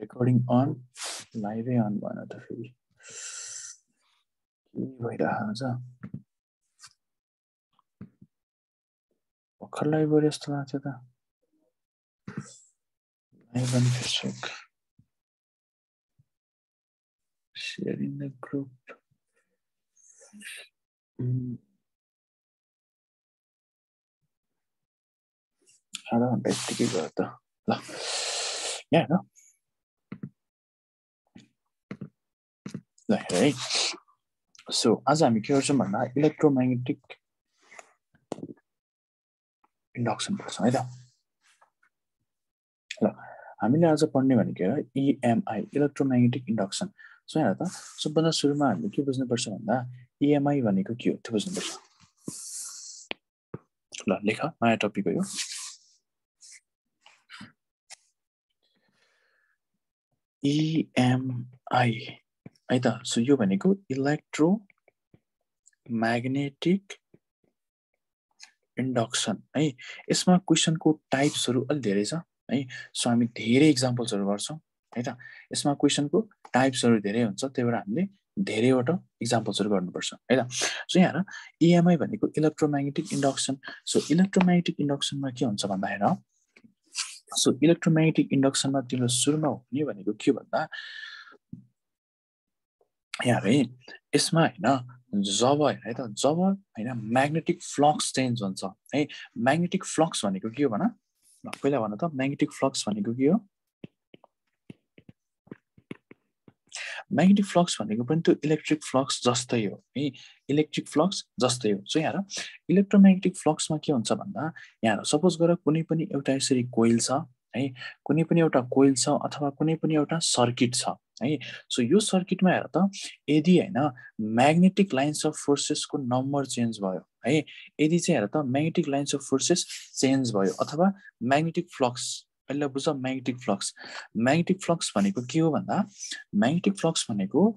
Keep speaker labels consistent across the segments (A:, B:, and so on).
A: Recording on लाइभै on भएन त फेरि के भइरहेको छ भर्खर लाइभ गरे जस्तो लाग्थ्यो त live on Facebook share in the group आधा घन्टा यत्तिकै गयो त ल यहाँ हेर है सो आज हामी के गर्छौँ भन्दा इलेक्ट्रोम्याग्नेटिक इन्डक्सन पढ्छौँ है त ल हामीले आज पढ्ने भनेको इएमआई इलेक्ट्रोम्याग्नेटिक इन्डक्सन सो यहाँ त सबभन्दा सुरुमा हामीले के बुझ्नुपर्छ भन्दा इएमआई भनेको के हो त्यो बुझ्नुपर्छ ल लेख नयाँ टपिक हो यो इएमआई है त? सो यो भनेको इलेक्ट्रो म्याग्नेटिक इन्डक्सन है? यसमा क्वेसनको टाइप्सहरू अलिक धेरै छ है? सो हामी धेरै इक्जाम्पल्सहरू गर्छौँ है त? यसमा क्वेसनको टाइप्सहरू धेरै हुन्छ त्यही भएर हामीले धेरैवटा इक्जाम्पल्सहरू गर्नुपर्छ है त? सो यहाँ इएमआई भनेको इलेक्ट्रोम्याग्नेटिक इन्डक्सन सो इलेक्ट्रोम्याग्नेटिक इन्डक्सनमा के हुन्छ भन्दा हेर सो इलेक्ट्रोम्याग्नेटिक इन्डक्सनमा तिम्रो सुरुमा हुने भनेको के भन्दा यहाँ है यसमा होइन जब है त जब होइन म्याग्नेटिक फ्लक्स चेन्ज हुन्छ है म्याग्नेटिक फ्लक्स भनेको के हो भन? पहिला भन त म्याग्नेटिक फ्लक्स भनेको के हो? म्याग्नेटिक फ्लक्स भनेको पनि त्यो इलेक्ट्रिक फ्लक्स जस्तै हो है इलेक्ट्रिक फ्लक्स जस्तै हो। सो यहाँ इलेक्ट्रोम्याग्नेटिक फ्लक्समा के हुन्छ भन्दा यहाँ सपोज गर कुनै पनि एउटा यसरी कोइल छ है कुनै पनि एउटा कोइल छ अथवा कुनै पनि एउटा सर्किट छ है। सो यो सर्किटमा हेर त यदि होइन म्याग्नेटिक लाइन्स अफ फोर्सेसको नम्बर चेन्ज भयो है। यदि चाहिँ हेर त magnetic lines of forces change भयो अथवा म्याग्नेटिक फ्लक्स पहिला बुझ म्याग्नेटिक फ्लक्स म्याग्नेटिक फ्लक्स भनेको के हो भन्दा म्याग्नेटिक फ्लक्स भनेको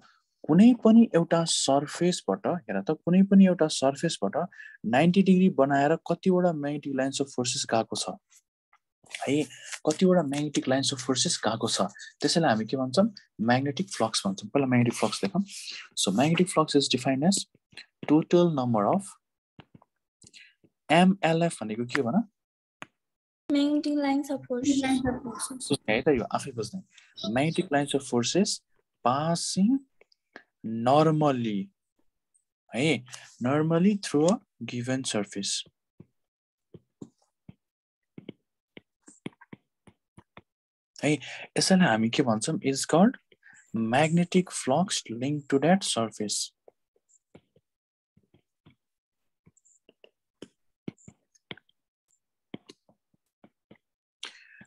A: कुनै पनि एउटा सर्फेसबाट हेर त कुनै पनि एउटा सर्फेसबाट नाइन्टी डिग्री बनाएर कतिवटा म्याग्नेटिक लाइन्स अफ फोर्सेस गएको छ। है कतिवटा म्याग्नेटिक लाइन्स अफ फोर्सेस गएको छ? त्यसैलाई हामी के भन्छौँ? म्याग्नेटिक फ्लक्स भन्छौँ। पहिला म्याग्नेटिक फ्लक्स लेखौँ so magnetic flux is defined as total number of MLF भनेको के हो भन. है त यो आफै बुझ्ने। Magnetic lines of forces passing normally है? Normally through a given surface है। यसैलाई हामी के भन्छौँ? Is called magnetic flux link to that surface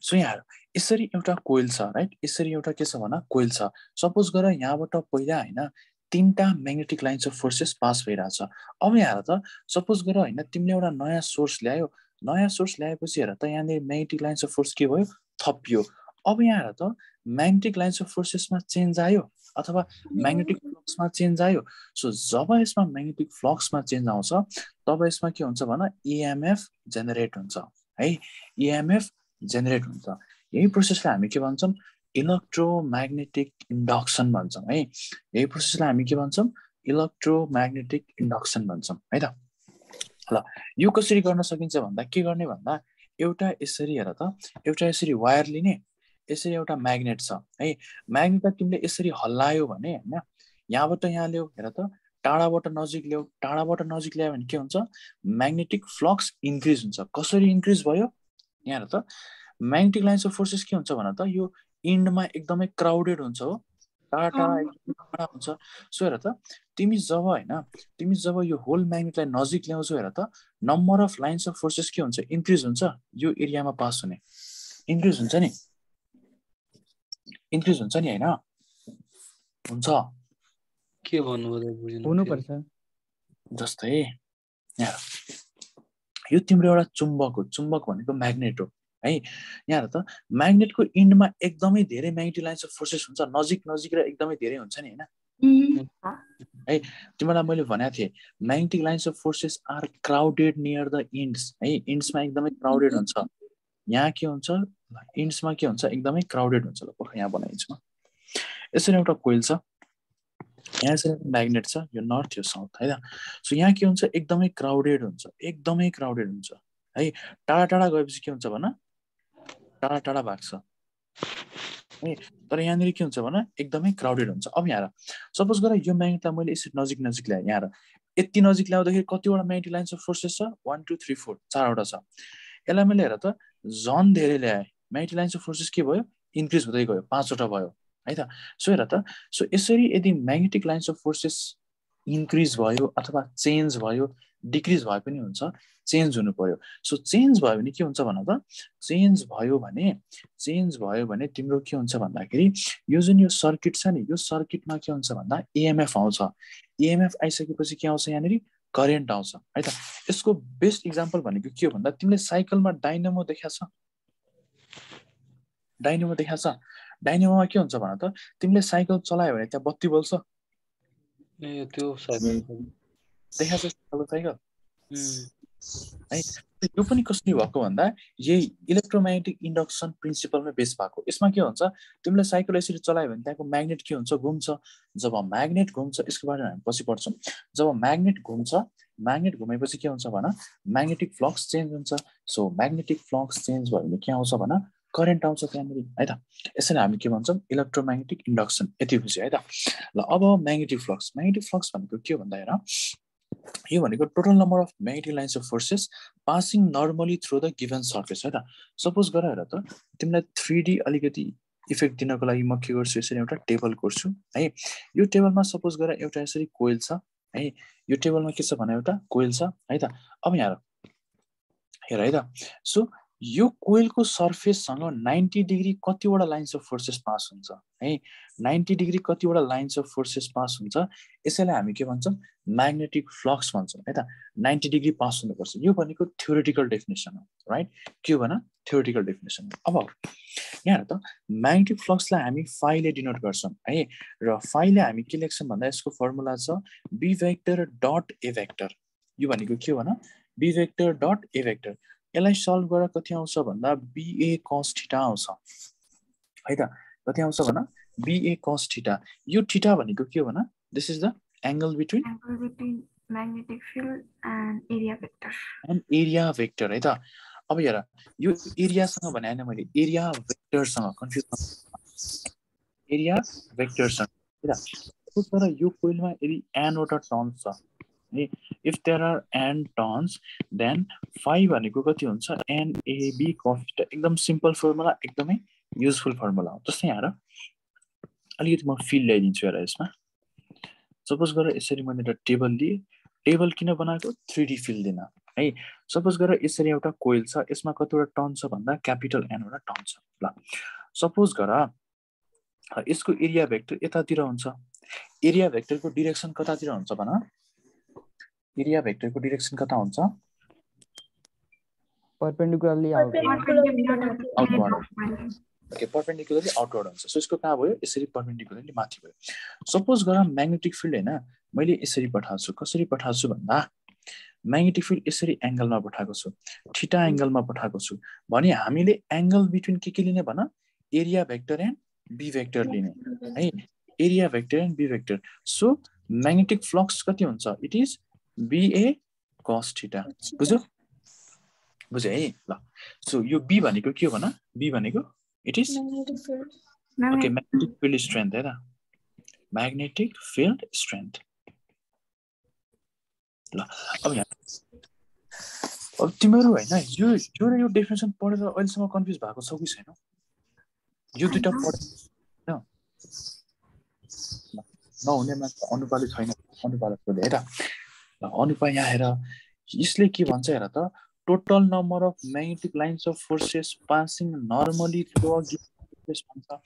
A: so यहाँ यसरी एउटा कोइल छ राइट यसरी एउटा के छ भन कोइल छ। सपोज गर यहाँबाट पहिला होइन तिनवटा magnetic lines of forces pass भइरहेछ। अब यहाँ त सपोज गर होइन तिमीले एउटा नयाँ सोर्स ल्यायो। नयाँ सोर्स ल्याएपछि हेर त यहाँनिर म्याग्नेटिक लाइन्स अफ फोर्स के भयो? थपियो। अब यहाँ त म्याग्नेटिक लाइन्स अफ फोर्सेसमा चेन्ज आयो अथवा म्याग्नेटिक फ्लक्समा चेन्ज आयो। सो जब यसमा म्याग्नेटिक फ्लक्समा चेन्ज आउँछ तब यसमा के हुन्छ भन? इएमएफ जेनेरेट हुन्छ है? इएमएफ जेनेरेट हुन्छ। यही प्रोसेसलाई हामी के भन्छौँ? इलेक्ट्रोम्याग्नेटिक इन्डक्सन भन्छौँ है? यही प्रोसेसलाई हामी के भन्छौँ? इलेक्ट्रोम्याग्नेटिक इन्डक्सन भन्छौँ है त? ल यो कसरी गर्न सकिन्छ भन्दा के गर्ने भन्दा एउटा यसरी हेर त एउटा यसरी वायर लिने यसरी एउटा म्याग्नेट छ। है म्याग्नेटलाई तिमीले यसरी हल्लायो भने होइन यहाँबाट यहाँ ल्याऊ हेर त टाढाबाट नजिक ल्याऊ टाढाबाट नजिक ल्यायो भने के हुन्छ? म्याग्नेटिक फ्लक्स इन्क्रिज हुन्छ। कसरी इन्क्रिज भयो? यहाँ हेर त म्याग्नेटिक लाइन्स अफ फोर्सेस के हुन्छ भन त यो इन्डमा एकदमै क्राउडेड हुन्छ हो। टाढा टाढा टाढा हुन्छ। सो हेर त तिमी जब होइन तिमी जब यो होल म्याग्नेटलाई नजिक ल्याउँछौ हेर त number of lines of forces के हुन्छ? इन्क्रिज हुन्छ। यो एरियामा पास हुने। इन्क्रिज हुन्छ नि। इन्क्रिज हुन्छ नि होइन? हुन्छ।
B: के
C: हुनुपर्छ।
A: जस्तै यहाँ। यो तिम्रो एउटा चुम्बक हो। चुम्बक भनेको म्याग्नेट हो। है यहाँ त। म्याग्नेटको इन्डमा एकदमै धेरै म्याग्नेटिक लाइन्स अफ फोर्सेस हुन्छ। नजिक नजिक र एकदमै धेरै हुन्छ नि होइन? है तिमीलाई मैले भनेको थिएँ magnetic lines of forces are crowded near the ends. है इन्ड्समा एकदमै क्राउडेड हुन्छ। यहाँ के हुन्छ इन्ड्समा के हुन्छ एकदमै क्राउडेड हुन्छ ल पक्का यहाँ बनाइन्छ यसरी एउटा कोइल छ। यहाँ यसरी म्याग्नेट छ यो नर्थ यो साउथ है त? सो यहाँ के हुन्छ एकदमै क्राउडेड हुन्छ एकदमै क्राउडेड हुन्छ है? टाढा टाढा गएपछि के हुन्छ भन? टाढा टाढा भाग्छ है? तर यहाँनिर के हुन्छ भन? एकदमै क्राउडेड हुन्छ। अब यहाँ सपोज गर यो म्याग्नेटलाई मैले यसरी नजिक नजिक ल्याएँ। यहाँ यति नजिक ल्याउँदाखेरि कतिवटा म्याग्नेटिक लाइन्स अफ फोर्सेस छ? वान टू थ्री फोर चारवटा छ। यसलाई मैले हेर त झन् धेरै ल्याएँ। म्याग्नेटिक लाइन्स अफ फोर्सेस के भयो? इन्क्रिज हुँदै गयो पाँचवटा भयो है त? सो हेर त सो यसरी यदि magnetic lines of forces increase भयो अथवा चेन्ज भयो डिक्रिज भए पनि हुन्छ चेन्ज हुनु पर्यो सो चेन्ज भयो भने के हुन्छ भन त? चेन्ज भयो भने चेन्ज भयो भने तिम्रो के हुन्छ भन्दाखेरि यो जुन यो सर्किट छ नि यो सर्किटमा के हुन्छ भन्दा इएमएफ आउँछ। इएमएफ आइसकेपछि के आउँछ यहाँनिर? करेन्ट आउँछ है त? यसको बेस्ट इक्जाम्पल भनेको के हो भन्दा तिमीले साइकलमा डाइनमो देखा छ। डाइनमो देखा छ। डाइनेमोमा के हुन्छ भन त तिमीले साइकल चलायो भने त्यहाँ बत्ती बल्छ।
B: ए त्यो साइकल।
A: देखा छ साइकल? है यो पनि कसरी भएको भन्दा यही इलेक्ट्रोम्याग्नेटिक इन्डक्सन प्रिन्सिपलमै बेस भएको। यसमा के हुन्छ? तिमीले साइकल यसरी चलायो भने त्यहाँको म्याग्नेट के हुन्छ? घुम्छ। जब म्याग्नेट घुम्छ यसको बारेमा हामी पछि पढ्छौँ। जब म्याग्नेट घुम्छ म्याग्नेट घुमेपछि के हुन्छ भन? म्याग्नेटिक फ्लक्स चेन्ज हुन्छ। सो म्याग्नेटिक फ्लक्स चेन्ज भयो भने के आउँछ भन? करेन्ट आउँछ त्यहाँनिर है त? यसरी हामी के भन्छौँ? इलेक्ट्रोम्याग्नेटिक इन्डक्सन यति बुझ्यो है त? ल अब म्याग्नेटिक फ्लक्स म्याग्नेटिक फ्लक्स भनेको के भन्दा हेर। यो भनेको total number of magnetic lines of forces passing normally through the given surface है त? सपोज गर हेर त तिमीलाई थ्री डी अलिकति इफेक्ट दिनको लागि म के गर्छु यसरी एउटा टेबल कोर्छु है? यो टेबलमा सपोज गरेर एउटा यसरी कोइल छ है? यो टेबलमा के छ भने एउटा कोइल छ है त? अब यहाँ हेर है त? सो यो कोइलको सर्फेससँग नाइन्टी डिग्री कतिवटा लाइन्स अफ फोर्सेस पास हुन्छ है? नाइन्टी डिग्री कतिवटा लाइन्स अफ फोर्सेस पास हुन्छ यसैलाई हामी के भन्छौँ? म्याग्नेटिक फ्लक्स भन्छौँ है त? नाइन्टी डिग्री पास हुनुपर्छ। यो भनेको थ्योरिटिकल डेफिनेसन हो राइट के भन? थ्योरिटिकल डेफिनेसन अब यहाँ त म्याग्नेटिक फ्लक्सलाई हामी फाइले डिनोट गर्छौँ है? र फाइले हामी के लेख्छौँ भन्दा यसको फर्मुला छ B vector dot A vector यो भनेको के भन? B vector dot A vector यसलाई सल्भ गरेर कति आउँछ भन्दा बिए कस ठिटा आउँछ। है त? कति आउँछ भन बिए कस ठिटा यो ठिटा भनेको के हो भन this is the
D: angle between field and area vector.
A: And area vector है त? अब हेर यो एरियासँग भने होइन मैले एरिया भेक्टरसँग कन्फ्युज एरिया भेक्टरसँग तर यो कोइलमा यदि एनवटा टर्न्स छ है if there are N turns then phi भनेको कति हुन्छ? N A B cos theta एकदम सिम्पल फर्मुला एकदमै युजफुल फर्मुला हो। जस्तै यहाँ अलिकति म फिल ल्याइदिन्छु हेर यसमा। सपोज गरेर यसरी मैले एउटा टेबल लिएँ। टेबल किन बनाएको? थ्री डी फिल दिन। है सपोज गरेर यसरी एउटा कोइल छ यसमा कतिवटा टर्न छ भन्दा क्यापिटल एनवटा टर्न छ। ल सपोज गर यसको एरिया भेक्टर यतातिर हुन्छ। एरिया भेक्टरको डिरेक्सन कतातिर हुन्छ भन? एरिया भेक्टरको डिरेक्सन कता हुन्छ? आउटवर्ड ओके पर्पेन्डिकुलरली आउटवर्ड हुन्छ। सो यसको कहाँ भयो? यसरी पर्पेन्डिकुलरली माथि भयो। सपोज गर म्याग्नेटिक फिल्ड होइन? मैले यसरी पठाएको छु कसरी पठाएको छु भन्दा? म्याग्नेटिक फिल्ड यसरी एङ्गलमा पठाएको छु। ठिटा एङ्गलमा पठाएको छु। भने हामीले एङ्गल बिट्विन के के लिने भन? Area vector and B vector लिने। है? Area vector and B vector so magnetic flux कति हुन्छ? इट इज बिए कस ठिटा बुझ्यो? बुझ्यो है ल। सो यो बी भनेको के हो भन? बी भनेको
D: it is.
A: Okay
D: magnetic
A: field strength है त? म्याग्नेटिक फिल्ड स्ट्रेन्थ ल अब यहाँ। अब तिमीहरू होइन यो यो र यो डेफिनेसन पढेर अहिलेसम्म कन्फ्युज भएको छौ कि छैन? यो दुइटा पढ नहुने मान्छे अनुपाले छैन। अनुपाले सोधे है त? अनुपा यहाँ हेर यसले के भन्छ हेर त total number of magnetic lines of forces passing normally through भन्छ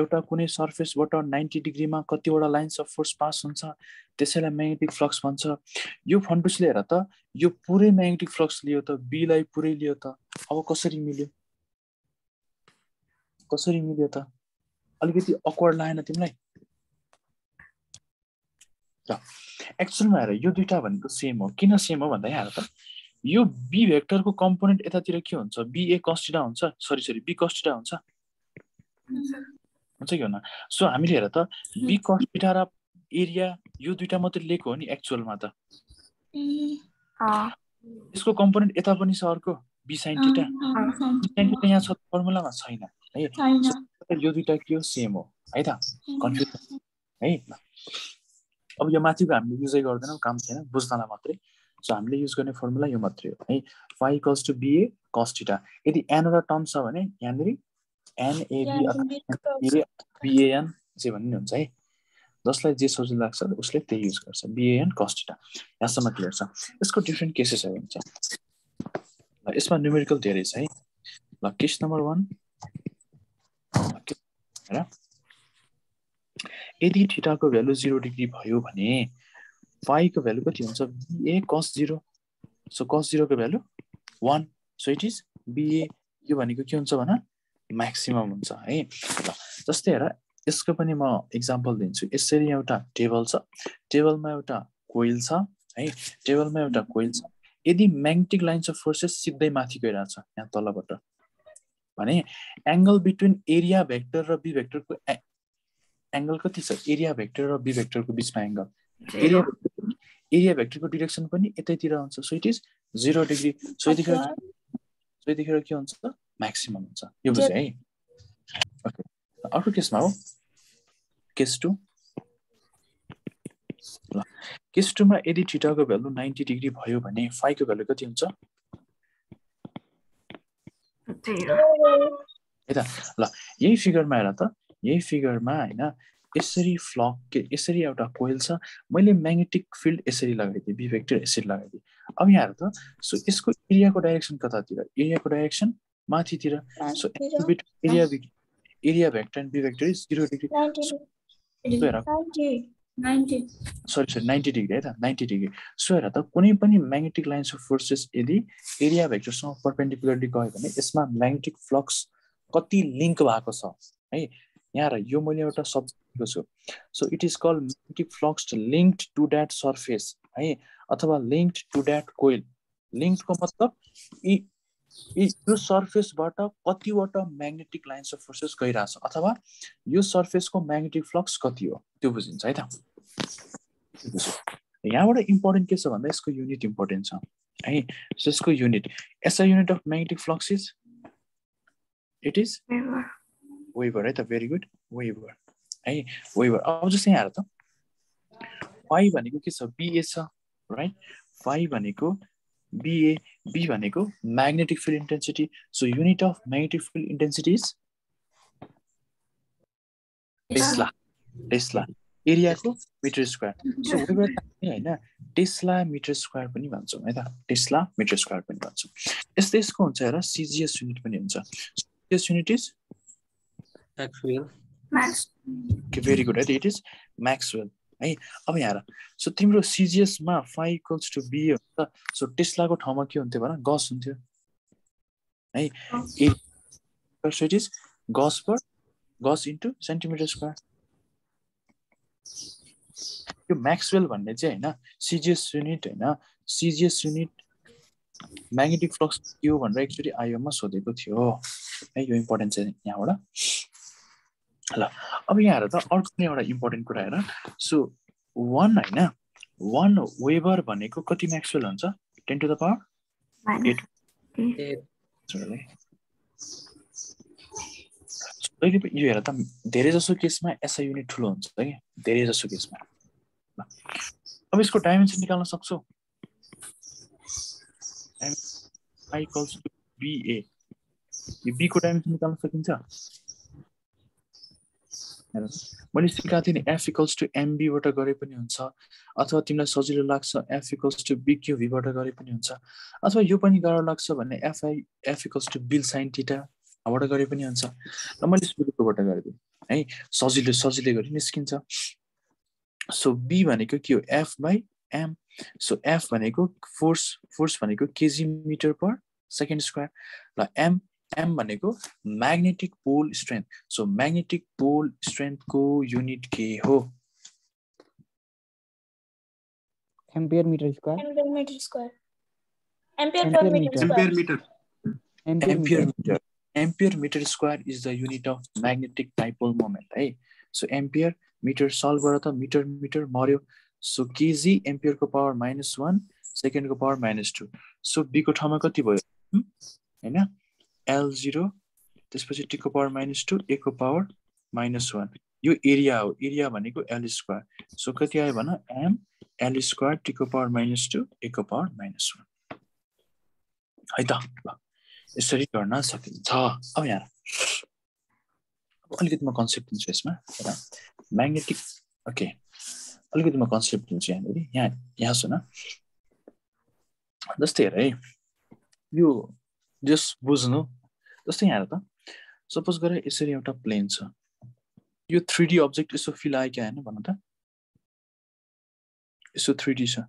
A: एउटा कुनै सर्फेसबाट नाइन्टी डिग्रीमा कतिवटा लाइन्स अफ फोर्स पास हुन्छ त्यसैलाई म्याग्नेटिक फ्लक्स भन्छ। यो फन्टुसले हेर त यो पुरै म्याग्नेटिक फ्लक्स लियो त बीलाई पुरै लियो त अब कसरी मिल्यो? कसरी मिल्यो त? अलिकति अक्वर्ड लागेन तिमीलाई? ल एक्चुअलमा हेर यो दुइटा भनेको सेम हो। किन सेम हो भन्दा यहाँ त यो बी भेक्टरको कम्पोनेन्ट यतातिर के हुन्छ? बिए कस्टिटा हुन्छ। सरी सरी बी कस्टिटा हुन्छ। हुन्छ कि हुन? सो हामीले हेर त बी कस्टिटा र एरिया यो दुइटा मात्रै लिएको हो नि एक्चुअलमा त। यसको कम्पोनेन्ट यता पनि छ अर्को। B sine theta B sine theta यहाँ छ फर्मुलामा छैन। है? यो दुइटा के हो? सेम हो। है त? कन्फ्युज है? अब यो माथिको हामीले युजै गर्दैनौँ काम छैन बुझ्नलाई मात्रै। सो हामीले युज गर्ने फर्मुला यो मात्रै हो। है phi equals to B A cos theta यदि एनवटा टर्म छ भने यहाँनिर एनएबी बिएएन जे भन्ने हुन्छ है। जसलाई जे सजिलो लाग्छ उसले त्यही युज गर्छ। बिएएन कस्टिटा यहाँसम्म क्लियर छ। यसको डिफ्रेन्ट केसेसहरू हुन्छ ल यसमा न्युमेरिकल धेरै छ है। ल केस नम्बर वान यदि ठिटाको भ्यालु जिरो डिग्री भयो भने फाइभको भ्यालु कति हुन्छ? BA cos zero. So cos जिरोको value one. So it is B A यो भनेको के हुन्छ भन म्याक्सिमम हुन्छ है। ल जस्तै हेर यसको पनि म इक्जाम्पल दिन्छु। यसरी एउटा टेबल छ। टेबलमा एउटा कोइल छ है। टेबलमा एउटा कोइल छ। यदि म्याग्नेटिक लाइन्स अफ फोर्सेस सिधै माथि गइरहेछ यहाँ तलबाट भने एङ्गल बिट्विन एरिया भेक्टर र बी भेक्टरको एङ्गल कति छ एरिया भेक्टर र बी भेक्टरको बिचमा एङ्गल एरिया एरिया भेक्टरको डिरेक्सन पनि यतैतिर हुन्छ। So it is zero degree so यतिखेर सो यतिखेर के हुन्छ? म्याक्सिमम हुन्छ। यो बुझ्यो है? ओके अर्को केसमा हो। केस टू ल। केस टूमा यदि ठिटाको भ्यालु नाइन्टी डिग्री भयो भने फाइभको भ्यालु कति हुन्छ?
D: zero.
A: है त ल। यही फिगरमा हेर त। यही फिगरमा होइन यसरी फ्लक के यसरी एउटा कोइल छ। मैले म्याग्नेटिक फिल्ड यसरी लगाइदिएँ बी भेक्टर यसरी लगाइदिएँ अब यहाँ हेर त सो यसको एरियाको डाइरेक्सन कतातिर? एरियाको डाइरेक्सन माथितिर। So area area vector and B vector is zero degree. Sorry sorry ninety degree है त? Ninety degree. सो हेर त कुनै पनि म्याग्नेटिक लाइन्स अफ फोर्सेस यदि एरिया भेक्टरसँग पर्पेन्डिकुलरली गयो भने यसमा म्याग्नेटिक फ्लक्स कति लिङ्क भएको छ है? यहाँ यो मैले एउटा शब्द दिएको छु। So it is called magnetic flux linked to that surface है? अथवा लिङ्क्ड टु द्याट कोइल लिङ्कको मतलब यी यी- सर्फेसबाट कतिवटा म्याग्नेटिक लाइन्स अफ फोर्सेस गइरहेछ अथवा यो सर्फेसको म्याग्नेटिक फ्लक्स कति हो? त्यो बुझिन्छ है त? यहाँबाट इम्पोर्टेन्ट के छ भन्दा यसको युनिट इम्पोर्टेन्ट छ है? यसको unit SI unit of magnetic flux is it is
D: Weber.
A: Weber है त भेरी गुड वेबर है वेबर अब जस्तै यहाँ त। फाइभ भनेको के छ? बिए छ राइट फाइभ भनेको बिए बी भनेको magnetic field intensity so unit of magnetic field intensity is tesla tesla एरियाको मिटर स्क्वायर सो वेबर होइन? टेस्ला मिटर स्क्वायर पनि भन्छौँ है त? टेस्ला मिटर स्क्वायर पनि भन्छौँ। यस्तै यसको हुन्छ हेर? सिजिएस युनिट पनि हुन्छ। CGS unit is
B: Maxwell.
D: Max.
A: Okay, very good. Right? It is Maxwell. है अब यहाँ सो तिम्रो सिजिएसमा फाइभ इक्वल्स टु बी हुन्छ सो टेस्लाको ठाउँमा के हुन्थ्यो भन गस हुन्थ्यो है it is gauss per gauss into centimetre square यो म्याक्सवेल भन्ने चाहिँ होइन सिजिएस युनिट होइन सिजिएस युनिट म्याग्नेटिक फ्लक्स के हो भनेर एकचोटि आयोमा सोधेको थियो है यो इम्पोर्टेन्ट चाहिँ यहाँबाट ल अब यहाँ हेर त अर्को पनि एउटा इम्पोर्टेन्ट कुरा हेर। सो वान होइन वान वेबर भनेको कति म्याक्सवेल हुन्छ? टेन टु द पावर पनि यो हेर त धेरै जसो केसमा एसआई युनिट ठुलो हुन्छ कि धेरै जसो केसमा। ल अब यसको डाइमेन्सन निकाल्न सक्छौ? आइकल्स टु बिए यो बीको डाइमेन्सन निकाल्न सकिन्छ? मैले सिकाएको थिएँ नि एफ इक्वल्स टु एमबीबाट गरे पनि हुन्छ अथवा तिमीलाई सजिलो लाग्छ एफ इक्वल्स टु बिक्युभीबाट गरे पनि हुन्छ अथवा यो पनि गाह्रो लाग्छ भने phi F equals to B I L sine बाट गरे पनि हुन्छ र मैले सुरुकोबाट गरिदिएँ है? सजिलो सजिलै गरी निस्किन्छ। सो बी भनेको के हो? F by M so F भनेको फोर्स फोर्स भनेको kg metre per second square र एम एम भनेको magnetic pole strength so magnetic pole स्ट्रेन्थको unit के हो?
E: Ampere
C: metre square
E: ampere
C: metre
E: square
F: ampere metre.
A: Ampere metre ampere meter. Square is the unit of magnetic dipole moment है so ampere metre solve गरेर त metre metre मर्यो so KG एम्पियरको power minus one सेकेन्डको power minus two so बीको ठाउँमा कति भयो? होइन? एल जिरो त्यसपछि टीको पावर माइनस टू एको पावर माइनस वान यो एरिया हो। एरिया भनेको एल स्क्वायर सो कति आयो भन? एम एल स्क्वायर टीको पावर माइनस टू एको पावर माइनस वान है त? यसरी गर्न सकिन्छ। अब यहाँ। अब अलिकति म कन्सेप्ट दिन्छु यसमा। म्याग्नेटिक ओके अलिकति म कन्सेप्ट दिन्छु यहाँनिर। यहाँ यहाँ सुन। जस्तै हेर है। यो जस बुझ्नु जस्तै यहाँ त सपोज गरेर यसरी एउटा प्लेन छ। यो थ्री डी अब्जेक्ट यसो फिल आयो क्या होइन भन त? यसो थ्री डी छ।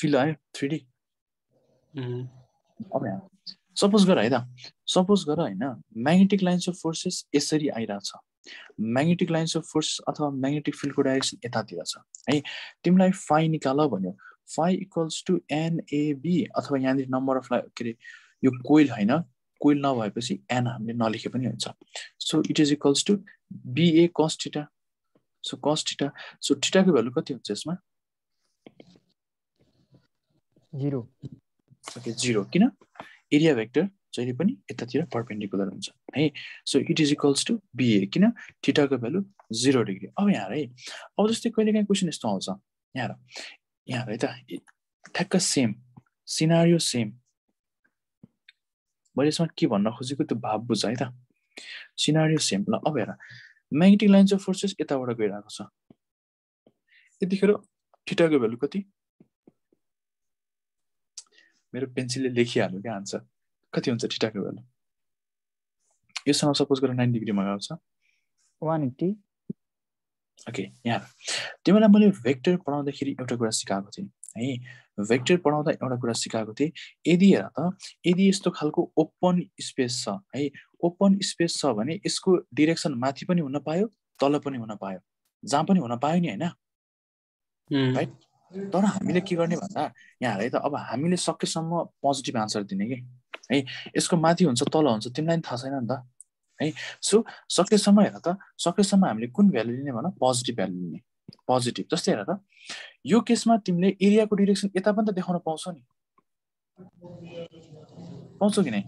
A: फिल आयो थ्री डी अब सपोज गर है त सपोज गर होइन म्याग्नेटिक लाइन्स अफ फोर्सेस यसरी आइरहेछ। म्याग्नेटिक लाइन्स अफ फोर्स अथवा म्याग्नेटिक फिल्डको डाइरेक्सन यतातिर छ। है तिमीलाई फाइ निकाल भन्यो। फाइ इक्वल्स टु एनएबी अथवा यहाँनिर नम्बर अफ के अरे यो कोइल होइन कोइल नभएपछि एन हामीले नलेखे पनि हुन्छ। So it is equals to B A cos theta so cos theta so टिटाको value कति हुन्छ यसमा?
E: जिरो
A: ओके जिरो किन? एरिया भेक्टर जहिले पनि यतातिर पर्पेन्डिकुलर हुन्छ है? So it is equals to B A किन? थिटाको भ्यालु जिरो डिग्री अब यहाँ है। अब जस्तै कहिले काहीँ क्वेसन यस्तो आउँछ। यहाँ यहाँ है त ठ्याक्क सेम सिनारियो सेम मैले यसमा के भन्न खोजेको त्यो भाव बुझ है त। सिनारियो सेम ल अब हेर। म्याग्नेटिक लाइन्स अफ फोर्सेस यताबाट गइरहेको छ। यतिखेर थिटाको भ्यालु कति? मेरो पेन्सिलले लेखिहाल्यो क्या आन्सर कति हुन्छ ठिटाको भ्यालु योसँग सपोज गरेर नाइन डिग्रीमा गएको छ
E: वान एट्टी।
A: ओके यहाँ। तिमीलाई मैले भेक्टर पढाउँदाखेरि एउटा कुरा सिकाएको थिएँ। है भेक्टर पढाउँदा एउटा कुरा सिकाएको थिएँ। यदि हेर त यदि यस्तो खालको ओपन स्पेस छ है ओपन स्पेस छ भने यसको डिरेक्सन माथि पनि हुन पायो तल पनि हुन पायो। जहाँ पनि हुन पायो नि होइन? Right. तर हामीले के गर्ने भन्दा यहाँ है त अब हामीले सकेसम्म पोजिटिभ आन्सर दिने कि? है यसको माथि हुन्छ तल हुन्छ तिमीलाई पनि थाहा छैन नि त। है सो सकेसम्म हेर त सकेसम्म हामीले कुन भ्यालु लिने भन पोजिटिभ भ्यालु लिने। पोजिटिभ जस्तै हेर त यो केसमा तिमीले एरियाको डिरेक्सन यता पनि त देखाउन पाउँछौ नि। पाउँछौ कि नै?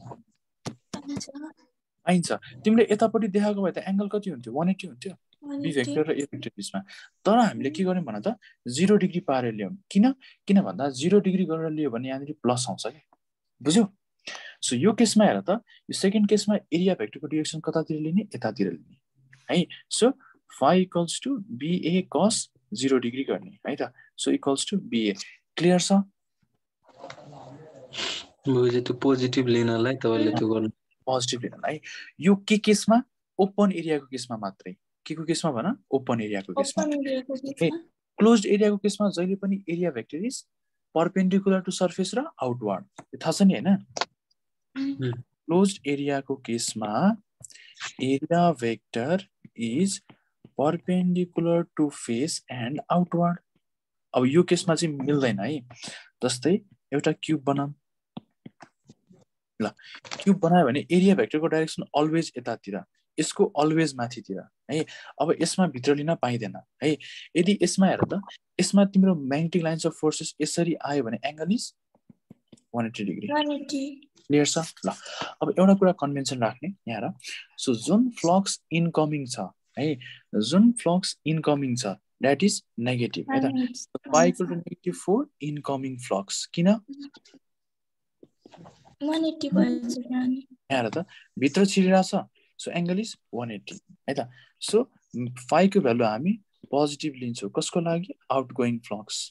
A: पाइन्छ। तिमीले यतापट्टि देखाएको भए त एङ्गल कति हुन्थ्यो? वान एट्टी हुन्थ्यो। बी भेक्टर र ए भेक्टर बिचमा तर हामीले के गर्यौँ भन त जिरो डिग्री पारेर ल्यायौँ किन? किन भन्दा जिरो डिग्री गरेर लियो भने यहाँनिर प्लस आउँछ कि। बुझ्यौ? सो यो केसमा हेर त यो सेकेन्ड केसमा एरिया भेक्टरको डिरेक्सन कतातिर लिने यतातिर लिने। है? So phi equals to B A cos zero degree गर्ने है त? So equals to B A. Clear
B: छ? त्यो पोजिटिभ लिनलाई तपाईँले त्यो गर्नु।
A: पोजिटिभ लिन है? यो के केसमा? ओपन एरियाको केसमा मात्रै। के को केसमा भन? ओपन एरियाको केसमा। क्लोज एरियाको केसमा। जहिले पनि area vector is perpendicular to surface र आउटवर्ड थाहा छ नि होइन? क्लोज एरियाको केसमा area vector is perpendicular to face and outward अब यो केसमा चाहिँ मिल्दैन है। जस्तै एउटा क्युब बनाऊँ। ल क्युब बनायो भने एरिया भेक्टरको डाइरेक्सन अलवेज यतातिर यसको अलवेज माथितिर है। अब यसमा भित्र लिन पाइँदैन है। यदि यसमा हेर त यसमा तिम्रो म्याग्नेटिक लाइन्स अफ फोर्सेस यसरी आयो भने angle is one eighty degree clear छ? ल अब एउटा कुरा कन्भेन्सन राख्ने यहाँ हेर। सो जुन फ्लक्स इनकमिङ छ है? जुन फ्लक्स इनकमिङ छ द्याट इज नेगेटिभ है त? पाइकल to negative for incoming flux किन? यहाँ त भित्र छिरिरहेछ so angle is one eighty है त? सो फाइभको भ्यालु हामी पोजिटिभ लिन्छौँ कसको लागि? आउट गोइङ फ्लक्स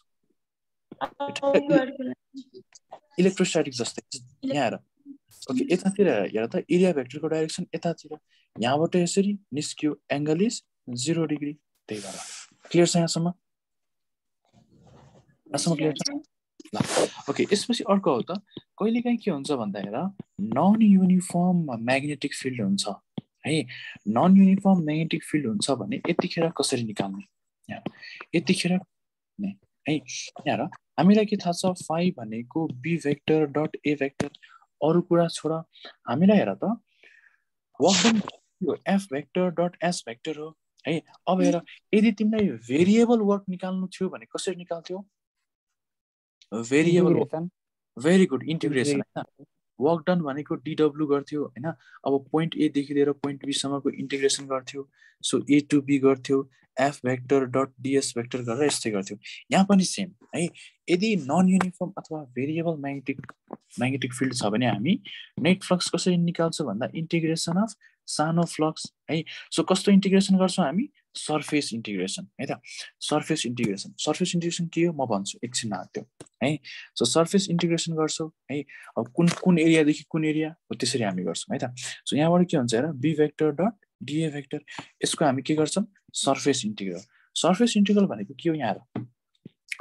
A: इलेक्ट्रोस्ट्याटिक जस्तै यहाँ ओके यतातिर हेर त एरिया भेक्टरको डाइरेक्सन यतातिर। यहाँबाट यसरी निस्कियो एङ्गल इज जिरो डिग्री त्यही भएर। क्लियर छ यहाँसम्म? यहाँसम्म क्लियर छ? ल ओके यसपछि अर्को हो त कहिलेकाहीँ के हुन्छ भन्दा हेर नन युनिफर्म म्याग्नेटिक फिल्ड हुन्छ। है नन युनिफर्म म्याग्नेटिक फिल्ड हुन्छ भने यतिखेर कसरी निकाल्ने? यहाँ यतिखेर है यहाँ हामीलाई के थाहा छ? फाइभ भनेको B vector dot A vector अरू कुरा छोड। हामीलाई हेर त वर्क यो F vector dot S vector हो है? अब हेर यदि तिमीलाई भेरिएबल वर्क निकाल्नु थियो भने कसरी निकाल्थ्यो? भेरिएबल. भेरी गुड इन्टिग्रेसन होइन? वर्क डन भनेको डिडब्लु गर्थ्यो होइन? अब पोइन्ट एदेखि लिएर पोइन्ट बीसम्मको इन्टिग्रेसन गर्थ्यो सो ए टु बी गर्थ्यो F vector dot D S vector गरेर यस्तै गर्थ्यो। यहाँ पनि सेम है? यदि नन युनिफर्म अथवा भेरिएबल म्याग्नेटिक म्याग्नेटिक फिल्ड छ भने हामी नेट फ्लक्स कसरी निकाल्छौँ भन्दा इन्टिग्रेसन अफ सानो फ्लक्स है? सो कस्तो इन्टिग्रेसन गर्छौँ हामी? सर्फेस इन्टिग्रेसन है त? सर्फेस इन्टिग्रेसन सर्फेस इन्टिग्रेसन के हो? म भन्छु एकछिन त्यो है? सो सर्फेस इन्टिग्रेसन गर्छौँ है? अब कुन कुन एरियादेखि कुन एरिया? हो त्यसरी हामी गर्छौँ है त? सो यहाँबाट के हुन्छ हेर? B vector dot dA vector यसको हामी के गर्छौँ? सर्फेस इन्टिग्रल सर्फेस इन्टिग्रल भनेको के हो यहाँ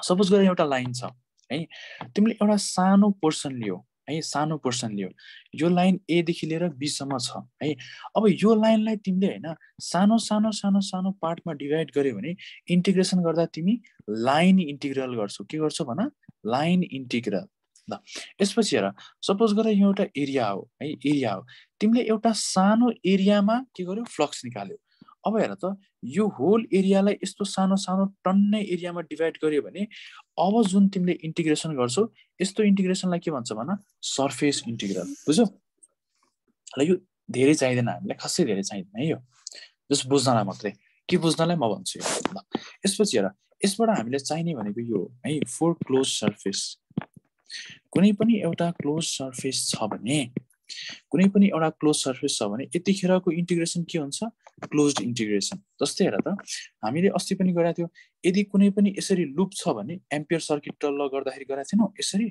A: सपोज गरेर एउटा लाइन छ है? तिमीले एउटा सानो पोर्सन लियो है सानो पोर्सन लियो। यो लाइन एदेखि लिएर बीसम्म छ है। अब यो लाइनलाई तिमीले होइन सानो सानो सानो सानो पार्टमा डिभाइड गर्यो भने इन्टिग्रेसन गर्दा तिमी लाइन इन्टिग्रल गर्छौ। के गर्छौ भन? लाइन इन्टिग्रल ल यसपछि हेर सपोज गरेर यो एउटा एरिया हो है एरिया हो। तिमीले एउटा सानो एरियामा के गर्यो? फ्लक्स निकाल्यो। अब हेर त यो होल एरियालाई यस्तो सानो सानो टन्नै एरियामा डिभाइड गर्यो भने अब जुन तिमीले इन्टिग्रेसन गर्छौ यस्तो इन्टिग्रेसनलाई के भन्छ भन? सर्फेस इन्टिग्रल बुझ्यौ? ल यो धेरै चाहिँदैन हामीलाई खासै धेरै चाहिँदैन है यो। जस्ट बुझ्नलाई मात्रै। के बुझ्नलाई? म भन्छु यो। ल यसपछि हेर यसबाट हामीले चाहिने भनेको यो है फोर क्लोज सर्फेस कुनै पनि एउटा क्लोज सर्फेस छ भने कुनै पनि एउटा क्लोज सर्फेस छ भने यतिखेरको इन्टिग्रेसन के हुन्छ? क्लोज इन्टिग्रेसन जस्तै हेर त हामीले अस्ति पनि गरेको थियौँ। यदि कुनै पनि यसरी लुप छ भने एम्पियर सर्किट टल्ल गर्दाखेरि गरेको थिएनौँ यसरी?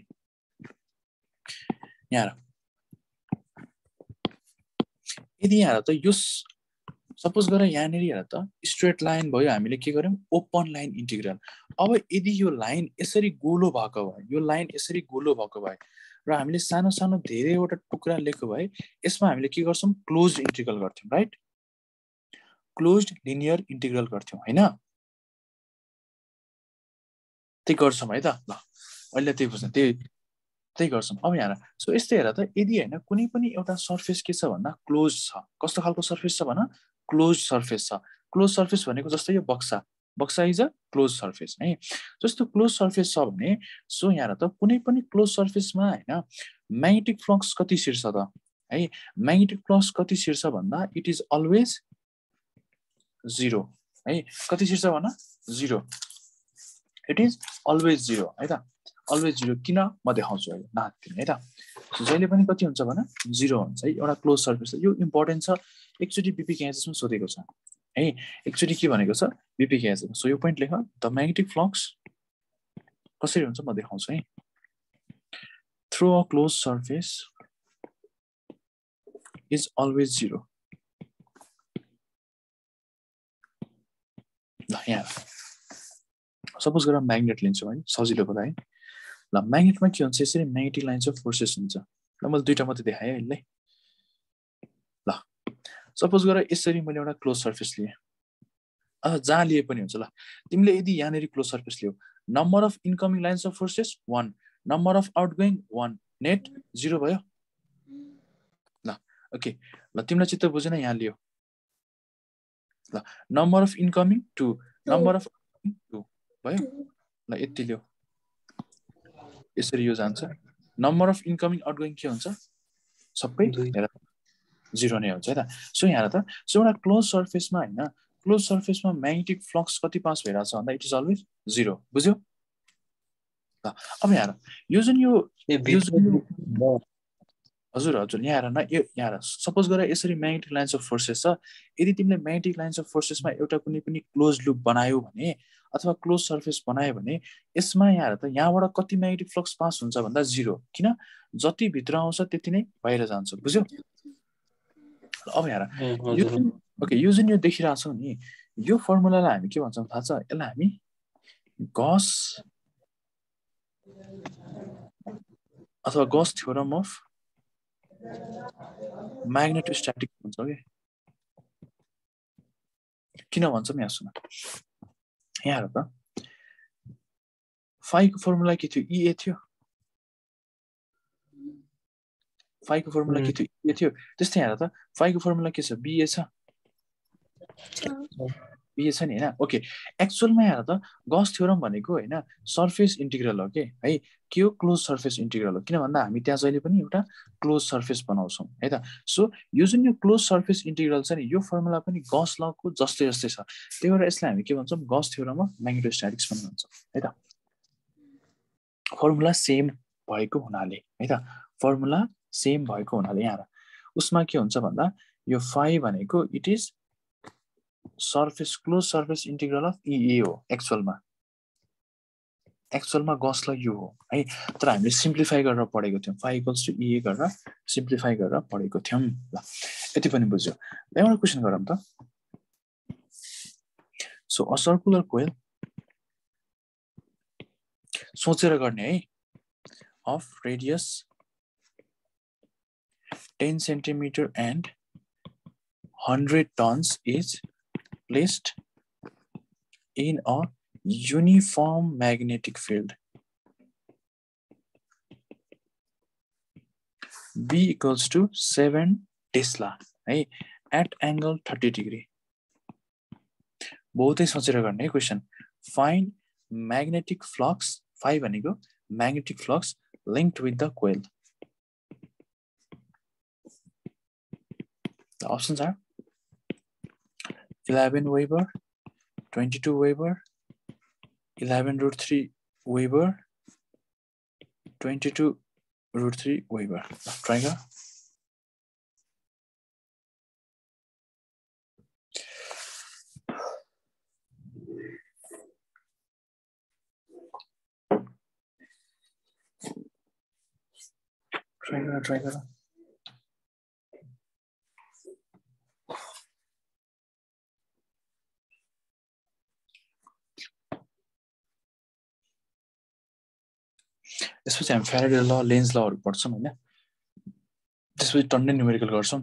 A: यहाँ यदि यहाँ त यो सपोज गरेर यहाँनिर हेर त स्ट्रेट लाइन भयो हामीले के गर्यौँ ओपन लाइन इन्टिग्रल अब यदि यो लाइन यसरी गोलो भएको भए यो लाइन यसरी गोलो भएको भए र हामीले सानो सानो धेरैवटा टुक्रा लिएको भए यसमा हामीले के गर्छौँ? क्लोज इन्टिग्रल गर्थ्यौँ राइट क्लोज लिनियर इन्टिग्रल गर्थ्यौँ होइन? त्यही गर्छौँ है त। ल अहिले त्यही बुझ्नु त्यही त्यही गर्छौँ। अब यहाँ सो यस्तै हेर त यदि होइन कुनै पनि एउटा सर्फेस के छ भन्दा क्लोज छ। कस्तो खालको सर्फेस छ भन? क्लोज सर्फेस छ। क्लोज सर्फेस भनेको जस्तै यो बक्सा। बक्सा इज अ क्लोज सर्फेस है? जस्तो क्लोज सर्फेस छ भने सो यहाँ त कुनै पनि क्लोज सर्फेसमा होइन म्याग्नेटिक फ्लक्स कति शीर्ष त? है? म्याग्नेटिक फ्लक्स कति शीर्ष भन्दा इट इज अलवेज जिरो है? कति शीर्ष भन? Zero it is always zero है त? अलवेज जिरो किन? म देखाउँछु अहिले। नाच्दिनँ है त? जहिले पनि कति हुन्छ भने? जिरो हुन्छ है? एउटा क्लोज सर्फेस यो इम्पोर्टेन्ट छ। एकचोटि बिपी क्याचेसमा सोधेको छ है? एकचोटि के भनेको छ? बिपी क्याचेसमा सो यो पोइन्ट लेख। द म्याग्नेटिक फ्लक्स कसरी हुन्छ? म देखाउँछु है? Through a close surface is always zero यहाँ। सपोज गरेर म्याग्नेट लिन्छौँ है सजिलोको लागि। ल म्याग्नेटमा के हुन्छ यसरी म्याग्नेटिक लाइन्स अफ फोर्सेस हुन्छ। ल मैले दुइटा मात्रै देखाएँ अहिले। ल सपोज गरेर यसरी मैले एउटा क्लोज सर्फेस लिएँ। अथवा जहाँ लिए पनि हुन्छ ल। तिमीले यदि यहाँनिर close surface Leo number of incoming lines of forces one number of outgoing one net zero भयो। ल ओके ल तिमीलाई चित्त बुझेन यहाँ लियो। ल number of incoming two number of two भयो? ल यति लियो। यसरी यो जान्छ। नम्बर अफ इन्कमिङ आउटगोइङ के हुन्छ? सबै जिरो नै हुन्छ है त? सो यहाँ त सो एउटा क्लोज सर्फेसमा होइन क्लोज सर्फेसमा म्याग्नेटिक फ्लक्स कति पास भइरहेको छ भन्दा इट इज अलवेज जिरो बुझ्यो? ल अब यहाँ यो जुन यो हजुर हजुर यहाँ हेर न यो यहाँ हेर सपोज गरेर यसरी म्याग्नेटिक लाइन्स अफ फोर्सेस छ यदि तिमीले म्याग्नेटिक लाइन्स अफ फोर्सेसमा एउटा कुनै पनि क्लोज लुप बनायो भने अथवा क्लोज सर्फेस बनायो भने यसमा यहाँ त यहाँबाट कति म्याग्नेटिक फ्लक्स पास हुन्छ भन्दा जिरो किन? जति भित्र आउँछ त्यति नै बाहिर जान्छ बुझ्यौ? अब यहाँ ओके यो जुन यो देखिरहेछौँ नि यो फर्मुलालाई हामी के भन्छौँ थाहा छ? यसलाई हामी गस अथवा गस थ्योरम अफ म्याग्नेटोस्ट्याटिक भन्छौँ कि? किन भन्छौँ यहाँ सुन यहाँ त। फाइको फर्मुला के थियो? इए थियो। फाइको फर्मुला के थियो? इए थियो। त्यस्तै हेर त। फाइको फर्मुला के छ? बिए छ। बिए छ नि होइन? ओके एक्चुअलमा हेर त गस थ्योरम भनेको होइन सर्फेस इन्टिग्रल हो कि? है के हो क्लोज सर्फेस इन्टिग्रल हो। किन भन्दा हामी त्यहाँ जहिले पनि एउटा क्लोज सर्फेस बनाउँछौँ है त? सो यो जुन यो क्लोज सर्फेस इन्टिग्रल छ नि यो फर्मुला पनि गस लको जस्तै जस्तै छ। त्यही भएर यसलाई हामी के भन्छौँ? गस थ्योरममा म्याग्नेटोस्ट्याटिक्स पनि भन्छौँ है त? फर्मुला सेम भएको हुनाले है त? फर्मुला सेम भएको हुनाले यहाँ उसमा के हुन्छ भन्दा यो फाइभ भनेको it is surface close surface integral of इए हो एक्चुअलमा एक्चुअलमा गसलाई यो हो है तर हामीले सिम्प्लिफाई गरेर पढेको थियौँ। फाइभ इक्वल्स टु इए गरेर सिम्प्लिफाई गरेर पढेको थियौँ। ल यति पनि बुझ्यो। एउटा क्वेसन गरौँ त। सो अ सर्कुलर कोइल सोचेर गर्ने है। Of radius ten centimetre and hundred turns is placed in a uniform magnetic field. B equals to 7 Tesla है at angle 30 degree. बहुतै सोचेर गर्ने question find magnetic flux five भनेको magnetic flux link with the coil The options are 11 Weber, 22 Weber, 11 root 3 Weber, 22 root 3 Weber. Triangle. Triangle, triangle. त्यसपछि हामी फ्यारेडे ल lens लहरू पढ्छौँ होइन। त्यसपछि टन्डे न्युमेरिकल गर्छौँ।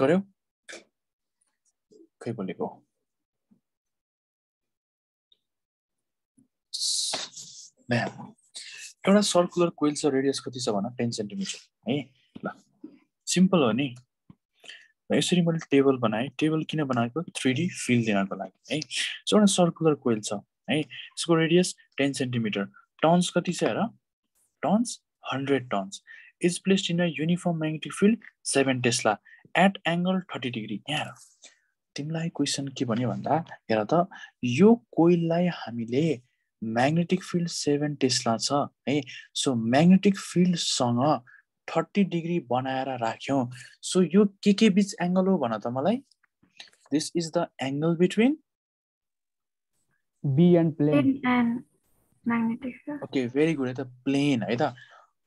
A: गर्यो? खै बोलेको? एउटा सर्कुलर कोइल छ रेडियस कति छ भन टेन सेन्टिमिटर है? ल सिम्पल हो नि। यसरी मैले टेबल बनाएँ। टेबल किन बनाएको? थ्री डी फिल दिनको लागि है? सो एउटा सर्कुलर कोइल छ है? यसको रेडियस टेन सेन्टिमिटर। टन्स कति छ हेर? Turns hundred turns. Is placed in a uniform magnetic field seven tesla at angle thirty degree. यहाँ तिमीलाई क्वेसन के भन्यो भन्दा हेर त यो कोइललाई हामीले म्याग्नेटिक फिल्ड सेभेन टेस्ला छ है? सो म्याग्नेटिक फिल्डसँग थर्टी डिग्री बनाएर राख्यौँ। सो यो के के बिच एङ्गल हो भन त मलाई? This is the angle between
E: B and plane.
D: Plane and magnetic field.
A: Okay very good है त। प्लेन है त।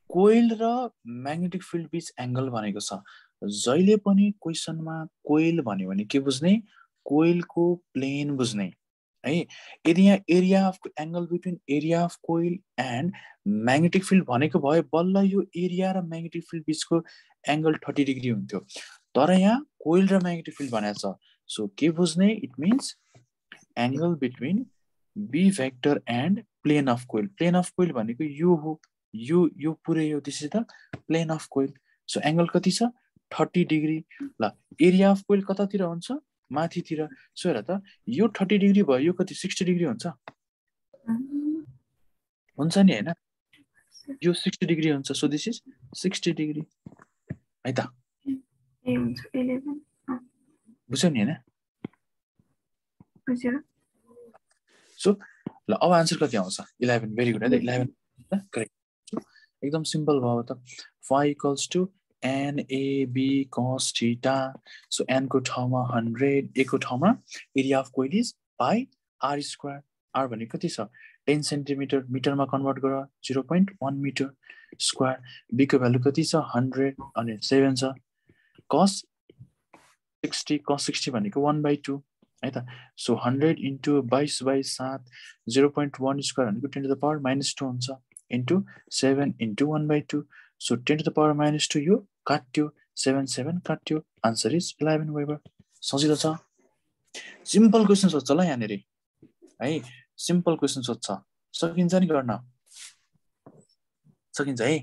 A: कोइल र म्याग्नेटिक फिल्ड बिच एङ्गल भनेको छ। जहिले पनि क्वेसनमा कोइल भन्यो भने के बुझ्ने? कोइलको प्लेन बुझ्ने। है यदि यहाँ area of angle between area of coil and magnetic field भनेको भए बल्ल यो एरिया र म्याग्नेटिक फिल्ड बिचको एङ्गल थर्टी डिग्री हुन्थ्यो। तर यहाँ कोइल र म्याग्नेटिक फिल्ड भनेको छ। सो के बुझ्ने? It means angle between B vector and plane of coil plane of coil भनेको यो हो। यो यो पुरै हो। Is the plane of coil so angle कति छ? थर्टी डिग्री ल एरिया अफ कोइल कतातिर हुन्छ? माथितिर सो हेर त यो थर्टी डिग्री भयो यो कति सिक्सटी डिग्री हुन्छ। हुन्छ नि होइन? यो सिक्सटी डिग्री हुन्छ। So this is sixty degree. है त? बुझ्यौ नि होइन? सो ल अब आन्सर कति आउँछ? इलेभेन भेरी गुड है त? इलेभेन करेक्ट एकदम सिम्पल भयो त। Five equals to NAB cos theta so Enco ठाउँमा हन्ड्रेड एको ठाउँमा area of coil is pi R square R भनेको कति छ? टेन सेन्टिमिटर मिटरमा कन्भर्ट गर zero point one metre square बीको value कति छ? हन्ड्रेड अनि सेभेन छ. कस सिक्सटी कस सिक्सटी भनेको वान बाई टू है त? सो हन्ड्रेड इन्टु बाइस बाई सात जिरो पोइन्ट वान स्क्वायर भनेको ten to the power minus two हुन्छ into seven into one by two so ten to the power minus two यो काट्यो seven seven काट्यो answer is eleven weber सजिलो छ? Simple question सोध्छ ल यहाँनिर। है सिम्पल क्वेसन सोध्छ। सकिन्छ नि गर्न? सकिन्छ है?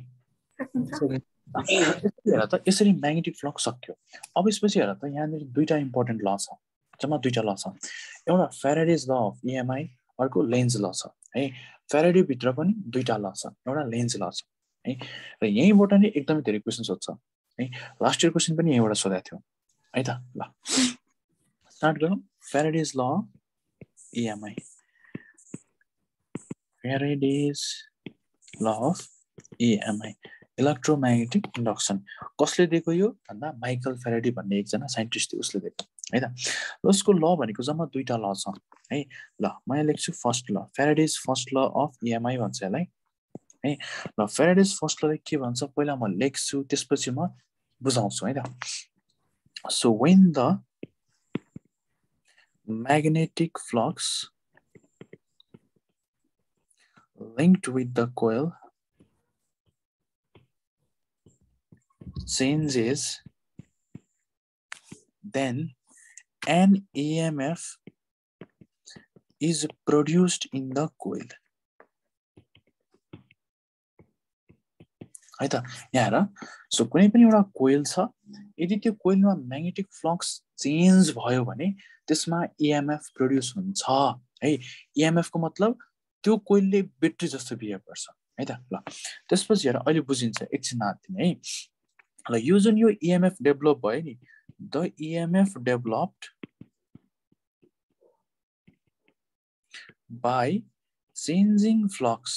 A: हेर त यसरी म्याग्नेटिक फ्लक्स सक्यो। अब यसपछि हेर त यहाँनिर दुईवटा इम्पोर्टेन्ट ल छ। जम्मा दुईवटा ल छ। एउटा फेराडेज ल अफ इएमआई अर्को लेन्स ल छ। है फेराडेभित्र पनि दुईवटा ल छ। एउटा लेन्स ल छ। है? र यहीँबाट नै एकदमै धेरै क्वेसन सोध्छ है? लास्ट इयर क्वेसन पनि यहीँबाट सोधेको थियो है त? ल। स्टार्ट गरौँ। Faraday's law EMI Faraday's law of EMI electromagnetic induction कसले दिएको यो? भन्दा माइकल फेराडी भन्ने एकजना साइन्टिस्ट थियो उसले दिएको है त? उसको ल भनेको जम्मा दुईवटा ल छ है? ल म यहाँ लेख्छु first law Faraday's first law of EMI भन्छ यसलाई। है ल फेराडेज फर्स्ट लले के भन्छ पहिला म लेख्छु त्यसपछि म बुझाउँछु है त so when the magnetic flux linked with the coil changes, then an EMF is produced in the coil. है त यहाँ हेर सो कुनै पनि एउटा कोइल छ यदि त्यो कोइलमा म्याग्नेटिक फ्लक्स चेन्ज भयो भने त्यसमा इएमएफ प्रड्युस हुन्छ है इएमएफको मतलब त्यो कोइलले ब्याट्री जस्तो बिहेभ गर्छ है त ल त्यसपछि हेर अहिले बुझिन्छ एकछिन दिने है ल यो जुन यो इएमएफ डेभलप भयो नि the EMF developed by changing flux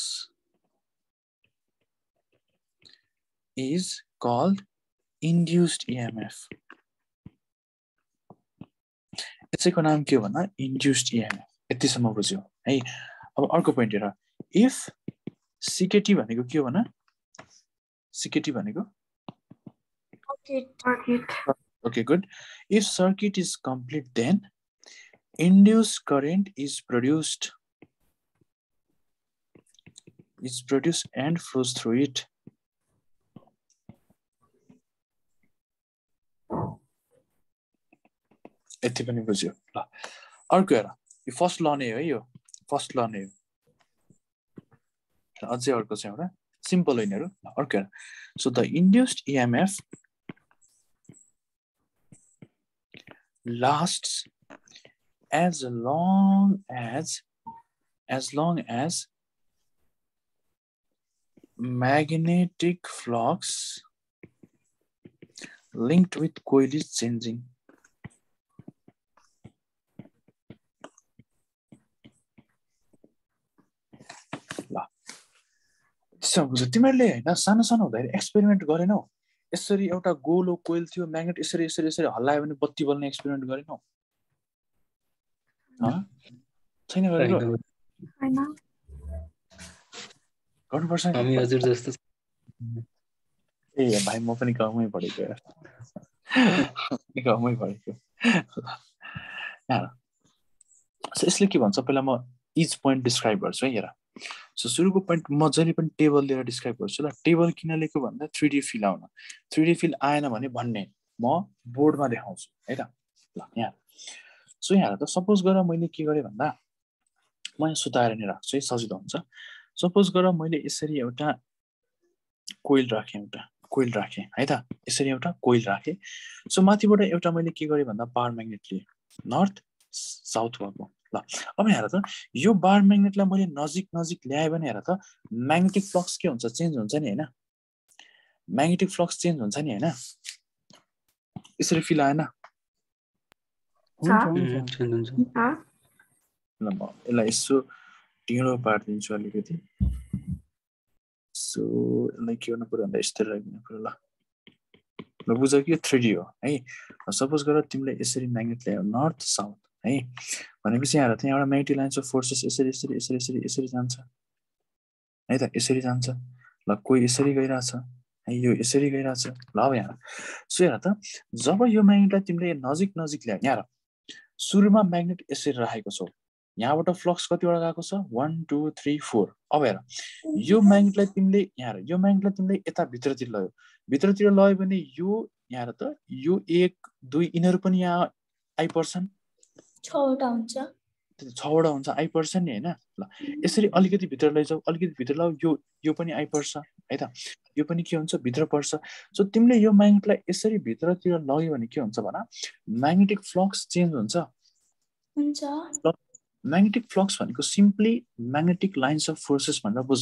A: is called induced EMF. यसैको नाम के हो भन्दा इन्ड्युस्ड इएमएफ यतिसम्म बुझ्यो है अब अर्को पोइन्ट हेर इफ सिकेटी भनेको के हो भन सिकेटी भनेको
D: circuit
A: okay good if circuit is complete then induced current is produced is produced and flows through यति पनि बुझ्यो। ल अर्को हेर। यो फर्स्ट ल नै हो है यो। फर्स्ट ल नै हो अझै अर्को छ एउटा। सिम्पल होइन हेर ल अर्को हेर। So the induced EMF lasts as long as as long as magnetic flux linked with coil is changing ल त्यसो बुझ तिमीहरूले होइन सानो सानो हुँदाखेरि एक्सपेरिमेन्ट गरेनौ यसरी एउटा गोलो कोइल थियो म्याग्नेट यसरी यसरी यसरी हल्लायो भने बत्ती बल्ने एक्सपेरिमेन्ट गरेनौ हँ? छैन गरेको? गर्नुपर्छ नि।
B: हामी हजुर जस्तो
A: ए भाइ म पनि गाउँमै पढेको यार। गाउँमै पढेको। यहाँ यसले के भन्छ पहिला म इच पोइन्ट डिस्क्राइब गर्छु है हेर। सो सुरुको पोइन्ट जहिले पनि टेबल लिएर डिस्क्राइब गर्छु ल। टेबल किन लिएको भन्दा थ्री डी फिल आउन। थ्री डी फिल आएन भने भन्ने म बोर्डमा देखाउँछु है त? ल यहाँ। सो यहाँ त सपोज गरेर मैले के गरेँ भन्दा म यहाँ सुताएर नै राख्छु है? सजिलो हुन्छ। सपोज गरेर मैले यसरी एउटा कोइल राखेँ एउटा कोइल राखेँ है त? यसरी एउटा कोइल राखेँ। सो माथिबाट एउटा मैले के गरेँ भन्दा बार म्याग्नेट लिएँ। नर्थ साउथ भएको। ल अब हेर त यो बार म्याग्नेटलाई मैले नजिक नजिक ल्याएँ भने हेर त म्याग्नेटिक फ्लक्स के हुन्छ? चेन्ज हुन्छ नि होइन? म्याग्नेटिक फ्लक्स चेन्ज हुन्छ नि होइन? यसरी फिल आएन? ल म यसलाई यसो ढिँडो पारिदिन्छु अलिकति। सो यसलाई के गर्नु पऱ्यो भन्दा यस्तै राखिदिनु पऱ्यो ल। ल बुझ कि थ्री डी हो है? सपोज गर तिमीले यसरी म्याग्नेट ल्यायो नर्थ साउथ। है? भनेपछि यहाँ हेर त यहाँबाट म्याग्नेटिक लाइन्स अफ फोर्सेस यसरी यसरी यसरी यसरी यसरी जान्छ। है त यसरी जान्छ। ल कोही यसरी गइरहेछ। है यो यसरी गइरहेछ। ल अब यहाँ। सो हेर त जब यो म्याग्नेटलाई तिमीले नजिक नजिक ल्यायो यहाँ सुरुमा म्याग्नेट यसरी राखेको छौ। यहाँबाट फ्लक्स कतिवटा गएको छ? वान टू थ्री फोर अब हेर। यो म्याग्नेटलाई तिमीले यहाँ यो म्याग्नेटलाई तिमीले यता भित्रतिर लयो। भित्रतिर लयो भने यो यहाँ त यो एक दुई यिनीहरू पनि यहाँ आइपर्छन्।
E: छवटा हुन्छ।
A: छवटा हुन्छ आइपर्छ नि होइन। ल यसरी अलिकति भित्र लैजाऊ अलिकति भित्र लगाऊ यो यो पनि आइपर्छ है त? यो पनि के हुन्छ भित्र पर्छ। सो तिमीले यो म्याग्नेटलाई यसरी भित्रतिर लग्यो भने के हुन्छ भन? म्याग्नेटिक फ्लक्स चेन्ज हुन्छ।
E: हुन्छ।
A: म्याग्नेटिक फ्लक्स भनेको simply magnetic lines of forces भनेर बुझ।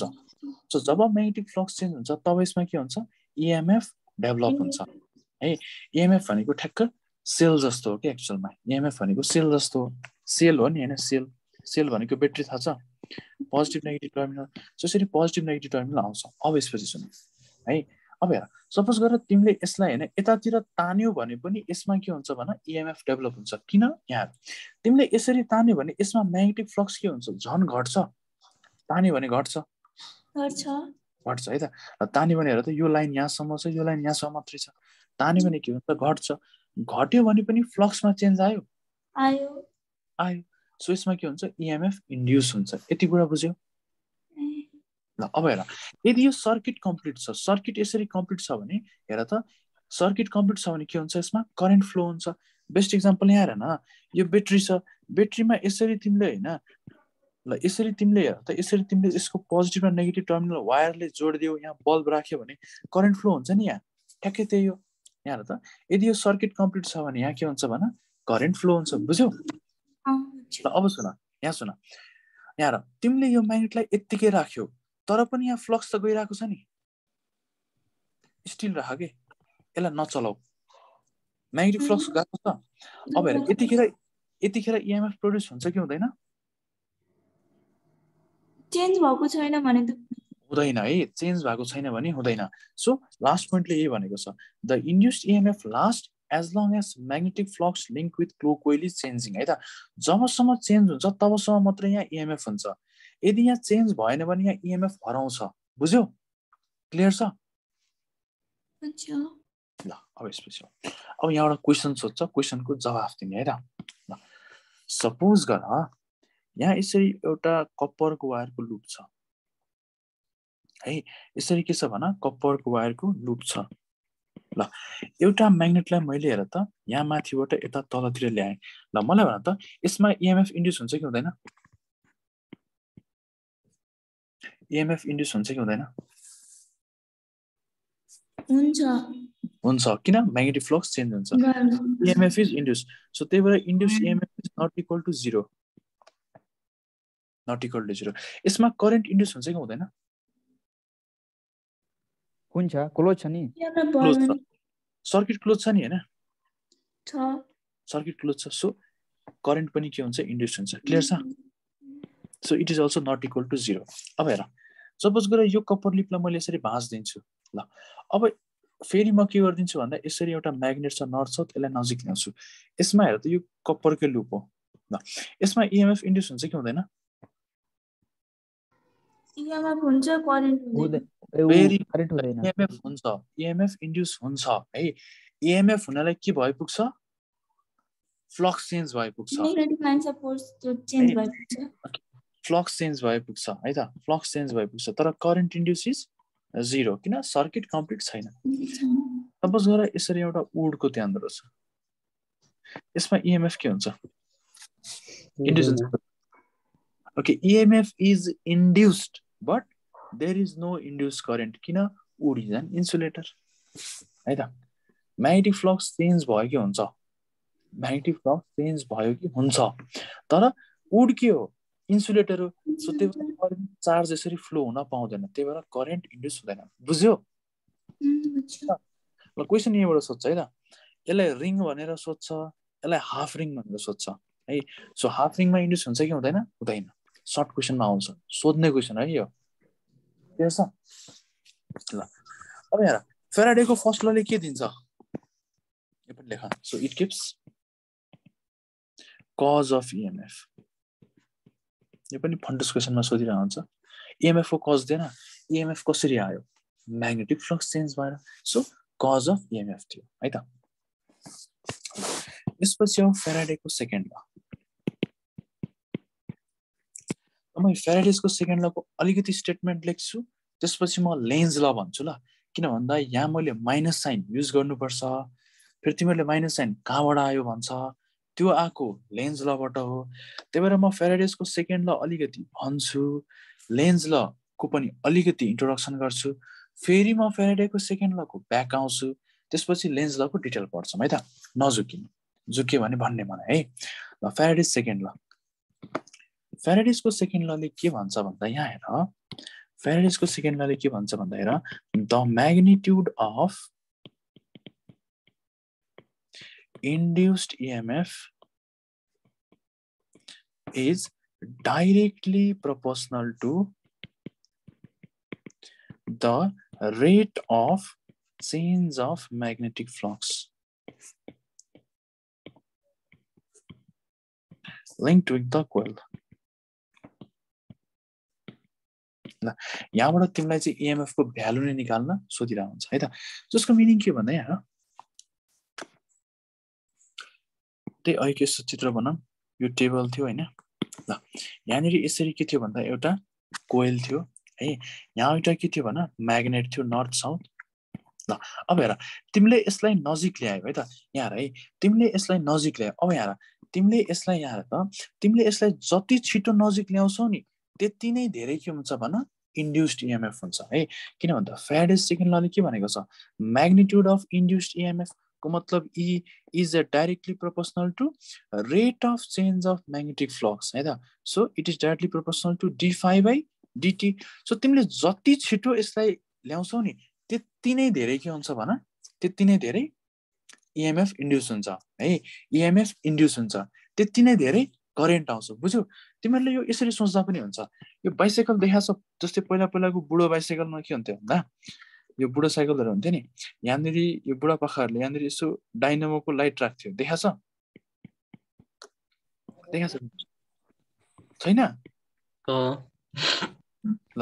A: सो जब म्याग्नेटिक फ्लक्स चेन्ज हुन्छ तब यसमा के हुन्छ? इएमएफ डेभलप हुन्छ। है इएमएफ भनेको ठ्याक्क सेल जस्तो हो कि एक्चुअलमा इएमएफ भनेको सेल जस्तो हो। सेल हो नि होइन सेल सेल भनेको ब्याट्री थाहा छ? पोजिटिभ नेगेटिभ टर्मिनल जसरी पोजिटिभ नेगेटिभ टर्मिनल आउँछ। अब यसपछि सुन। है? अब हेर। सपोज गरेर तिमीले यसलाई होइन यतातिर तान्यो भने पनि यसमा के हुन्छ भन? इएमएफ डेभलप हुन्छ। किन? यहाँ तिमीले यसरी तान्यो भने यसमा म्याग्नेटिक फ्लक्स के हुन्छ? झन् घट्छ। तान्यो भने घट्छ। घट्छ। है त। तान्यो भने हेर त यो लाइन यहाँसम्म छ यो लाइन यहाँसम्म मात्रै छ। तान्यो भने के हुन्छ? घट्छ। घट्यो भने पनि फ्लक्समा चेन्ज आयो।
E: आयो।
A: आयो। सो यसमा के हुन्छ? इएमएफ इन्ड्युस हुन्छ। यति कुरा बुझ्यो? ल अब हेर। यदि यो सर्किट कम्प्लिट छ सर्किट यसरी कम्प्लिट छ भने हेर त सर्किट कम्प्लिट छ भने के हुन्छ यसमा? करेन्ट फ्लो हुन्छ। बेस्ट इक्जाम्पल यहाँ हेर न। यो ब्याट्री छ। ब्याट्रीमा यसरी तिमीले होइन ल यसरी तिमीले हेर त यसरी तिमीले यसको पोजिटिभ र नेगेटिभ टर्मिनल वायरले जोडिदियो यहाँ बल्ब राख्यो भने करेन्ट फ्लो हुन्छ नि यहाँ। ठ्याक्कै त्यही हो। यहाँ त यदि यो सर्किट कम्प्लिट छ भने यहाँ के हुन्छ भन करेन्ट फ्लो हुन्छ बुझ्यौ। ल अब सुन यहाँ सुन। यहाँ हेर तिमीले यो म्याग्नेटलाई यत्तिकै राख्यो तर पनि यहाँ फ्लक्स त गइरहेको छ नि। स्टिल राख के? यसलाई नचलाऊ म्याग्नेटिक फ्लक्स गएको छ। अब हेर यतिखेर यतिखेर इएमएफ प्रड्युस हुन्छ कि हुँदैन?
E: चेन्ज भएको छैन भने त
A: हुँदैन है चेन्ज भएको छैन भने हुँदैन। सो लास्ट पोइन्टले यही भनेको छ the induced EMF last as long as magnetic flux link with close coil changing है त? जबसम्म चेन्ज हुन्छ तबसम्म मात्रै यहाँ इएमएफ हुन्छ। यदि यहाँ चेन्ज भएन भने यहाँ इएमएफ हराउँछ। बुझ्यौ? क्लियर छ? ल अब यसपछि। अब यहाँ एउटा क्वेसन सोध्छ क्वेसनको जवाफ दिने है त? ल सपोज गर यहाँ यसरी एउटा कप्परको वायरको लुप छ। है यसरी के छ भन कप्परको वायरको लुप छ। ल एउटा म्याग्नेटलाई मैले हेर त यहाँ माथिबाट यता तलतिर ल्याएँ। ल मलाई भन त यसमा इएमएफ इन्ड्युस हुन्छ कि हुँदैन? इएमएफ इन्ड्युस हुन्छ कि हुँदैन?
E: हुन्छ।
A: हुन्छ किन? म्याग्नेटिक फ्लक्स चेन्ज हुन्छ। EMF is induced. So they were induced EMF is not equal to zero. Not equal to zero. यसमा करेन्ट इन्ड्युस हुन्छ कि हुँदैन?
C: हुन्छ क्लोज छ नि।
A: क्लोज छ। सर्किट क्लोज छ नि होइन?
E: छ।
A: सर्किट क्लोज छ। सो करेन्ट पनि के हुन्छ? इन्ड्युस हुन्छ। क्लियर छ? So it is also not equal to zero अब हेर। सपोज गरेर यो कप्पर लिपलाई मैले यसरी भाँच दिन्छु ल। अब फेरि म के गरिदिन्छु भन्दा यसरी एउटा म्याग्नेट छ नर्थ साउथ यसलाई नजिक ल्याउँछु। यसमा हेर त यो कप्परकै लुप हो। ल। यसमा इएमएफ इन्ड्युस हुन्छ कि हुँदैन?
E: इएमएफ हुन्छ करेन्ट हुँदैन।
C: हुँदैन
A: Very
C: करेन्ट हुँदैन।
A: इएमएफ हुन्छ इएमएफ इन्ड्युस हुन्छ है। इएमएफ हुनलाई के भइपुग्छ? फ्लक्स चेन्ज भइपुग्छ।
E: चेन्ज छ
A: फ्लक्स चेन्ज भइपुग्छ। है त? फ्लक्स चेन्ज भइपुग्छ। तर करेन्ट इन्ड्युस इज जिरो किन? सर्किट कम्प्लिट छैन। सपोज गरेर यसरी एउटा वुडको त्यहाँ रहेछ यसमा इएमएफ के हुन्छ? इन्ड्युस हुन्छ। Okay EMF is induced but there is no induce current किन? वुड इज एन इन्सुलेटर है त? म्याग्नेटिक फ्लक्स चेन्ज भयो कि हुन्छ? म्याग्नेटिक फ्लक्स चेन्ज भयो कि हुन्छ? तर वुड के हो? इन्सुलेटर हो। सो त्यही भएर करेन्ट चार्ज यसरी फ्लो हुन पाउँदैन। त्यही भएर करेन्ट इन्ड्युस हुँदैन। बुझ्यो? ल क्वेसन यहीँबाट सोध्छ है त। यसलाई रिङ भनेर सोध्छ। यसलाई हाफ रिङ भनेर सोध्छ। है? सो हाफ रिङमा इन्ड्युस हुन्छ कि हुँदैन? हुँदैन। सर्ट क्वेसनमा आउँछ। सोध्ने क्वेसन है यो। ल। अब हेर फेराडेको फर्स्ट लले के दिन्छ? यो पनि लेख। So it keeps cause of EMF यो पनि फन्टस क्वेसनमा सोधिरहेको हुन्छ। इएमएफको कज दिएन। इएमएफ कसरी आयो? म्याग्नेटिक फ्लक्स चेन्ज भएर। सो कज अफ इएमएफ थियो। है त। यसपछि अब फेराडेको सेकेन्ड म फेराडेसको सेकेन्ड लको अलिकति स्टेटमेन्ट लेख्छु त्यसपछि म लेन्स ल भन्छु ल। किन भन्दा यहाँ मैले माइनस साइन युज गर्नुपर्छ फेरि तिमीहरूले माइनस साइन कहाँबाट आयो भन्छ त्यो आएको लेन्स लबाट हो। त्यही भएर म फेराडेसको सेकेन्ड ल अलिकति भन्छु लेन्स लको पनि अलिकति इन्ट्रोडक्सन गर्छु फेरि म फेराडेको सेकेन्ड लको ब्याक आउँछु त्यसपछि लेन्स लको डिटेल पढ्छौँ है त? नझुकिनु। झुक्यो भने भन्ने मलाई है? ल फेराडेस सेकेन्ड ल। फेरेडिस को सेकेंड लं हेर फेरेडिस को second लंर the magnitude of induced EMF is directly proportional to the rate of change of magnetic flux linked with the coil ल यहाँबाट तिमीलाई चाहिँ इएमएफ को भ्यालु नै निकाल्न सोधिरहेको हुन्छ है त? जसको मिनिङ के भन्दा यहाँ? त्यही अहिले चित्र बनाऊ यो टेबल थियो होइन? ल यहाँनिर यसरी के थियो भन्दा एउटा कोइल थियो है? यहाँ एउटा के थियो भन म्याग्नेट थियो नर्थ साउथ ल अब हेर तिमीले यसलाई नजिक ल्यायो है त? यहाँ है? तिमीले यसलाई नजिक ल्यायो। अब यहाँ तिमीले यसलाई यहाँ त तिमीले यसलाई जति छिटो नजिक ल्याउँछौ नि त्यति नै धेरै के हुन्छ भन इन्ड्युस्ड इएमएफ हुन्छ है। किन भन्दा फ्याडेस सेकेन्ड के भनेको छ? म्याग्निट्युड अफ इन्ड्युस्ड इएमएफ को मतलब E is a directly proportional to rate of change of magnetic flux है त? So it is directly proportional to D phi by DT so तिमीले जति छिटो यसलाई ल्याउँछौ नि त्यति नै धेरै के हुन्छ भन? त्यति नै धेरै इएमएफ इन्ड्युस हुन्छ है। इएमएफ इन्ड्युस हुन्छ त्यति नै धेरै करेन्ट आउँछ। बुझ्यौ? तिमीहरूले यो यसरी सोच्दा पनि हुन्छ। यो बाइसाइकल देखाएको छ जस्तै पहिला पहिलाको बुढो बाइसाइकलमा के हुन्थ्यो भन्दा? यो बुढो साइकलहरू हुन्थ्यो नि यहाँनिर यो बुढा पाखाहरूले यहाँनिर यसो डाइनामोको लाइट राख्थ्यो। देखा छ? छैन? ल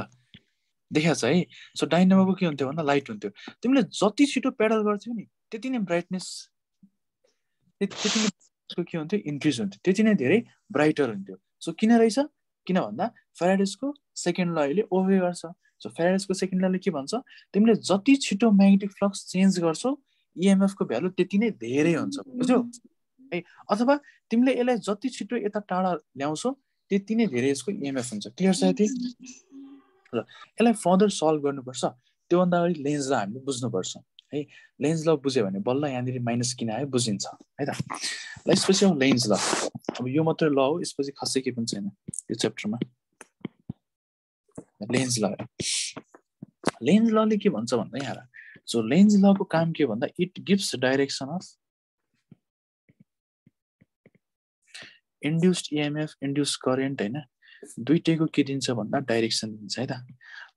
A: देखा छ है। सो डाइनामोको के हुन्थ्यो भन्दा? लाइट हुन्थ्यो। तिमीले जति छिटो पेडल गर्थ्यौ नि त्यति नै ब्राइटनेस त्यति नै के हुन्थ्यो? इन्क्रिज हुन्थ्यो। त्यति नै धेरै ब्राइटर हुन्थ्यो। सो किन रहेछ? किन भन्दा फेराडेसको सेकेन्ड अहिले ओभे गर्छ। सो फेराडेसको सेकेन्ड लले के भन्छ? तिमीले जति छिटो म्याग्नेटिक फ्लक्स चेन्ज गर्छौ इएमएफको भ्यालु त्यति नै धेरै हुन्छ। बुझ्यौ? है अथवा तिमीले यसलाई जति छिटो यता टाढा ल्याउँछौ त्यति नै धेरै यसको इएमएफ हुन्छ। क्लियर छ यति? र यसलाई फर्दर सल्भ गर्नुपर्छ। त्योभन्दा अगाडि लेन्सलाई हामीले बुझ्नुपर्छ। है लेन्स ल बुझ्यो भने बल्ल यहाँनिर माइनस किन आयो बुझिन्छ है त? ल यसपछि अब लेन्स ल। अब यो मात्रै ल हो यसपछि खासै केही पनि छैन यो च्याप्टरमा लेन्स ल लेन्स लले के भन्छ भन्दा यहाँ सो लेन्स लको काम के भन्दा it gives direction of induced EMF induce current होइन? दुइटैको के दिन्छ भन्दा डाइरेक्सन दिन्छ है त?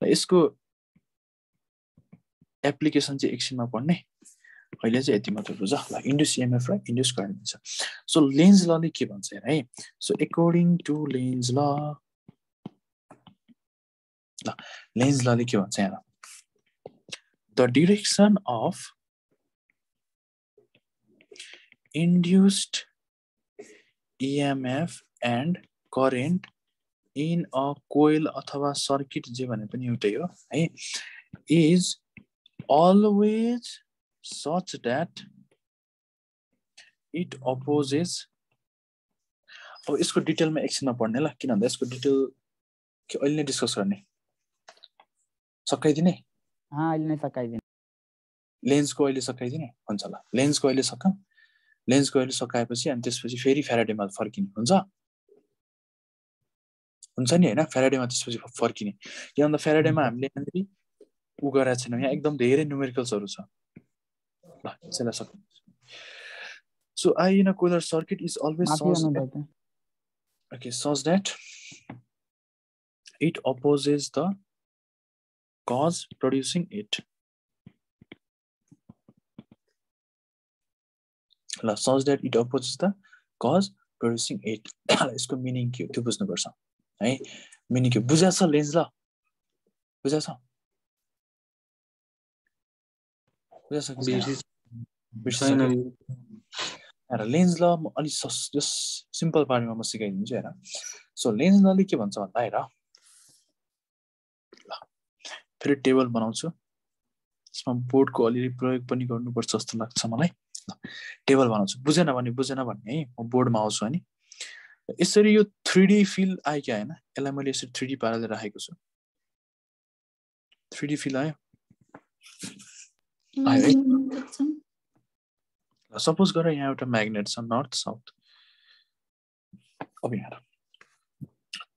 A: यसको एप्लिकेसन चाहिँ एकछिनमा पढ्ने। अहिले चाहिँ यति मात्र बुझ ल इन्ड्युस इएमएफ र इन्ड्युस करेन्ट दिन्छ सो लेन्स लले के भन्छ हेर है? सो एकर्डिङ टु लेन्स ल ल लेन्स लले के भन्छ यहाँ? The direction of induced EMF and current in a coil अथवा सर्किट जे भने पनि एउटै हो है? Is always such that it opposes अब यसको डिटेलमा एकछिनमा पढ्ने ल किन भन्दा यसको डिटेल के अहिले नै डिस्कस गर्ने। सकाइदिने?
C: अहिले नै सकाइदिने।
A: लेन्सको अहिले सकाइदिने? हुन्छ ल। लेन्सको अहिले सकाम लेन्सको अहिले सकाएपछि अनि त्यसपछि फेरि फेराडेमा फर्किने। हुन्छ? हुन्छ नि होइन? फेराडेमा त्यसपछि फर्किने। किन भन्दा फेराडेमा हामीले यहाँनिर ऊ गरेको छैनौँ यहाँ एकदम धेरै न्युमेरिकल्सहरू छ। ल यसैलाई सक्नु so I in a coil or circuit is always okay such that it opposes the cause producing it ल such that it opposes the cause producing it यसको मिनिङ के हो? त्यो बुझ्नुपर्छ। है मिनिङ के हो? बुझाएको छ लेन्स ल। बुझाएको छ? हेर लेन्स ल म अलिक सस जस सिम्पल पार्टीमा म सिकाइदिन्छु हेर सो लेन्स लले के भन्छ भन्दा हेर ल फेरि टेबल बनाउँछु यसमा बोर्डको अलिअलि प्रयोग पनि गर्नुपर्छ जस्तो लाग्छ मलाई ल टेबल बनाउँछु बुझेन भने बुझेन भन्ने है म बोर्डमा आउँछु अनि यसरी यो थ्री डी फिल आयो क्या होइन यसलाई मैले यसरी थ्री डी पाराले राखेको छु थ्री डी फिल आयो सपोज गर यहाँ एउटा म्याग्नेट छ नर्थ साउथ अब यहाँ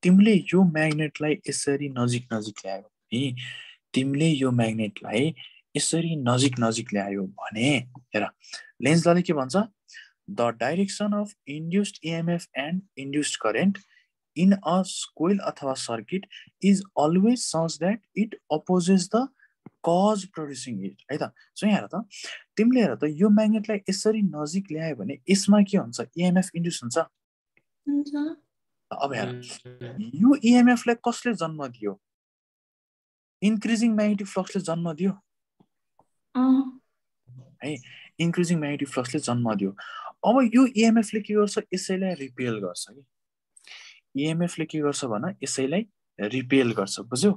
A: तिमीले यो म्याग्नेटलाई यसरी नजिक नजिक ल्यायो भने तिमीले यो म्याग्नेटलाई यसरी नजिक नजिक ल्यायो भने हेर लेन्स लले के भन्छ? The direction of induced EMF and induced current in a coil अथवा circuit is always such that it opposes the cause producing it है त? सो यहाँ हेर त तिमीले हेर त यो म्याग्नेटलाई यसरी नजिक ल्यायो भने यसमा के हुन्छ? इएमएफ इन्ड्युस हुन्छ।
E: हुन्छ।
A: अब हेर यो इएमएफलाई कसले जन्म दियो? इन्क्रिजिङ म्याग्नेटिक फ्लक्सले जन्म दियो?
E: अँ।
A: इन्क्रिजिङ म्याग्नेटिक फ्लक्सले जन्म दियो। अब यो इएमएफले के गर्छ? यसैलाई रिपेल गर्छ कि? इएमएफले के गर्छ भन? यसैलाई रिपेल गर्छ बुझ्यौ?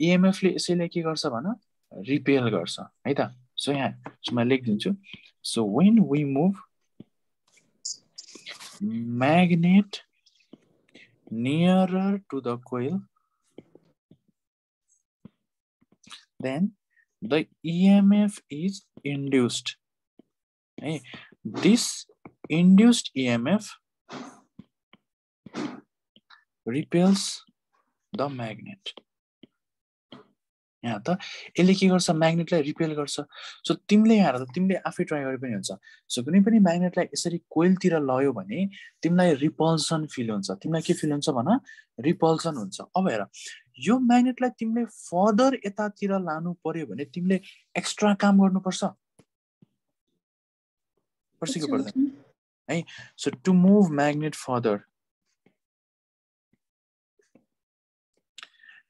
A: इएमएफले यसैलाई के गर्छ भन रिपेल गर्छ है त सो यहाँ म लेखिदिन्छु so when we move magnet nearer to the coil then the emf is induced hey, this induced emf repels the magnet यहाँ त। यसले के गर्छ? म्याग्नेटलाई रिपेल गर्छ। सो तिमीले यहाँ त तिमीले आफै ट्राई गरे पनि हुन्छ। सो कुनै पनि म्याग्नेटलाई यसरी कोइलतिर लयो भने तिमीलाई रिपल्सन फिल हुन्छ। तिमीलाई के फिल हुन्छ भन? रिपल्सन हुन्छ। अब हेर यो म्याग्नेटलाई तिमीले फर्दर यतातिर लानु पर्यो भने तिमीले एक्स्ट्रा काम गर्नुपर्छ। पर्छ कि पर्दैन? So to move magnet further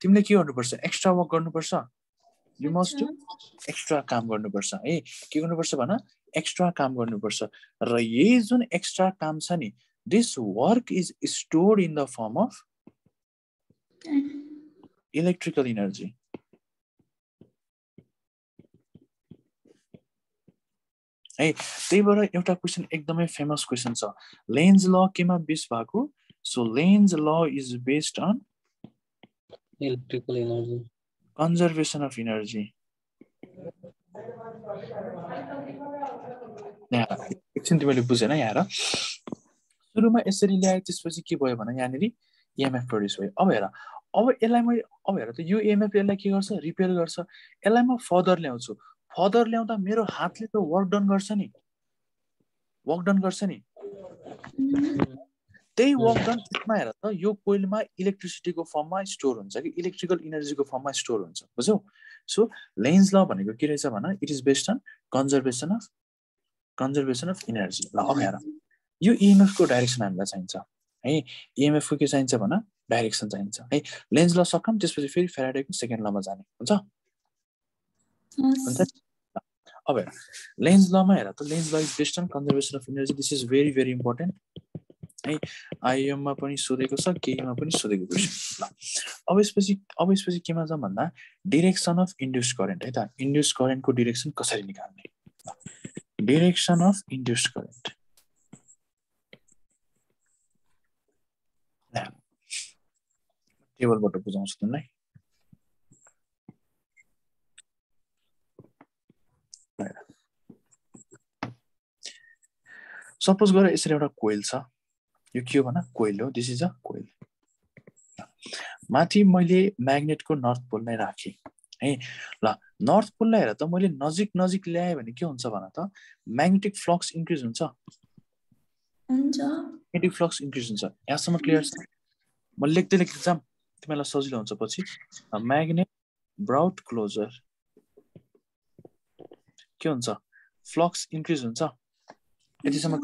A: तिमीले के गर्नुपर्छ? एक्स्ट्रा वर्क गर्नुपर्छ? यु मस्ट डु एक्स्ट्रा काम गर्नुपर्छ है? के गर्नुपर्छ भन? एक्स्ट्रा काम गर्नुपर्छ। र यही जुन एक्स्ट्रा काम छ नि this work is stored in the form of electrical energy है? त्यही भएर एउटा क्वेसन एकदमै फेमस क्वेसन छ। लेन्स ल केमा बेस भएको? So Lenz law is based on
B: electrical energy.
A: conservation of energy. यहाँ। एकछिन तिमीले बुझेन यहाँ सुरुमा यसरी ल्याए त्यसपछि के भयो भने यहाँनिर? इएमएफ प्रड्युस भयो। अब हेर। अब यसलाई मैले अब हेर त यो इएमएफ यसलाई के गर्छ? रिपेयर गर्छ। यसलाई म फर्दर ल्याउँछु। फर्दर ल्याउँदा मेरो हातले त वर्क डन गर्छ नि। वर्क डन गर्छ नि। त्यही वर्क डन यसमा हेर त यो कोइलमा इलेक्ट्रिसिटीको फर्ममा स्टोर हुन्छ कि इलेक्ट्रिकल इनर्जीको फर्ममा स्टोर हुन्छ बुझ्यौ सो लेन्स ल भनेको के रहेछ भन it is based on conservation of conservation of energy ल अब हेर यो इएमएफको डाइरेक्सन हामीलाई चाहिन्छ है इएमएफको के चाहिन्छ भन डाइरेक्सन चाहिन्छ है लेन्स ल सकम त्यसपछि फेरि फेराडेको सेकेन्ड लमा जाने हुन्छ हुन्छ अब हेर लेन्स लमा हेर त Lenz law is based on conservation of energy this is very very important है। आइएममा पनि सोधेको छ केहीमा पनि सोधेको क्वेसन। ल अब यसपछि अब यसपछि केमा छ भन्दा डिरेक्सन अफ इन्ड्युस करेन्ट है त। इन्ड्युस करेन्टको डिरेक्सन कसरी निकाल्ने? डिरेक्सन अफ इन्ड्युस करेन्ट टेबलबाट बुझाउँछु तिमीलाई सपोज गरेर यसरी एउटा कोइल छ। यो के हो भन कोइल हो दिस इज अ कोइल। माथि मैले म्याग्नेटको नर्थ पोललाई राखेँ। है ल नर्थ पोललाई हेर त मैले नजिक नजिक ल्याएँ भने के हुन्छ भन त? म्याग्नेटिक फ्लक्स इन्क्रिज हुन्छ। म्याग्नेटिक फ्लक्स इन्क्रिज हुन्छ। यहाँसम्म क्लियर छ? म लेख्दै लेख्दै जाऊँ तिमीलाई सजिलो हुन्छ पछि। Magnet brought closer. के हुन्छ? फ्लक्स इन्क्रिज हुन्छ। यतिसम्म?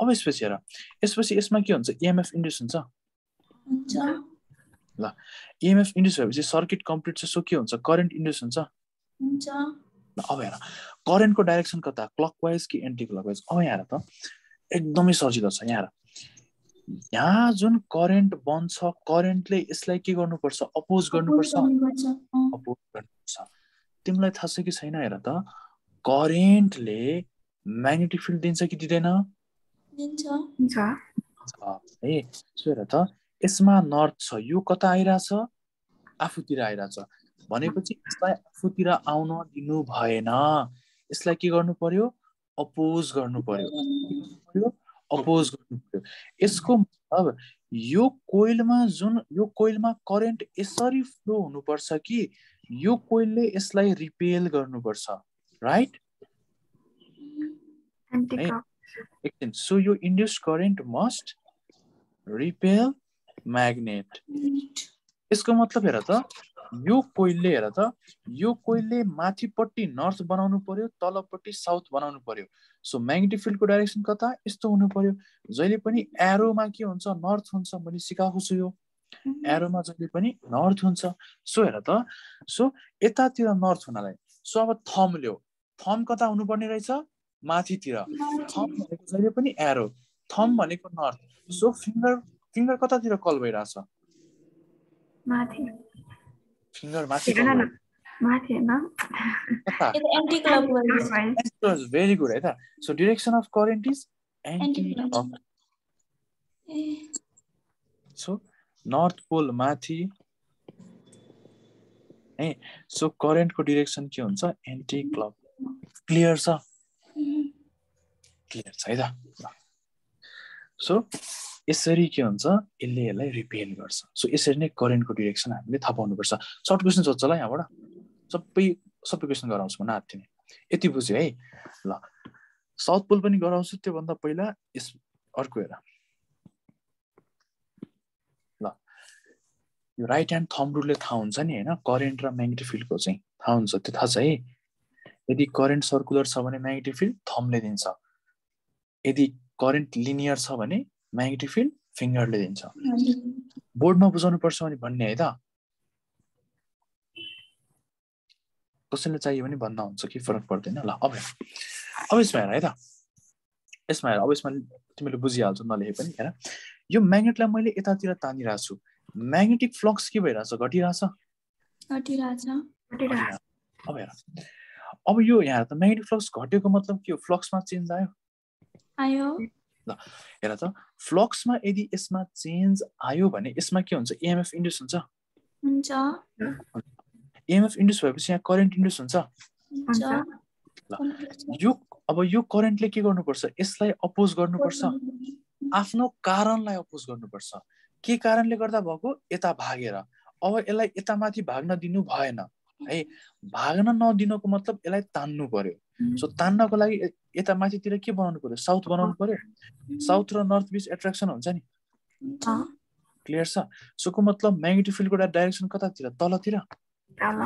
A: अब यसपछि हेर। यसपछि यसमा के हुन्छ? इएमएफ इन्ड्युस हुन्छ।
E: हुन्छ।
A: इएमएफ इन्ड्युस भएपछि सर्किट कम्प्लिट छ सो के हुन्छ? करेन्ट इन्ड्युस हुन्छ। ल अब हेर। करेन्टको डाइरेक्सन कता? क्लकवाइज कि एन्टी क्लकवाइज अब यहाँ त। एकदमै सजिलो छ। यहाँ यहाँ जुन करेन्ट बन्छ करेन्टले यसलाई के गर्नुपर्छ? अपोज गर्नुपर्छ। अपोज गर्नुपर्छ। तिमीलाई थाहा छ कि छैन? हेर त। करेन्टले म्याग्नेटिक फिल्ड दिन्छ कि दिँदैन?
E: दिन्छ
D: हुन्छ।
A: छ है हेर त यसमा नर्थ छ यो कता आइरहेछ? आफूतिर आइरहेछ। भनेपछि यसलाई आफूतिर आउन दिनु भएन। यसलाई के गर्नु पर्यो? अपोज गर्नु पर्यो। अपोज गर्नु पर्यो? यसको मतलब यो कोइलमा जुन यो कोइलमा करेन्ट यसरी फ्लो हुनुपर्छ कि यो कोइलले यसलाई रिपेल गर्नुपर्छ राइट? एकछिन सो यो induce current must repel magnet यसको मतलब हेर त यो कोइलले हेर त यो कोइलले माथिपट्टि नर्थ बनाउनु पर्यो तलपट्टि साउथ बनाउनु पर्यो। सो म्याग्नेटिक फिल्डको डाइरेक्सन कता? यस्तो हुनु पर्यो। जहिले पनि एरोमा के हुन्छ? नर्थ हुन्छ मैले सिकाएको छु यो एरोमा जहिले पनि नर्थ हुन्छ। सो हेर त सो यतातिर नर्थ हुनलाई। सो अब थम ल्याऊ थम कता हुनुपर्ने रहेछ? माथितिर। थम भनेको जहिले पनि एरो थम भनेको नर्थ सो फिङ्गर फिङ्गर कतातिर कल भइरहेछ?
D: माथि।
A: फिङ्गर माथि भेरी गुड है त। So direction of current
E: is anti
A: so north pole माथि। है सो करेन्टको डिरेक्सन के हुन्छ? एन्टी क्लक क्लियर छ? क्लियर छ है त? सो यसरी के हुन्छ? यसले यसलाई रिपेल गर्छ। सो यसरी नै करेन्टको डिरेक्सन हामीले थाहा पाउनुपर्छ। सर्ट क्वेसन सोध्छ ल यहाँबाट। सबै सबै क्वेसन गराउँछु म नाति नै यति बुझ्यो है? ल। साउथ पोल पनि गराउँछु त्योभन्दा पहिला यस अर्को हेर। ल। यो राइट ह्यान्ड थम रुलले थाहा हुन्छ नि होइन? करेन्ट र म्याग्नेटिक फिल्डको चाहिँ। थाहा हुन्छ त्यो थाहा छ है? यदि करेन्ट सर्कुलर छ भने म्याग्नेटिक फिल्ड थमले दिन्छ। यदि करेन्ट लिनियर छ भने म्याग्नेटिक फिल्ड फिङ्गरले दिन्छ। बोर्ड नबुझाउनु पर्छ भने भन्ने है त? कसैले चाहियो भने भन्दा हुन्छ कि फरक पर्दैन ल अब अब यसमा हेर है त। यसमा हेर अब यसमा तिमीले बुझिहाल्छौ नलेखे पनि हेर। यो म्याग्नेटलाई मैले यतातिर तानिरहेको छु। म्याग्नेटिक फ्लक्स के भइरहेछ? घटिरहेछ? अब हेर। अब यो यहाँ त म्याग्नेटिक फ्लक्स घटेको मतलब के हो? फ्लक्समा चेन्ज आयो।
E: आयो।
A: हेर त फ्लक्समा यदि यसमा चेन्ज आयो भने यसमा के हुन्छ? इएमएफ इन्ड्युस हुन्छ।
E: हुन्छ।
A: इएमएफ इन्ड्युस भएपछि यहाँ करेन्ट इन्ड्युस हुन्छ।
E: हुन्छ।
A: ल। यो अब यो करेन्टले के गर्नुपर्छ? यसलाई अपोज गर्नुपर्छ। आफ्नो कारणलाई अपोज गर्नुपर्छ। के कारणले गर्दा भएको? यता भागेर। अब यसलाई यता माथि भाग्न दिनु भएन। है भाग्न नदिनुको मतलब यसलाई तान्नु पर्यो। सो तान्नको लागि यता माथितिर के बनाउनु पर्यो? साउथ बनाउनु पर्यो? साउथ र नर्थ बिच एट्र्याक्सन हुन्छ नि। क्लियर छ? सोको मतलब म्याग्नेटिक फिल्डको डाइरेक्सन कतातिर? तलतिर?
D: तल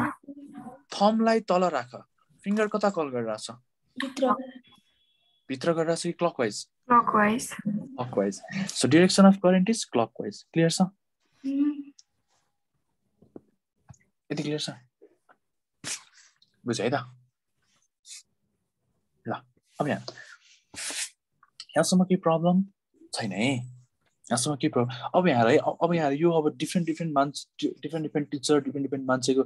A: थमलाई तल राख। फिङ्गर कता कल गरिरहेछ
E: भित्र।
A: गरिरहेछ कि
D: clockwise
A: clockwise so direction of current is clockwise clear छ? यति क्लियर छ? त ल अब यहाँ यहाँसम्म केही प्रब्लम छैन है यहाँसम्म केही प्रब्लम अब यहाँ है अब यहाँ यो अब डिफ्रेन्ट डिफ्रेन्ट मान्छे different different teacher different different मान्छेको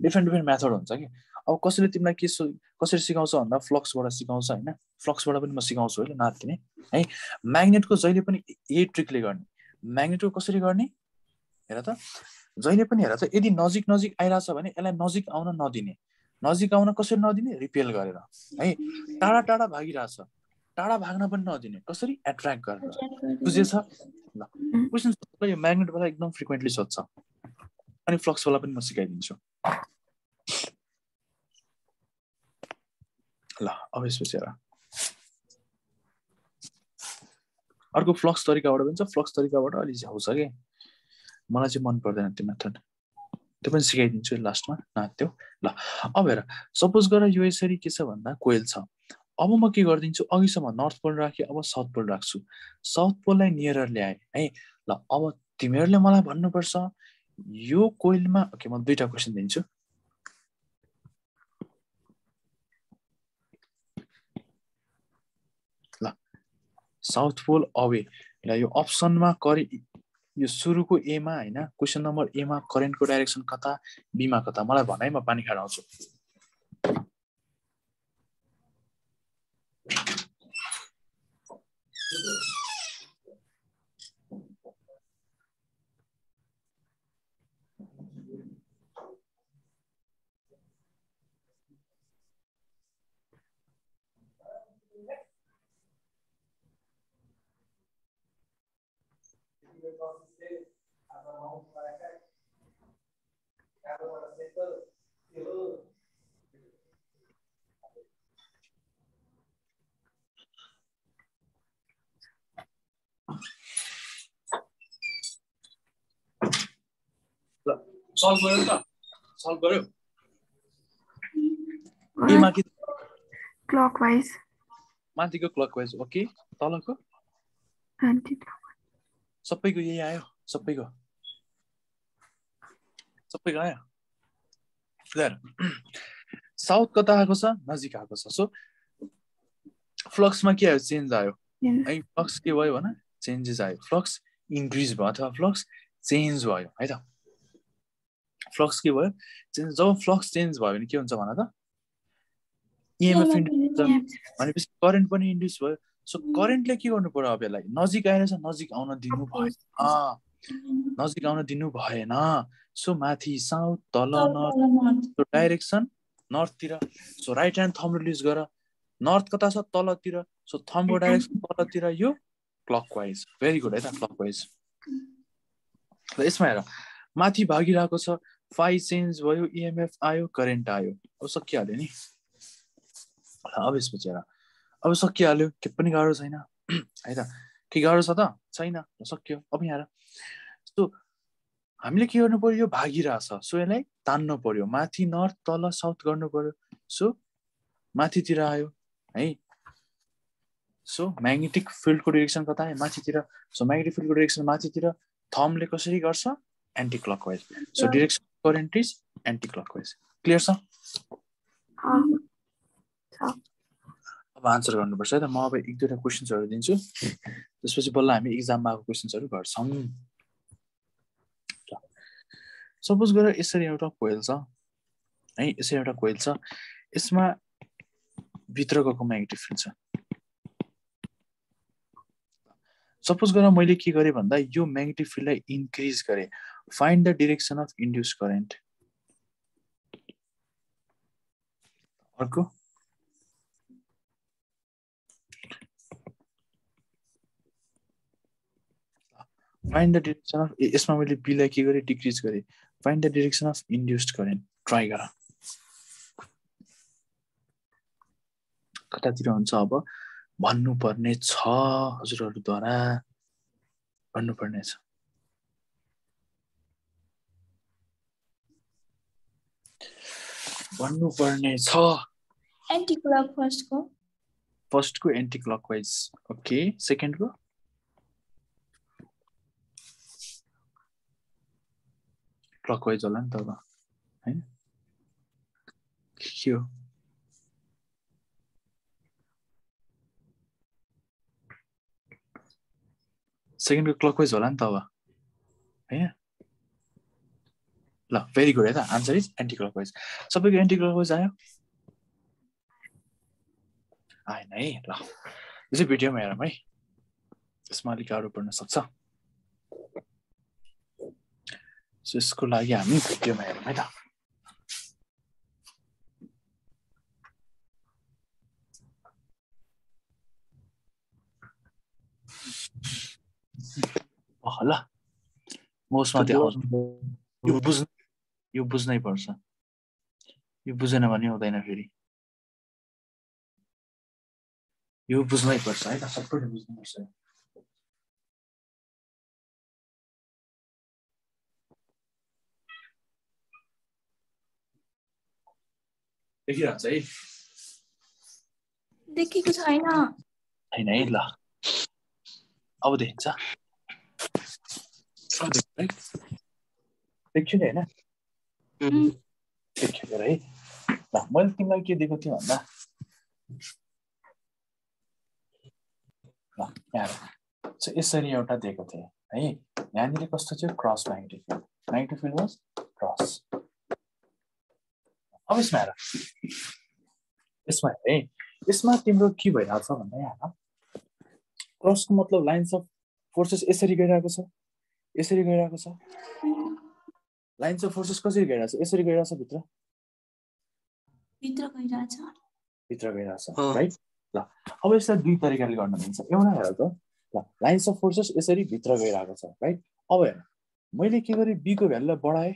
A: डिफ्रेन्ट डिफ्रेन्ट मेथड हुन्छ कि अब कसैले तिमीलाई के कसरी सिकाउँछ भन्दा फ्लक्सबाट सिकाउँछ होइन फ्लक्सबाट पनि म सिकाउँछु है नाति नै है म्याग्नेटको जहिले पनि यही ट्रिकले गर्ने म्याग्नेटको कसरी गर्ने हेर त जहिले पनि हेर त यदि नजिक नजिक आइरहेछ भने यसलाई नजिक आउन नदिने नजिक आउन कसरी नदिने? रिपेल गरेर। है? टाढा टाढा भागिरहेछ। टाढा भाग्न पनि नदिने। कसरी? एट्र्याक्ट गरेर। बुझेछ? ल। क्वेसन यो म्याग्नेटबाट एकदम फ्रिक्वेन्टली सोध्छ। अनि फ्लक्सवाला पनि म सिकाइदिन्छु। ल अब यसपछि अर्को फ्लक्स तरिकाबाट पनि छ। फ्लक्स तरिकाबाट अलि झ्याउ छ कि? मलाई चाहिँ मन पर्दैन त्यो मेथड त्यो पनि सिकाइदिन्छु लास्टमा न त्यो ल अब हेर सपोज गर यो यसरी के छ भन्दा कोइल छ। अब म के गरिदिन्छु? अघिसम्म नर्थ पोल राखेँ अब साउथ पोल राख्छु। साउथ पोललाई नियरर ल्याएँ है? ल अब तिमीहरूले मलाई भन्नुपर्छ यो कोइलमा ओके म दुईवटा क्वेसन दिन्छु। ल साउथ पोल अवे ल यो अप्सनमा करिब यो सुरुको एमा होइन क्वेसन नम्बर एमा करेन्टको डाइरेक्सन कता बीमा कता मलाई भनाइ म पानी खाएर सल्भ गऱ्यो त। सल्भ कि
D: क्लकवाइज
A: माथिको क्लकवाइज ओके। तलको? सबैको यही आयो। सबैको। सबैको आयो। साउथ कता आएको छ? नजिक आएको छ। सो फ्लक्समा के आयो? चेन्ज आयो। है फ्लक्स के भयो भने चेन्जेस आयो। फ्लक्स इन्क्रिज भयो अथवा फ्लक्स चेन्ज भयो। है त? फ्लक्स के भयो। चेन्ज जब फ्लक्स चेन्ज भयो भने के हुन्छ भन त? इएमएफ इन्ड्युस भनेपछि करेन्ट पनि इन्ड्युस भयो। सो करेन्टले के गर्नु पर्यो अब यसलाई? नजिक आएर चाहिँ नजिक आउन दिनु भएन। नजिक आउन दिनु भएन। सो माथि साउथ तल north. Direction नर्थतिर। So right hand thumb release गर। नर्थ कता छ? तलतिर। सो थम्बको डाइरेक्सन तलतिर यो क्लकवाइज भेरी गुड है त क्लकवाइज र यसमा हेर। माथि भागिरहेको छ। फाइ चेन्ज भयो इएमएफ आयो करेन्ट आयो। अब सकिहाल्यो नि। अब यसपछि हेर। अब सकिहाल्यो के पनि गाह्रो छैन। है त के गाह्रो छ त? छैन। सक्यो अब यहाँ सो हामीले के गर्नु पर्यो? यो भागिरहेछ। सो यसलाई तान्नु पर्यो। माथि नर्थ तल साउथ गर्नु पर्यो। सो माथितिर आयो है। सो म्याग्नेटिक फिल्डको डिरेक्सन कता आयो माथितिर। सो म्याग्नेटिक फिल्डको डिरेक्सन माथितिर। थम्बले कसरी गर्छ? Anti clockwise so direction current is anti clockwise clear छ अब आन्सर गर्नुपर्छ है त। म अब एक दुईवटा क्वेसन्सहरू दिन्छु। त्यसपछि बल्ल हामी इक्जाममा आएको क्वेसन्सहरू गर्छौँ। सपोज गरेर यसरी एउटा कोइल छ। है यसरी एउटा कोइल छ। यसमा भित्र गएको म्याग्नेटिक फिल्ड छ। सपोज गरेर मैले के गरेँ भन्दा यो म्याग्नेटिक फिल्डलाई इन्क्रिज गरेँ। Find the direction of induce current अर्को फाइन्ड द डिरेक्सन अफ यसमा मैले बीलाई के गरेँ डिक्रिज गरेँ find the direction of induced current try गर कतातिर हुन्छ अब? भन्नुपर्ने छ हजुरहरूद्वारा। भन्नुपर्ने छ। भन्नुपर्ने छ
E: एन्टी क्लक फर्स्टको
A: फर्स्टको एन्टी क्लकवाइज ओके सेकेन्डको क्लकवाइज होला नि त अब होइन के हो? सेकेन्डको क्लकवाइज होला नि त अब होइन ल भेरी गुड है त? आन्सर इज एन्टी क्लकवाइज सबैको एन्टी क्लकवाइज आयो? आएन है ल। यो चाहिँ भिडियोमा हेरौँ है। यसमा अलिक गाह्रो पर्न सक्छ? सो यसको लागि हामी भिडियोमा हेरौँ है त। ल। म उसमा देखाउँछु यो बुझ्नु यो बुझ्नै पर्छ। यो बुझेन भने हुँदैन फेरि। यो बुझ्नै पर्छ है त सबैले बुझ्नुपर्छ देखिरहन्छ है।
E: देखेको छैन।
A: होइन है ल। अब देखिन्छ। देखियो नि होइन है ल मैले तिमीलाई के दिएको थिएँ भन्दा ल यहाँ यसरी एउटा दिएको थिएँ है यहाँनिर कस्तो थियो cross magnetic field magnetic field was cross अब यसमा हेर यसमा हेर है यसमा तिम्रो के भइरहेको छ भन्दा यहाँ क्रसको मतलब लाइन्स अफ फोर्सेस यसरी गइरहेको छ यसरी गइरहेको छ लाइन्स अफ फोर्सेस कसरी गइरहेको छ यसरी गइरहेको छ भित्र?
E: भित्र गइरहेछ
A: भित्र गइरहेको छ
B: अँ।
A: राइट ल अब यसलाई दुई तरिकाले गर्न मिल्छ एउटा हेर त ल लाइन्स अफ फोर्सेस यसरी भित्र गइरहेको छ राइट अब हेर मैले के गरेँ? बीको भ्यालुलाई बढाएँ।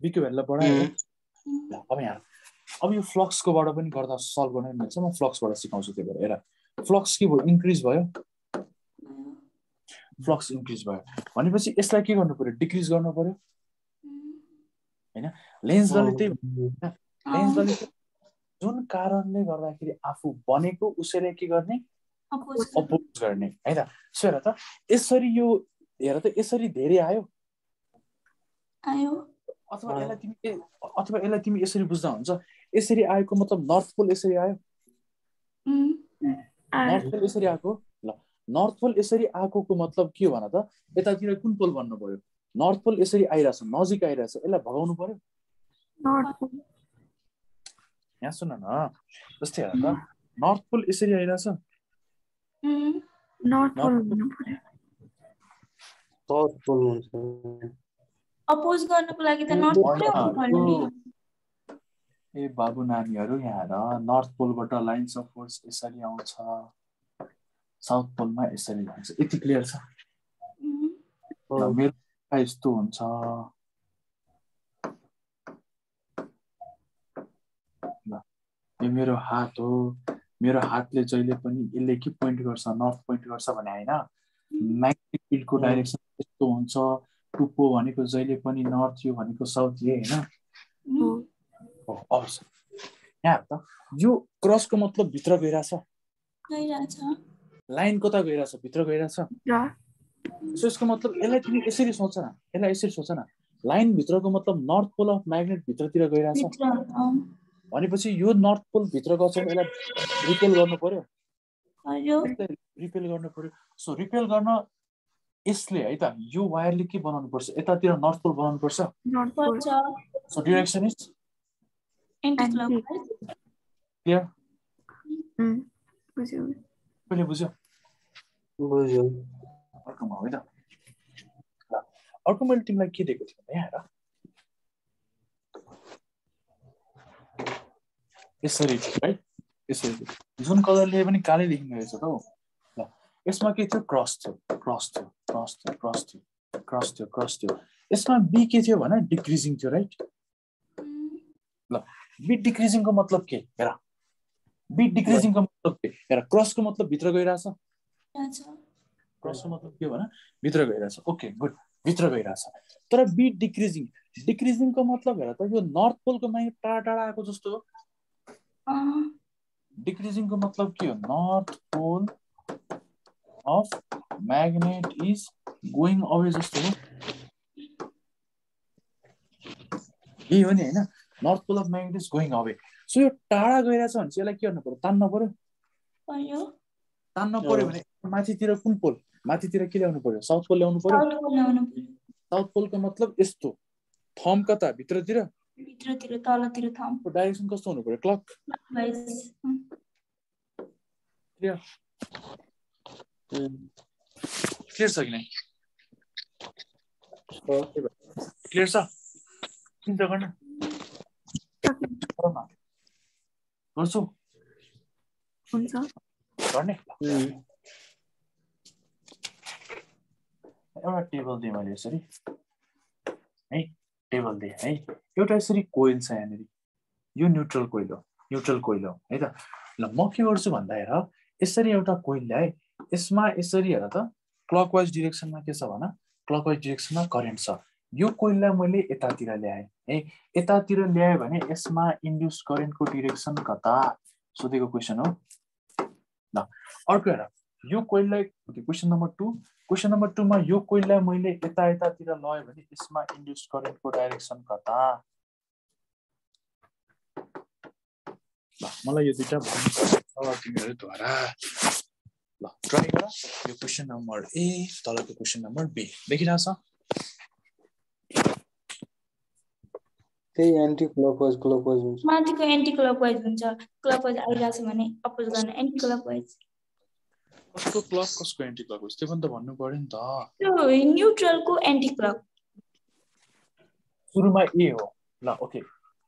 A: बीको भ्यालुलाई बढाएँ। है? ल अब यहाँ अब यो फ्लक्सकोबाट पनि गर्दा सल्भ गर्न मिल्छ। म फ्लक्सबाट सिकाउँछु त्यो भएर। हेर फ्लक्स के भयो? इन्क्रिज भयो। फ्लक्स इन्क्रिज भयो। भनेपछि यसलाई के गर्नु पर्यो? डिक्रिज गर्नु पर्यो? लेन्सले त्यही लेन्सले जुन कारणले गर्दाखेरि आफू बनेको उसैले के गर्ने?
E: अपोज
A: अपोज गर्ने। है त सो हेर त यसरी यो हेर त यसरी धेरै आयो।
E: आयो।
A: अथवा। यसलाई तिमी अथवा यसलाई तिमी यसरी बुझ्दा हुन्छ। यसरी आएको मतलब नर्थ पोल यसरी आयो। नर्थ पोल यसरी आएको। नर्थ पोल यसरी आएकोको मतलब के हो भन त? यतातिर कुन पोल भन्नु पर्यो नर्थ पोल यसरी आइरहेछ नजिक आइरहेछ यसलाई भगाउनु पर्यो?
D: नर्थ
A: यहाँ सुन न जस्तै हेर त। नर्थ पोल यसरी आइरहेछ?
E: अपोज गर्नको लागि त नर्थ पोलै
A: ए बाबु नानीहरू यहाँ नर्थ पोलबाट लाइन्स अफ फोर्स यसरी आउँछ। साउथ पोलमा यसरी जान्छ यति क्लियर छ? मेरो यस्तो हुन्छ। ल यो मेरो हात हो। मेरो हातले जहिले पनि यसले के पोइन्ट गर्छ नर्थ पोइन्ट गर्छ भने होइन म्याग्नेटिक फिल्डको डाइरेक्सन यस्तो हुन्छ। टुप्पो भनेको जहिले पनि नर्थ यो भनेको साउथ यही होइन। यहाँ त यो क्रसको मतलब भित्र गइरहेछ। लाइन कता गइरहेछ भित्र गइरहेछ। सो यसको मतलब यसलाई तिमी यसरी सोच न यसलाई यसरी सोच न। लाइन भित्रको मतलब नर्थ पोल अफ म्याग्नेट भित्रतिर गइरहेछ। भनेपछि यो नर्थ पोल भित्र गएको छ भने यसलाई रिपेल गर्नु पर्यो? रिपेल गर्नु पर्यो? सो रिपेल गर्न यसले है त यो वायरले के बनाउनु पर्छ? यतातिर नर्थ पोल बनाउनु पर्छ?
D: North pole.
E: पर्छ।
A: सो डिरेक्सन इज क्लियर कहिले बुझ्यो
B: बुझ्यो
A: अर्कोमा होइन ल अर्को मैले तिमीलाई के दिएको थिएँ भने यहाँ हेर यसरी है यसरी जुन कलरले पनि कालै लेखिँदो रहेछ त हौ ल यसमा के थियो क्रस थियो क्रस थियो क्रस थियो क्रस थियो क्रस थियो क्रस थियो यसमा बी के थियो भने डिक्रिजिङ थियो राइट
E: उम्,
A: बी डिक्रिजिङको मतलब के हेर बी डिक्रिजिङको मतलब के हेर क्रसको मतलब भित्र गइरहेछ?
E: रहेछ
A: क्रसको मतलब के हो भने भित्र गइरहेछ। ओके गुड भित्र गइरहेछ। तर बी डिक्रिजिङ डिक्रिजिङको मतलब हेर त यो नर्थ पोलको माथि टाढा टाढा आएको जस्तो हो।
E: अँ,
A: डिक्रिजिङको मतलब के हो? North pole of magnet is going away जस्तो हो। यही हो नि होइन? North pole of magnet is going away so यो टाढा गइरहेछ भने चाहिँ यसलाई के गर्नु पर्यो तान्नु पर्यो तान्नु पर्यो भने माथितिर कुन पोल माथितिर के ल्याउनु पर्यो साउथ पोल ल्याउनु पर्यो
E: साउथ
A: पोलको मतलब यस्तो थम कता भित्रतिर
E: भित्रतिर तलतिर थम
A: डाइरेक्सन कस्तो हुनु पर्यो क्लक क्लियर छ कि नै क्लियर छ चिन्ता गर्न। गर्छु?
D: हुन्छ।
A: गर्ने? एउटा टेबल दिएँ मैले यसरी। है टेबल दिएँ है। एउटा यसरी कोइल छ यहाँनिर। यो न्युट्रल कोइल हो न्युट्रल कोइल हो है त। ल म के गर्छु भन्दा हेर यसरी एउटा कोइल ल्याएँ यसमा यसरी हेर त क्लकवाइज डिरेक्सनमा के छ भन? क्लकवाइज डिरेक्सनमा करेन्ट छ। यो कोइललाई मैले यतातिर ल्याएँ। है यतातिर ल्याएँ भने यसमा इन्ड्युस करेन्टको डिरेक्सन कता? सोधेको क्वेसन हो। ल अर्को हेर यो कोइललाई question number two question number टूमा यो कोइललाई मैले यता यतातिर लगाएँ भने यसमा इन्ड्युस करेन्टको डाइरेक्सन कता? मलाई यो दुइटा भन्नु तिमीहरूद्वारा ल ट्राई गर। यो क्वेसन नम्बर ए तलको क्वेसन नम्बर बी देखिरहेछ
B: त्यही एन्टी क्लकवाइज क्लकवाइज हुन्छ।
E: माथिको एन्टी क्लकवाइज हुन्छ। क्लकवाइज आइरहेको छ भने अपोज गर्न एन्टी क्लकवाइज
A: कसको क्लक कसको एन्टी क्लक होस् त्यो पनि त भन्नु पर्यो नि त।
E: त्यो न्युट्रलको एन्टी क्लक
A: सुरुमा ए हो। ल ओके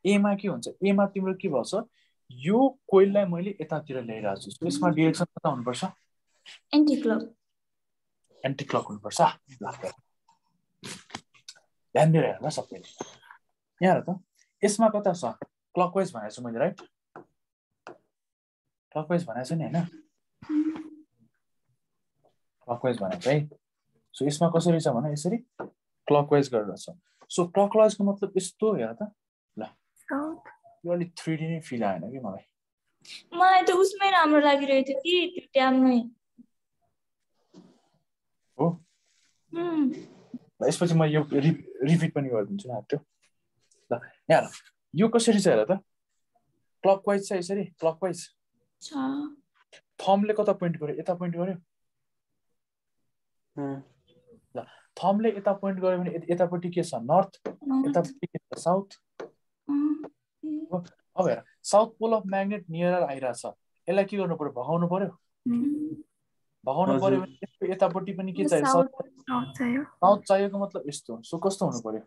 A: एमा के हुन्छ? एमा तिम्रो के भन्छ यो कोइललाई मैले यतातिर ल्याइरहेको छु। So, यसमा डिरेक्सन कता हुनुपर्छ?
E: एन्टी क्लक
A: एन्टी क्लक हुनुपर्छ ल। ध्यान दिएर हेर ल सबैले यहाँ त? यसमा कता छ? क्लकवाइज भनेको छु मैले राइट क्लकवाइज भनेको छु नि होइन? क्लकवाइज भनेको चाहिँ सो यसमा कसरी छ भने यसरी क्लकवाइज गरेर छ। सो क्लकवाइजको मतलब यस्तो हेर त?
D: साउथ
A: यो अलिक थ्री डी नै फिल आएन कि मलाई?
E: मलाई त उसमै राम्रो लागिरहेको थियो कि त्यो ट्याबमै
A: हो। ल यसपछि म यो रि रिपिट पनि गरिदिन्छु न त्यो ल यहाँ यो कसरी छ हेर त? क्लकवाइज छ यसरी क्लकवाइज
E: छ।
A: थम्बले कता पोइन्ट गर्यो यता पोइन्ट गर्यो
B: उम्,
A: थम्बले यता पोइन्ट गर्यो भने यता- यतापट्टि के छ? नर्थ यतापट्टि के छ? साउथ अब हेर south pole of magnet near आइरहेछ। यसलाई के गर्नु पर्यो? भगाउनु पर्यो? भगाउनु। पर्यो भने यतापट्टि पनि के चाहियो?
D: साउथ
A: चाहिएको मतलब यस्तो सो कस्तो हुनु पर्यो?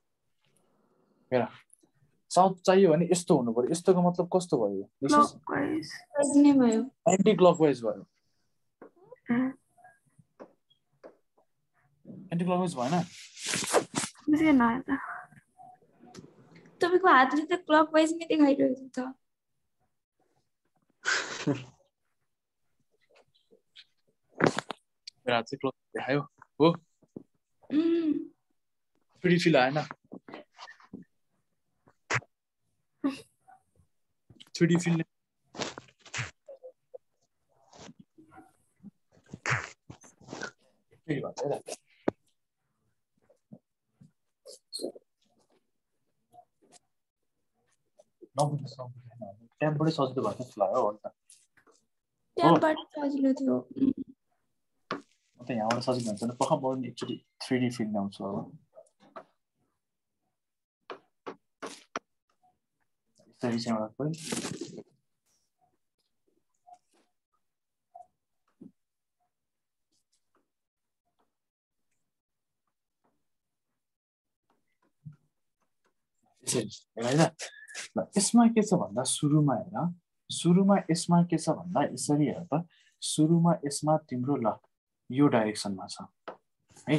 A: हेर। साउथ चाहियो भने यस्तो हुनु पर्यो। यस्तोको मतलब कस्तो भयो?
D: क्लकवाइज
E: क्लकवाइज नै भयो।
A: एन्टी क्लकवाइज भयो। एन्टी क्लकवाइज भएन?
E: तपाईँको हातले त क्लकवाइजमै देखाइरहेको छ
A: मेरो हात चाहिँ क्लक देखायो हो फेरि फिल आएन थ्री फिल फेरि भन्छ है त। नबुझ्नुहोस् नबुझ्नुहोस् ट्याबबाटै सजिलो भएको जस्तो लाग्यो हो
E: सजिलो थियो उम्,
A: म त यहाँबाट सजिलो हुन्छ पख म एकचोटि थ्री डी फिल्म ल्याउँछु अब यसरी चाहिँ एउटा यसमा के छ भन्दा सुरुमा हेर सुरुमा यसमा के छ भन्दा यसरी हेर त सुरुमा यसमा तिम्रो ल यो डाइरेक्सनमा छ। है?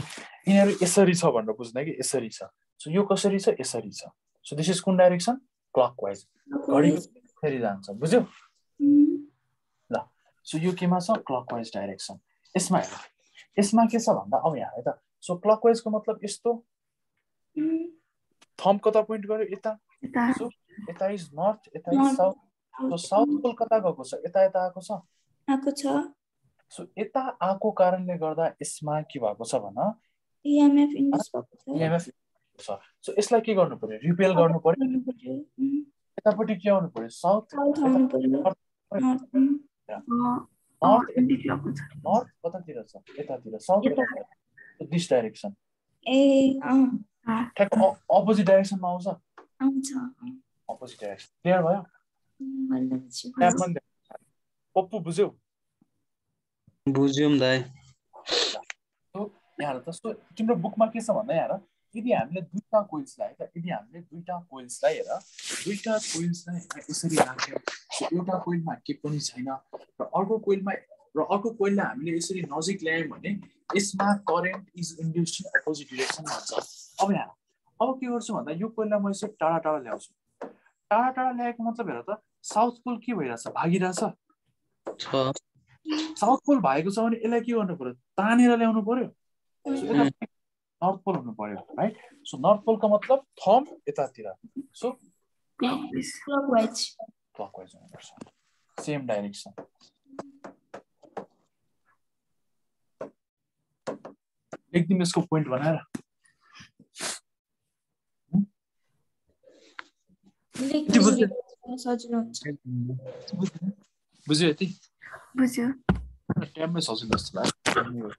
A: यिनीहरू यसरी छ भनेर बुझ्दैन कि यसरी छ। सो यो कसरी छ? यसरी छ। सो दिस इज कुन डाइरेक्सन क्लकवाइज घडीको यसरी जान्छ। बुझ्यो?
E: उम्,
A: सो यो केमा छ? क्लकवाइज डाइरेक्सन यसमा हेर। यसमा के छ भन्दा अब यहाँ है त। सो क्लकवाइजको मतलब यस्तो।
E: उम्,
A: थम कता पोइन्ट गर्यो यता।
D: यता।
A: सो यता इज नर्थ यता
E: is.
A: South so south pole कता गएको छ? यता यता आएको छ?
E: आएको छ।
A: सो यता आएको कारणले गर्दा यसमा के भएको छ भन
E: इएमएफ छ
A: इएमएफ छ सो यसलाई के गर्नु पर्यो रिपेल गर्नु पर्यो यतापट्टि के आउनु पर्यो साउथ
E: नर्थ,
A: कतातिर छ यतातिर साउथ। दिस डाइरेक्सन
E: ए
A: ठ्याक्क अपोजिट डाइरेक्सनमा आउँछ अपोजिट डाइरेक्सन क्लियर भयो। पप्पु बुझ्यौ
B: बुझ्यौँ दाइ
A: यहाँ हेर त सो तिम्रो बुकमा के छ भन्दा यहाँ यदि हामीले दुईवटा कोइल्सलाई त यदि हामीले दुईवटा कोइल्सलाई हेर दुईवटा कोइल्सलाई यसरी राख्यौँ। एउटा कोइलमा के पनि छैन र अर्को कोइलमा र अर्को कोइललाई हामीले यसरी नजिक ल्यायौँ भने यसमा current is induce in opposite direction भन्छ। अब यहाँ अब के गर्छु भन्दा यो कोइललाई म यसरी टाढा टाढा ल्याउँछु। टाढा टाढा ल्याएको मतलब हेर त साउथ पोल के भइरहेछ? भागिरहेछ। साउथ पोल भएको छ भने यसलाई के गर्नु पर्यो? तानेर ल्याउनु पर्यो। नर्थ पोल हुनु पर्यो राइट सो नर्थ पोलको मतलब थम यतातिर। सो
D: क्लकवाइज
A: हुनुपर्छ सेम डाइरेक्सन लेखिदिउँ यसको पोइन्ट बनाएर। बुझ्यो यति?
D: बुझ्यो
A: ट्याबमै सजिलो जस्तो लाग्यो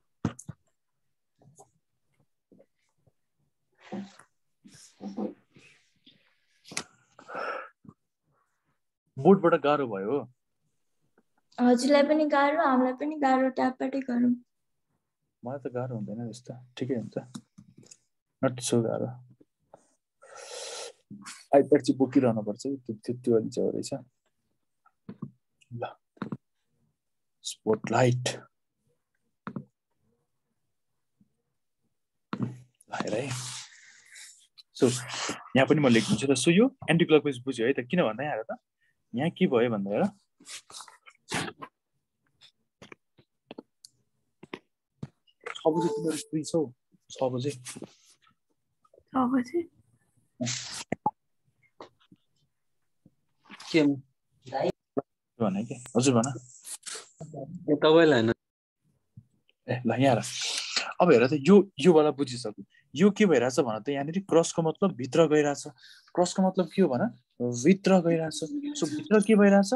A: बोर्डबाट गाह्रो भयो हो
E: हजुरलाई पनि गाह्रो हामीलाई पनि गाह्रो ट्याबबाटै गरौँ
A: मलाई त गाह्रो हुँदैन त्यस्तो ठिकै हुन्छ नट सो गाह्रो आइप्याड चाहिँ बोकिरहनु पर्छ कि त्यो त्यो अलि चाहिँ हो रहेछ ल स्पोटलाइट है सो यहाँ पनि म लेखिदिन्छु त सो यो एन्टी क्लकवाइज बुझ्यो है त किन भन्दा यहाँ त? यहाँ के भयो भन्दा छ बजी तिमीहरू फ्री छौ? छ बजे।
B: के
A: भने कि हजुर भन।
B: तपाईँलाई
A: ए ल यहाँ अब हेर त यो योवाला बुझिसक्यो यो के भइरहेछ भन त यहाँनिर क्रसको मतलब भित्र गइरहेछ क्रसको मतलब के हो भन भित्र गइरहेछ सो भित्र के भइरहेछ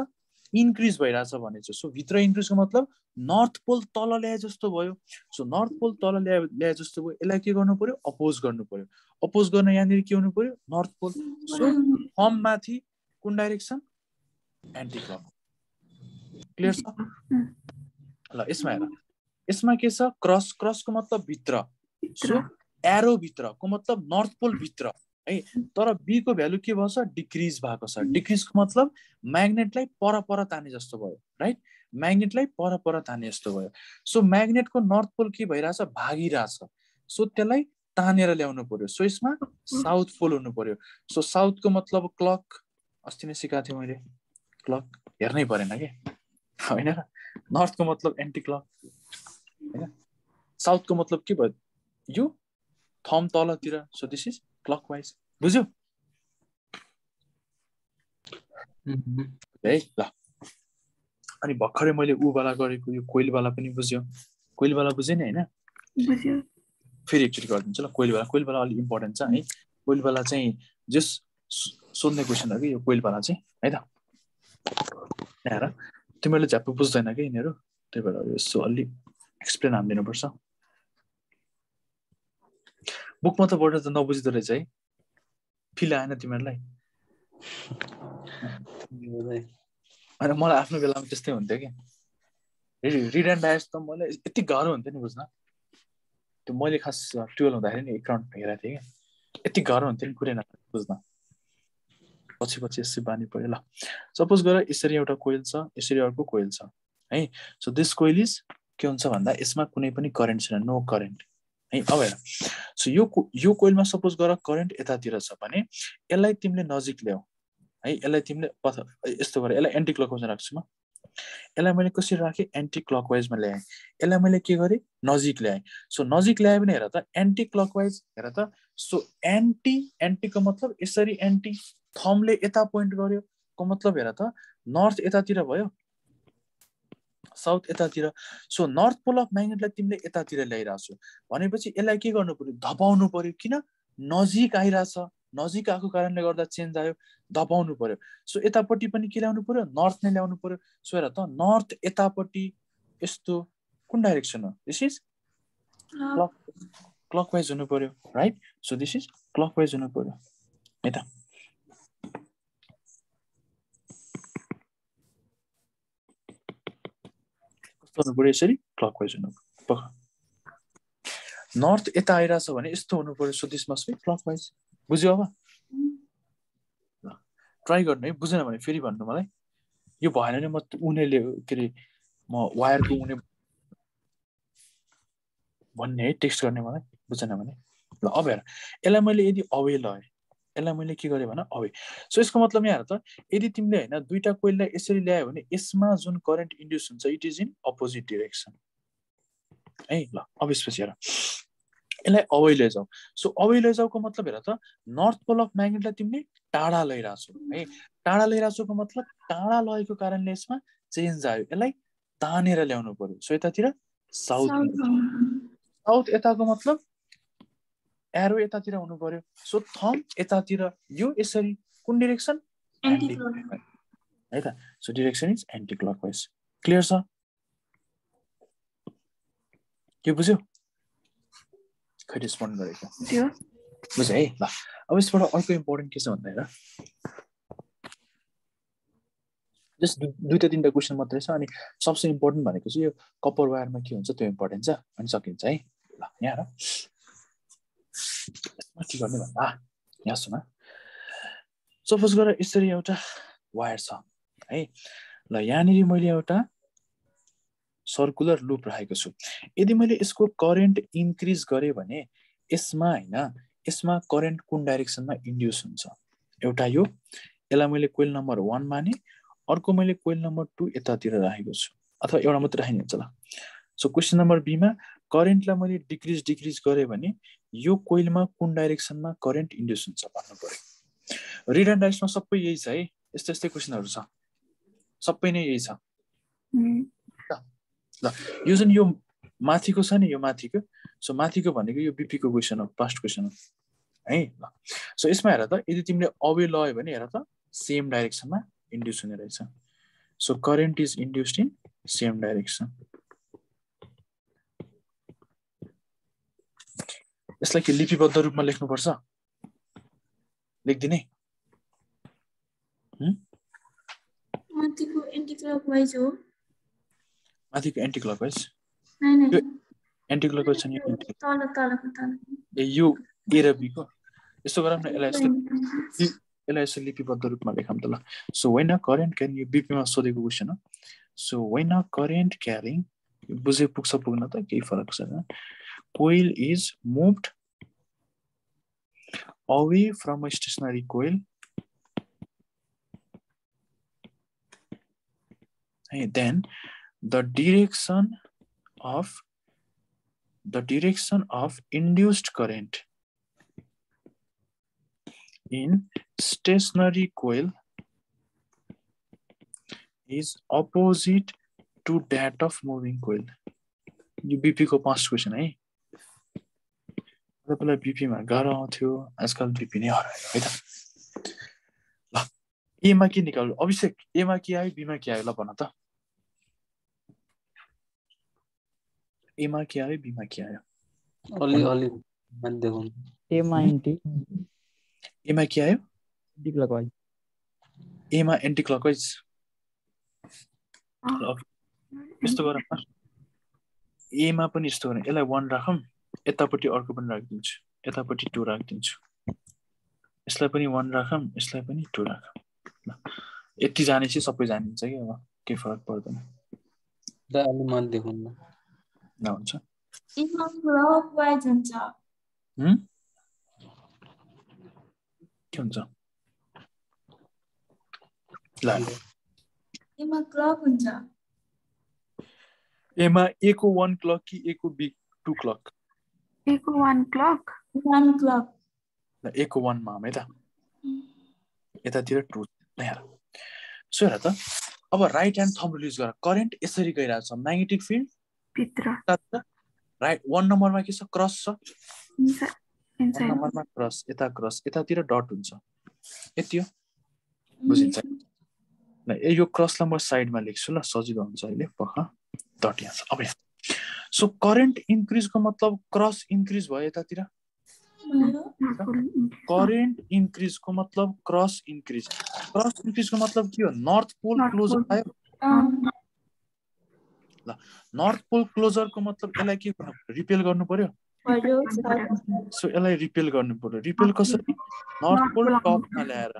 A: इन्क्रिज भइरहेछ भने चाहिँ सो भित्र इन्क्रिजको मतलब नर्थ पोल तल ल्याए जस्तो भयो सो नर्थ पोल तल ल्याए ल्याए जस्तो भयो यसलाई के गर्नु पर्यो अपोज गर्नु पर्यो अपोज गर्न यहाँनिर के हुनु पर्यो नर्थ पोल सो फर्म माथि कुन डाइरेक्सन एन्टी क्लक क्लियर छ? ल यसमा हेर। यसमा के छ? क्रस क्रसको मतलब भित्र। सो एरो भित्रको मतलब नर्थ पोल भित्र। है? तर बीको भ्यालु के भएछ? डिक्रिज भएको छ। डिक्रिजको मतलब म्याग्नेटलाई पर पर ताने जस्तो भयो। राइट म्याग्नेटलाई पर पर ताने जस्तो भयो। सो म्याग्नेटको नर्थ पोल के भइरहेछ? भागिरहेछ। सो त्यसलाई तानेर ल्याउनु पर्यो। सो यसमा साउथ पोल हुनु पर्यो। सो साउथको मतलब क्लक अस्ति नै सिकाएको थिएँ मैले। क्लक हेर्नै परेन कि? होइन? र नर्थको मतलब एन्टी क्लक होइन? साउथको मतलब के भयो? यो थम तलतिर so this is clockwise बुझ्यो है ल। अनि भर्खरै मैले ऊवाला गरेको यो कोइलवाला पनि बुझ्यो। कोइलवाला बुझेँ नि होइन?
D: बुझ्यो।
A: फेरि एकचोटि गरिदिन्छु ल। कोइलवाला कोइलवाला अलिक इम्पोर्टेन्ट छ है? कोइलवाला चाहिँ जस सोध्ने क्वेसन हो कि यो कोइलवाला चाहिँ है त? तिमीहरूले झ्याप्प बुझ्दैन कि यिनीहरू? त्यही भएर यसो अलि एक्सप्लेन हानि दिनुपर्छ। बुकमा त पढेर त नबुझिँदो रहेछ है। फिल आएन तिमीहरूलाई? होइन मलाई आफ्नो बेलामा त्यस्तै हुन्थ्यो कि। रिड एन्ड डायस त मलाई यति गाह्रो हुन्थ्यो नि बुझ्न। त्यो मैले खास टुवेल्भ हुँदाखेरि नि एक राउन्ड हेरेको थिएँ कि। यति गाह्रो हुन्थ्यो नि कुरै न बुझ्न। पछि पछि यसरी बानी पऱ्यो। ल सपोज गर यसरी एउटा कोइल छ यसरी अर्को कोइल छ है? सो दिस कोइल इज के हुन्छ भन्दा यसमा कुनै पनि करेन्ट छैन नो करेन्ट है? अब हेर। सो यो यो कोइलमा सपोज गर करेन्ट यतातिर छ भने यसलाई तिमीले नजिक ल्याऊ है? यसलाई तिमीले यस्तो गर यसलाई एन्टी क्लकवाइजमा राख्छु म। यसलाई मैले कसरी राखेँ? एन्टी क्लकवाइजमा ल्याएँ। यसलाई मैले के गरेँ? नजिक ल्याएँ। सो नजिक ल्याएँ भने हेर त एन्टी क्लकवाइज हेर त। सो एन्टी एन्टीको मतलब यसरी एन्टी थमले यता पोइन्ट गर्यो को मतलब हेर त नर्थ यतातिर भयो साउथ यतातिर। सो नर्थ पोल अफ म्याग्नेटलाई तिमीले यतातिर ल्याइरहेको छौ। भनेपछि यसलाई के गर्नु पर्यो धपाउनु पर्यो किन? नजिक आइरहेछ। नजिक आएको कारणले गर्दा चेन्ज आयो। धपाउनु पर्यो सो यतापट्टि पनि के ल्याउनु पर्यो नर्थ नै ल्याउनु पर्यो सो हेर त नर्थ यतापट्टि यस्तो कुन डाइरेक्सन हो? दिस इज क्लक क्लकवाइज हुनु पर्यो right so this is clockwise हुनु पर्यो है पर्यो यसरी क्लकवाइज हुनु पर्यो नर्थ यता आइरहेछ भने यस्तो हुनु पर्यो so this must be clockwise बुझ्यो अब ट्राई गर्नु है बुझेन भने फेरि भन्नु मलाई यो भएन भने म उनीहरूले के अरे म वायरको उनी भन्ने है टेक्स्ट गर्ने मलाई बुझेन भने ल अब हेर यसलाई मैले यदि अवे लगाएँ यसलाई मैले के गरेँ भने अवे सो यसको मतलब यहाँ त यदि तिमीले होइन दुइटा कोइललाई यसरी ल्यायो भने यसमा जुन करेन्ट इन्ड्युस हुन्छ it is in opposite direction है ल अब यसपछि हेर। यसलाई अवे लैजाऊ। सो अवे लैजाउको मतलब हेर त नर्थ पोल अफ म्याग्नेटलाई तिमीले टाढा लैरहेछौ है। टाढा लैरहेछौको मतलब टाढा लगेको कारणले यसमा चेन्ज आयो। यसलाई तानेर ल्याउनु पर्यो। सो यतातिर साउथ साउथ यताको मतलब एरो यतातिर हुनु पर्यो सो थम यतातिर यो यसरी कुन डिरेक्सन है त so direction is anti clockwise clear छ के बुझ्यो खै रेस्पोन्ड गरेको
D: त्यो
A: बुझ है ल अब यसबाट अर्को इम्पोर्टेन्ट के छ भन्दा हेर जस्ट दुईवटा तिनवटा क्वेसन मात्रै छ अनि सबसे इम्पोर्टेन्ट भनेको चाहिँ यो कपर वायरमा के हुन्छ त्यो इम्पोर्टेन्ट छ अनि सकिन्छ है ल यहाँ यसमा के गर्ने भन्दा यहाँ सुन। सपोज गरेर यसरी एउटा वायर छ। है ल यहाँनिर मैले एउटा सर्कुलर लुप राखेको छु। यदि मैले यसको करेन्ट इन्क्रिज गरेँ भने यसमा होइन यसमा करेन्ट कुन डाइरेक्सनमा इन्ड्युस हुन्छ? एउटा यो यसलाई मैले कोइल नम्बर वान माने अर्को मैले कोइल नम्बर टू यतातिर राखेको छु। अथवा एउटा मात्रै राखिने हुन्छ ल। सो क्वेसन नम्बर बीमा करेन्टलाई मैले डिक्रिज डिक्रिज गरेँ भने यो कोइलमा कुन डाइरेक्सनमा करेन्ट इन्ड्युस हुन्छ भन्नु पऱ्यो। रिड एन्ड डाइरेक्सनमा सबै यही छ है। यस्तै यस्तै क्वेसनहरू छ। सबै नै यही छ। ल यो जुन यो माथिको छ नि यो माथिको? सो माथिको भनेको यो बिपीको क्वेसन हो पास्ट क्वेसन हो। है ल। सो यसमा हेर त यदि तिमीले अवे लयो भने हेर त सेम डाइरेक्सनमा इन्ड्युस हुने रहेछ। So current is induced in same direction यसलाई के लिपिबद्ध रूपमा लेख्नुपर्छ? लेखिदिने।
E: माथिको एन्टी क्लकवाइज हो।
A: माथिको एन्टी क्लकवाइज एन्टी क्लकवाइज छ नि
E: तल तलको तल
A: ए यो ए र बीको यस्तो गरौँ न यसलाई यस्तो यसलाई यसो लिपिबद्ध रूपमा लेखौँ त ल so when a current carrying यो बिपीमा सोधेको क्वेसन हो। So when a current carrying बुझे पुग्छ पुग्न त केही फरक छैन। coil is moved away from a stationary coil then the direction of the direction of induced current in stationary coil is opposite to that of moving coil यो बिपीको past question है तपाईँलाई बिपीमा गाह्रो आउँथ्यो आजकल बिपी नै हरायो है त ल एमा के निकाल्नु अभिषेक एमा के आयो बीमा के आयो ल भन त एमा के आयो बीमा के आयो
B: अलि अलि
C: एमा एन्टी
A: एमा के आयो एमा एन्टी क्लकवाइज यस्तो गरौँ न एमा पनि यस्तो गरौँ यसलाई वान राखौँ यतापट्टि अर्को पनि राखिदिन्छु। यतापट्टि टू राखिदिन्छु। यसलाई पनि वान राखौँ यसलाई पनि टू राखौँ ल यति जानेपछि सबै जानिन्छ कि अब केही फरक पर्दैन। हुन्छ? के हुन्छ? ल।
E: यसमा क्लक हुन्छ।
A: एमा ए को वान क्लक कि ए को बी टू क्लक
D: एको वान क्लक
E: वान क्लक
A: ल ए को वानमा हाम त यतातिर टू यहाँ सो हेर त अब राइट ह्यान्ड थम्ब युज गर. करेन्ट यसरी गइरहेको छ। म्याग्नेटिक फिल्ड
D: भित्र।
A: राइट वान नम्बरमा के छ? क्रस छ। नम्बरमा क्रस यता क्रस यतातिर डट हुन्छ। यति हो। बुझिन्छ ल ए यो क्रसलाई म साइडमा लेख्छु ल। सजिलो हुन्छ अहिले। पख। डट यहाँ छ। अब यहाँ। सो करेन्ट इन्क्रिजको मतलब क्रस इन्क्रिज भयो यतातिर? करेन्ट इन्क्रिजको मतलब क्रस इन्क्रिज क्रस इन्क्रिजको मतलब के हो?
D: North pole closer.
A: आयो नर्थ पोल क्लोजरको मतलब यसलाई के गर्नु रिपेल गर्नु पर्यो? सो यसलाई रिपेल गर्नु पर्यो। रिपेल कसरी? नर्थ पोल टपमा ल्याएर।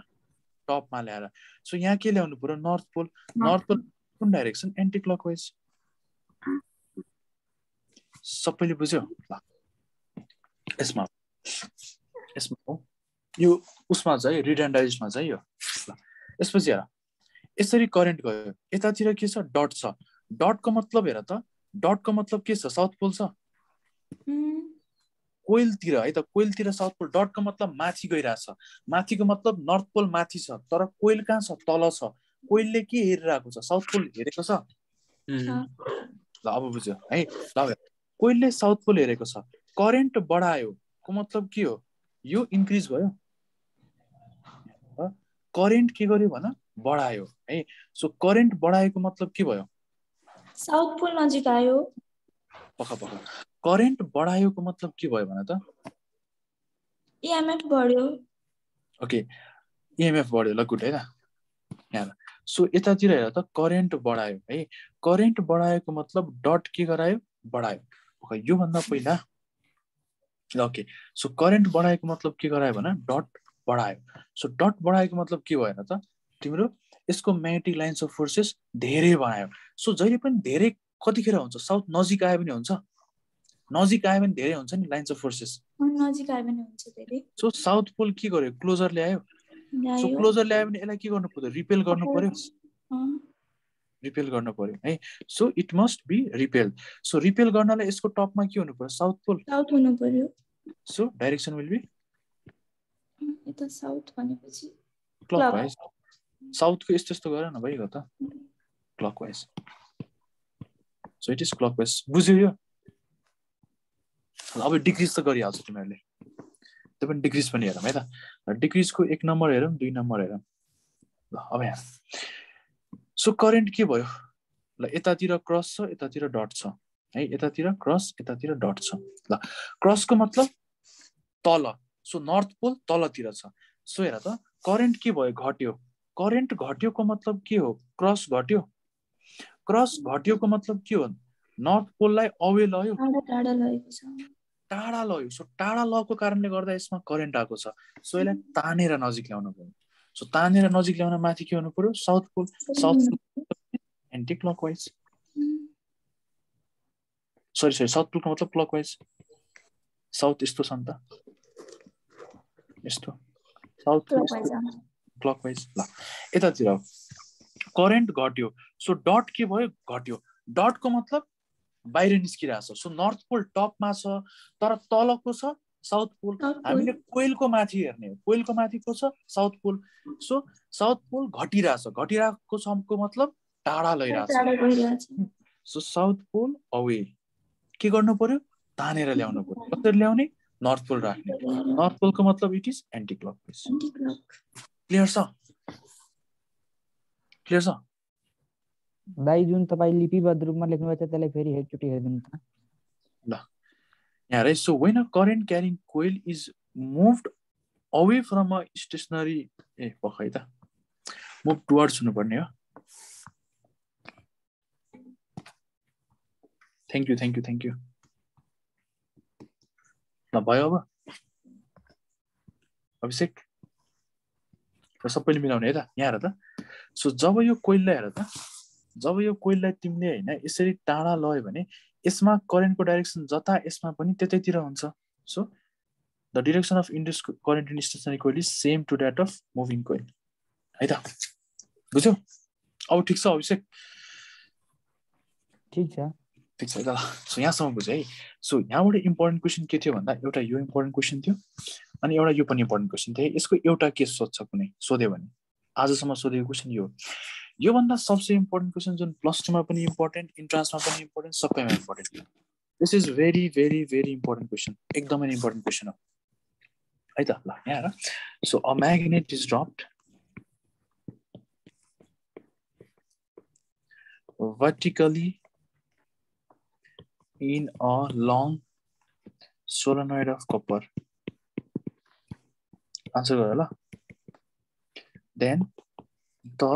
A: टपमा ल्याएर। सो यहाँ के ल्याउनु पर्यो? नर्थ पोल नर्थ पोल कुन डाइरेक्सन एन्टी क्लकवाइज सबैले बुझ्यो ल यसमा यसमा हो यो उसमा छ है रिडेन्डाइजमा छ है यो ल यसपछि हेर यसरी करेन्ट गयो यतातिर के छ डट छ डटको मतलब हेर त डटको मतलब के छ साउथ पोल छ कोइलतिर है त कोइलतिर साउथ पोल डटको मतलब माथि गइरहेछ माथिको मतलब नर्थ पोल माथि छ तर कोइल कहाँ छ तल छ कोइलले के हेरिरहेको छ साउथ पोल हेरेको छ ल अब बुझ्यो है ल। कोइलले साउथ पोल हेरेको छ। करेन्ट बढायो। को मतलब के हो? यो इन्क्रिज भयो। करेन्ट के गर्यो भन? बढायो। है सो करेन्ट बढाएको मतलब के भयो?
E: साउथ पोल नजिक आयो।
A: पक्का पक्का करेन्ट बढायोको मतलब के भयो भन त?
E: इएमएफ बढ्यो।
A: ओके इएमएफ बढ्यो। ल गुड है त। यहाँ सो यतातिर हेर त करेन्ट बढायो। है करेन्ट बढाएको मतलब डट के गरायो? बढायो। ओके, योभन्दा पहिला? ओके। सो करेन्ट बढाएको मतलब के गरायो भन डट बढायो। सो डट बढाएको मतलब के भएन त? तिम्रो यसको म्याग्नेटिक लाइन्स अफ फोर्सेस धेरै बनायो। सो जहिले पनि धेरै कतिखेर हुन्छ? साउथ नजिक आयो भने हुन्छ? नजिक आयो भने धेरै हुन्छ नि लाइन्स अफ फोर्सेस
E: नजिक आयो भने हुन्छ धेरै
A: सो साउथ पोल के गर्यो? क्लोजर ल्यायो? सो क्लोजर ल्यायो भने यसलाई के गर्नु पर्यो? रिपेल गर्नु पर्यो? रिपेल गर्नु पर्यो है? So it must be repel so repel गर्नलाई यसको टपमा के हुनु पर्यो? साउथ पोल
E: साउथ हुनु पर्यो।
A: सो डाइरेक्सन विल बी
E: यता साउथ भनेपछि
A: क्लकवाइज साउथको यस्तो यस्तो गर न भइगयो त। Clockwise so it is clockwise बुझ्यो यो? अब डिक्रिज त गरिहाल्छ तिमीहरूले। त्यो पनि डिक्रिज पनि हेरौँ है त? डिक्रिजको एक नम्बर हेरौँ दुई नम्बर हेरौँ। ल अब यहाँ। सो करेन्ट के भयो? ल यतातिर क्रस छ यतातिर डट छ। है यतातिर क्रस यतातिर डट छ। ल क्रसको मतलब तल। सो नर्थ पोल तलतिर छ। सो हेर त करेन्ट के भयो? घट्यो। करेन्ट घट्योको मतलब के हो? क्रस घट्यो। क्रस घट्योको मतलब के हो? नर्थ पोललाई अवे लयो।
E: टाढा
A: लयो। सो टाढा लगको कारणले गर्दा यसमा करेन्ट आएको छ। सो यसलाई तानेर नजिक ल्याउनु पर्यो सो तानेर नजिक ल्याउन माथि के हुनु पर्यो? South pole south anti clockwise sorry sorry south पोलको मतलब क्लकवाइज साउथ यस्तो छ नि त। यस्तो। साउथ
E: अँ।
A: क्लकवाइज ल यतातिर। करेन्ट घट्यो। सो डट के भयो? घट्यो। डटको मतलब बाहिर निस्किरहेको छ सो नर्थ पोल टपमा छ तर तलको छ साउथ पोल। हामीले कोइलको माथि हेर्ने हो। कोइलको माथि को छ? South pole. So south pole घटिरहेछ। घटिरहेको छको मतलब टाढा लैरहेछ। सो साउथ पोल अवे के गर्नु पर्यो? तानेर ल्याउनु पर्यो। कसरी ल्याउने? नर्थ पोल राख्ने। नर्थ पोलको मतलब it is
E: anti clock
A: clear छ? क्लियर छ?
C: दाइ जुन तपाईँ लिपिबद्ध रूपमा लेख्नुभएको छ त्यसलाई फेरि एकचोटि हेरिदिनु त।
A: यहाँ है so when a current carrying coil is moved away from a stationary ए पखै त मुभ टुवर्ड्स हुनुपर्ने हो thank you thank you thank you ल भयो अब अभिषेक सबैले मिलाउने है त यहाँ हेर त सो जब यो कोइललाई हेर त जब यो कोइललाई तिमीले होइन यसरी टाढा लयो भने यसमा करेन्टको डाइरेक्सन जता यसमा पनि त्यतैतिर हुन्छ। So the direction of induce current in stationary coil is same to that of moving coil है त? बुझ्यौ? अब ठिक छ अभिषेक।
C: ठिक छ।
A: ठिक छ ल सो यहाँसम्म बुझ्यो है? सो यहाँबाट इम्पोर्टेन्ट क्वेसन के थियो भन्दा एउटा यो इम्पोर्टेन्ट क्वेसन थियो अनि एउटा यो पनि इम्पोर्टेन्ट क्वेसन थियो। यसको एउटा केस सोध्छ कुनै सोध्यो भने। आजसम्म सोधेको क्वेसन यो योभन्दा सबसे इम्पोर्टेन्ट क्वेसन जुन प्लस टूमा पनि इम्पोर्टेन्ट इन्ट्रान्समा पनि इम्पोर्टेन्ट सबैमा important this is very very very important question एकदमै इम्पोर्टेन्ट क्वेसन हो। है त ल यहाँ हेर। So a magnet is dropped vertically in a long solenoid of copper. Answer गर ल then the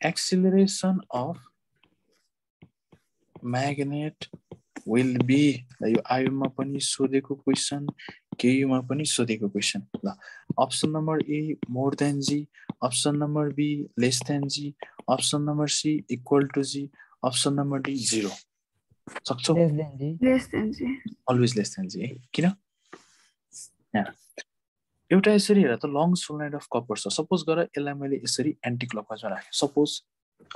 A: acceleration of magnet will be ल यो आयुमा पनि सोधेको क्वेसन केयुमा पनि सोधेको क्वेसन ल option number A more than g option number B less than g option number C equal to g option number D zero सक्छौ?
C: Less than g
D: less than g
A: always less than g है? किन? यहाँ। एउटा यसरी हेर त long solenoid of copper छ। Suppose गर यसलाई मैले यसरी एन्टी क्लकवाइजमा राखेँ। सपोज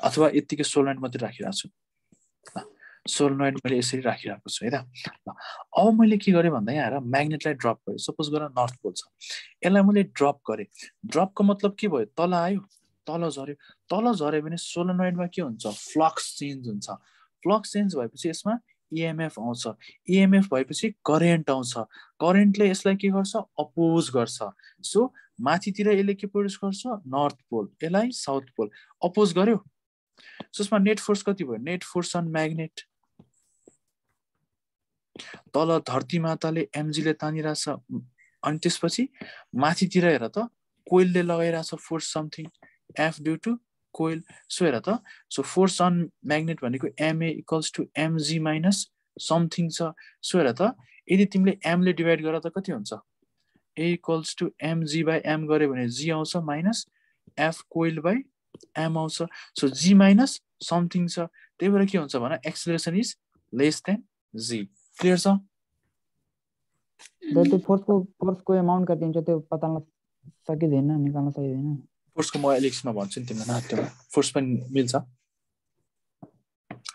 A: अथवा यत्तिकै सोलनाइट मात्रै राखिरहेको छु। सोलनाइट मैले यसरी राखिरहेको छु है त। अब मैले के गरेँ भन्दा यहाँ हेर म्याग्नेटलाई ड्रप गरेँ। सपोज गर नर्थ पोल छ। यसलाई मैले ड्रप गरेँ। ड्रपको मतलब के भयो? तल आयो तल झऱ्यो। तल झऱ्यो भने सोलोनोइडमा के हुन्छ? फ्लक्स चेन्ज हुन्छ। फ्लक्स चेन्ज भएपछि यसमा इएमएफ आउँछ। इएमएफ भएपछि करेन्ट आउँछ। करेन्टले यसलाई के गर्छ? अपोज गर्छ। सो माथितिर यसले के प्रड्युस गर्छ? नर्थ पोल यसलाई साउथ पोल अपोज गर्यो? सो यसमा नेट फोर्स कति भयो? नेट फोर्स अन म्याग्नेट तल धरती माताले एमजीले तानिरहेछ। अनि त्यसपछि माथितिर हेर त कोइलले लगाइरहेछ force something F due to coil so हेर त सो फोर्स अन म्याग्नेट भनेको m a equals to m g minus something छ सो हेर त यदि तिमीले एमले डिभाइड गर त कति हुन्छ? A equals to m g by m गऱ्यो भने जी आउँछ minus F coil by m आउँछ। सो जी माइनस समथिङ छ त्यही भएर के हुन्छ भने acceleration is less than g clear छ?
C: त्यो फोर्सको फोर्सको एमाउन्ट कति हुन्छ त्यो पत्ता सकिँदैन निकाल्न सकिँदैन।
A: फोर्सको म इलेक्सनमा भन्छु नि तिमीलाई नाट्यमा फोर्स पनि मिल्छ।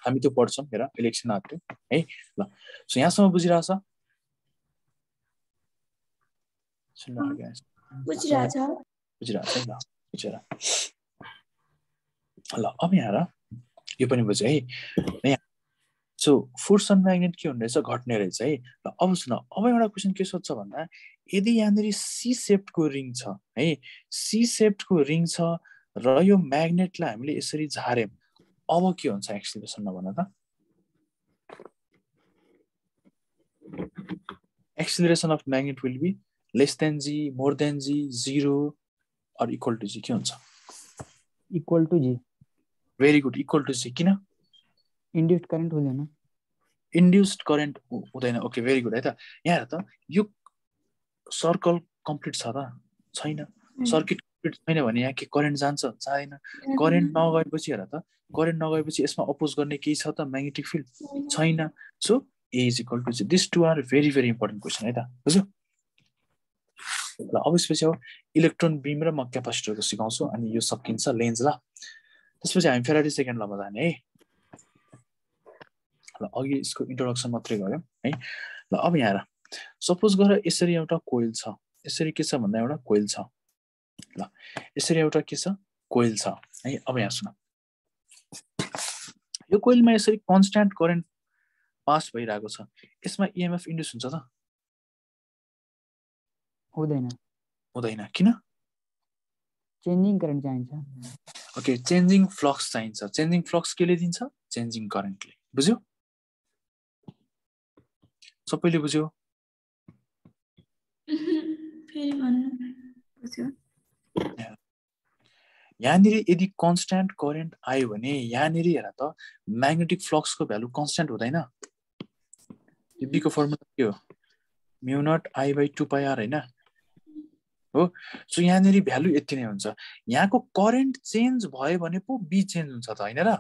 A: हामी त्यो पढ्छौँ हेर इलेक्सन नाट्यो है ल। सो यहाँसम्म बुझिरहेछ। ल। अब यहाँ हेर यो पनि बुझ्यो है। सो फोर्स अन म्याग्नेट के हुने रहेछ? घट्ने रहेछ है। ल अब सुन अब एउटा क्वेसन के सोध्छ भन्दा यदि यहाँनिर सी सेप्टको रिङ छ है सी सेप्टको रिङ छ र यो म्याग्नेटलाई हामीले यसरी झार्यौँ अब के हुन्छ एक्सिलेसनमा भन त? Acceleration of magnet will be less than g more than g zero or equal to g के हुन्छ?
C: Equal to g
A: very good equal to g किन?
C: इन्ड्युस्ड करेन्ट हुँदैन।
A: इन्ड्युस्ड करेन्ट हुँदैन ओके भेरी गुड है त। यहाँ त यो सर्कल कम्प्लिट छ त छैन। सर्किट कम्प्लिट छैन भने यहाँ के करेन्ट जान्छ? जाँदैन करेन्ट नगएपछि हेर त करेन्ट नगएपछि यसमा अपोज गर्ने केही छ त म्याग्नेटिक फिल्ड छैन। So a is equal to this two are very very important question है त? बुझ्यो? ल अब यसपछि अब इलेक्ट्रोन बिम र म क्यापासिटरको सिकाउँछु अनि यो सकिन्छ लेन्स ल। त्यसपछि हामी फेरारी सेकेन्ड लमा जाने है। ल अघि यसको इन्ट्रोडक्सन मात्रै गऱ्यौँ है। ल अब यहाँ सपोज गर यसरी एउटा कोइल छ। यसरी के छ भन्दा एउटा कोइल छ। ल यसरी एउटा के छ? कोइल छ। है अब यहाँ सुन। यो कोइलमा यसरी कन्सट्यान्ट करेन्ट पास भइरहेको छ। यसमा इएमएफ इन्ड्युस हुन्छ त?
C: हुँदैन।
A: हुँदैन। किन?
C: चेन्जिङ करेन्ट चाहिन्छ।
A: ओके चेन्जिङ फ्लक्स चाहिन्छ। चेन्जिङ फ्लक्स केले दिन्छ? चेन्जिङ करेन्टले बुझ्यो? सबैले बुझ्यो?
E: फेरि भन्नु
D: बुझ्यो
A: यहाँनिर यदि कन्सट्यान्ट करेन्ट आयो भने यहाँनिर हेर त म्याग्नेटिक फ्लक्सको भ्यालु कन्सट्यान्ट हुँदैन। बिको फर्मुला के हो? Mu naught I by two pi R होइन? हो? सो यहाँनिर भ्यालु यति नै हुन्छ। यहाँको करेन्ट चेन्ज भयो भने पो बी चेन्ज हुन्छ त होइन र?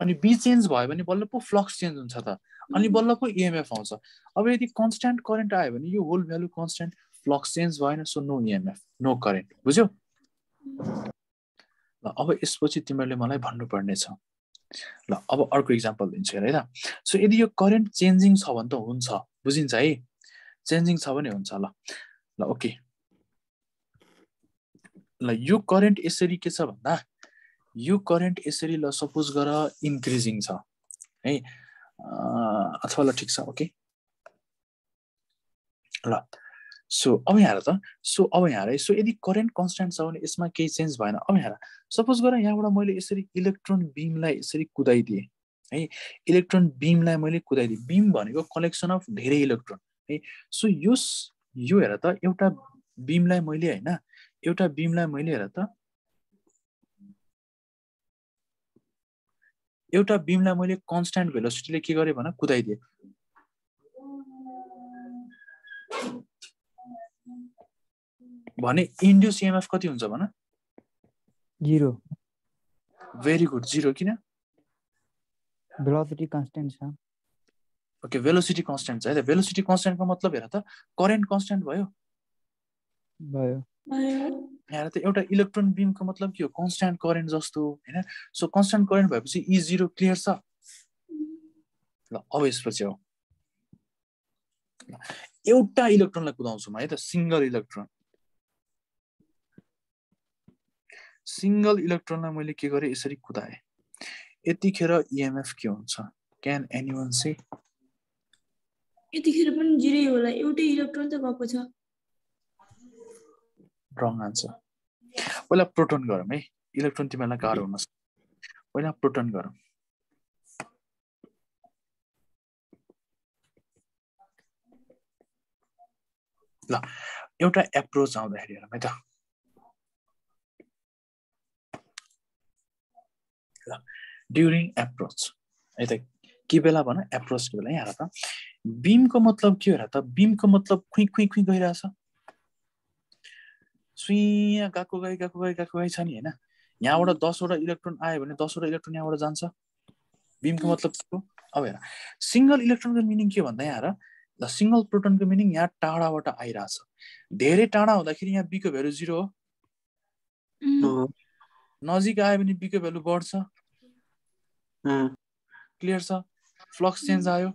A: अनि बी चेन्ज भयो भने बल्ल पो फ्लक्स चेन्ज हुन्छ त। अनि बल्ल पो इएमएफ आउँछ। अब यदि कन्सट्यान्ट करेन्ट आयो भने यो whole value constant flux change भएन so no EMF no current बुझ्यो? ल अब यसपछि तिमीहरूले मलाई भन्नुपर्ने छ ल अब अर्को इक्जाम्पल दिन्छु हेर है त। सो यदि यो करेन्ट चेन्जिङ छ भने त हुन्छ बुझिन्छ है? चेन्जिङ छ भने हुन्छ ल। ल ओके ल यो करेन्ट यसरी के छ भन्दा यो करेन्ट यसरी ल सपोज गर इन्क्रिजिङ छ है? अथवा ल ठिक छ ओके ल सो अब यहाँ त सो अब यहाँ सो यदि करेन्ट कन्सट्यान्ट छ भने यसमा केही चेन्ज भएन अब यहाँ सपोज गर यहाँबाट मैले यसरी इलेक्ट्रोन बिमलाई यसरी कुदाइदिएँ है? इलेक्ट्रोन बिमलाई मैले कुदाइदिएँ बिम भनेको कलेक्सन अफ धेरै इलेक्ट्रोन है? सो यो यो हेर त एउटा बिमलाई मैले होइन? एउटा बिमलाई मैले हेर त एउटा बिमलाई मैले कन्सट्यान्ट भेलोसिटीले के गरेँ भन कुदाइदिएँ। भने इन्ड्युस इएमएफ कति हुन्छ भन?
C: जिरो
A: भेरी गुड जिरो किन?
C: भेलोसिटी कन्सटेन्ट छ।
A: ओके भेलोसिटी कन्सटेन्ट छ है त। भेलोसिटी कन्सटेन्टको मतलब हेर त करेन्ट कन्सटेन्ट भयो।
C: भयो।
A: यहाँ त एउटा इलेक्ट्रोन बिमको मतलब के हो? कन्सट्यान्ट करेन्ट जस्तो होइन? सो कन्सट्यान्ट करेन्ट भएपछि ई जिरो क्लियर छ। ल अब यसपछि हो एउटा इलेक्ट्रोनलाई कुदाउँछु म है त। Single electron. सिङ्गल इलेक्ट्रोनलाई मैले के गरेँ? यसरी कुदाएँ। यतिखेर इएमएफ के हुन्छ? क्यान एनी वान से
E: यतिखेर पनि जिरै होला। एउटै इलेक्ट्रोन त गएको छ।
A: रङ आन्सर पहिला प्रोटोन गरौँ है? इलेक्ट्रोन तिमीहरूलाई गाह्रो हुन सक्छ पहिला प्रोटोन गरौँ ल एउटा एप्रोच आउँदाखेरि हेरौँ है त। ल ड्युरिङ एप्रोच है त के बेला भन? एप्रोचको बेला यहाँ हेर त। बिमको मतलब के हो हेर त? बिमको मतलब खुइ खुइ खुइ गइरहेछ। सुइँ गएको गए गएको गए गएको गए छ नि होइन? यहाँबाट दसवटा इलेक्ट्रोन आयो भने दसवटा इलेक्ट्रोन यहाँबाट जान्छ। बिमको मतलब के हो? अब हेर सिङ्गल इलेक्ट्रोनको मिनिङ के भन्दा यहाँ हेर द सिङ्गल प्रोटोनको मिनिङ यहाँ टाढाबाट आइरहेछ। धेरै टाढा हुँदाखेरि यहाँ बीको भ्यालु जिरो हो। नजिक आयो भने बीको भ्यालु बढ्छ। क्लियर छ? फ्लक्स चेन्ज आयो।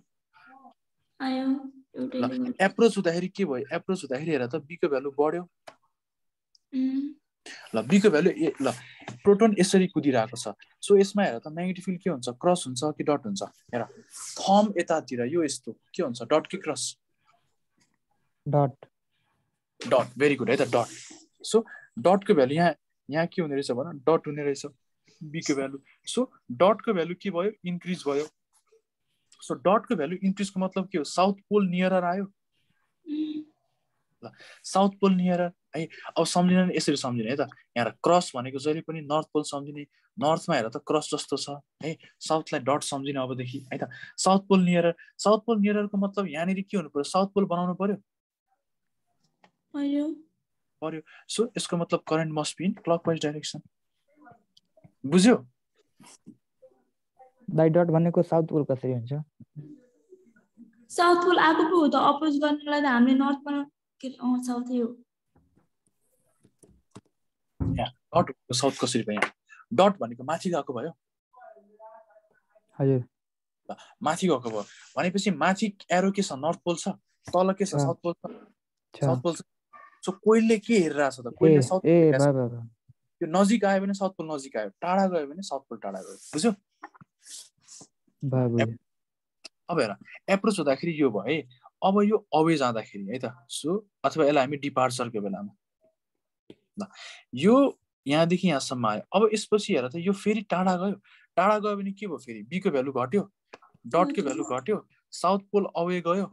A: एप्रोच हुँदाखेरि के भयो? एप्रोच हुँदाखेरि हेर त बीको भ्यालु बढ्यो। ल बीको भ्यालु ए ल प्रोटोन यसरी कुदिरहेको छ। सो यसमा हेर त नेगेटिभ फिल्ड के हुन्छ? क्रस हुन्छ कि डट हुन्छ? हेर थम यतातिर यो यस्तो। के हुन्छ? डट कि cross
C: dot
A: dot very good है त डट सो डटको भ्यालु यहाँ यहाँ के हुने रहेछ भन? डट हुने रहेछ। बीको भ्यालु सो डटको भ्यालु के भयो? इन्क्रिज भयो। सो डटको भ्यालु इन्क्रिजको मतलब के हो? साउथ पोल नियरर आयो।
E: उम्,
A: साउथ पोल नियरर है अब सम्झिन नि यसरी सम्झिने है त। यहाँ क्रस भनेको जहिले पनि नर्थ पोल सम्झिने नर्थमा हेर त क्रस जस्तो छ है। साउथलाई डट सम्झिने अबदेखि है त। South pole nearer south pole नियररको मतलब यहाँनिर के हुनु पर्यो? साउथ पोल बनाउनु पर्यो?
E: आयो
A: सो यसको मतलब current must be in clockwise direction बुझ्यो?
C: बाई डट भनेको साउथ पोल कसरी हुन्छ?
E: साउथ पोल आएको पो हो त अपोज गर्नलाई त हामीले नर्थमा साउथै हो
A: डट साउथ कसरी भयो यहाँ? डट भनेको माथि गएको भयो।
C: हजुर।
A: माथि गएको भयो। भनेपछि माथि एरो के छ? नर्थ पोल छ। तल के छ। साउथ पोल छ।
C: छ।
A: साउथ पोल छ। सो कोइलले के हेरिरहेछ त? कोइलले साउथ
C: ए
A: पोल
C: भयो भयो भयो
A: यो नजिक आयो भने साउथ पोल नजिक आयो। टाढा गयो भने साउथ पोल टाढा गयो। बुझ्यो? अब हेर एप्रोच हुँदाखेरि यो भयो। है अब यो अवे जाँदाखेरि है त? सो अथवा यसलाई हामी डिपार्चरको बेलामा। ल यो यहाँदेखि यहाँसम्म आयो। अब यसपछि हेर त यो फेरि टाढा गयो। टाढा गयो भने के भयो फेरि? बीको भ्यालु घट्यो? डटको भ्यालु घट्यो? साउथ पोल अवे गयो।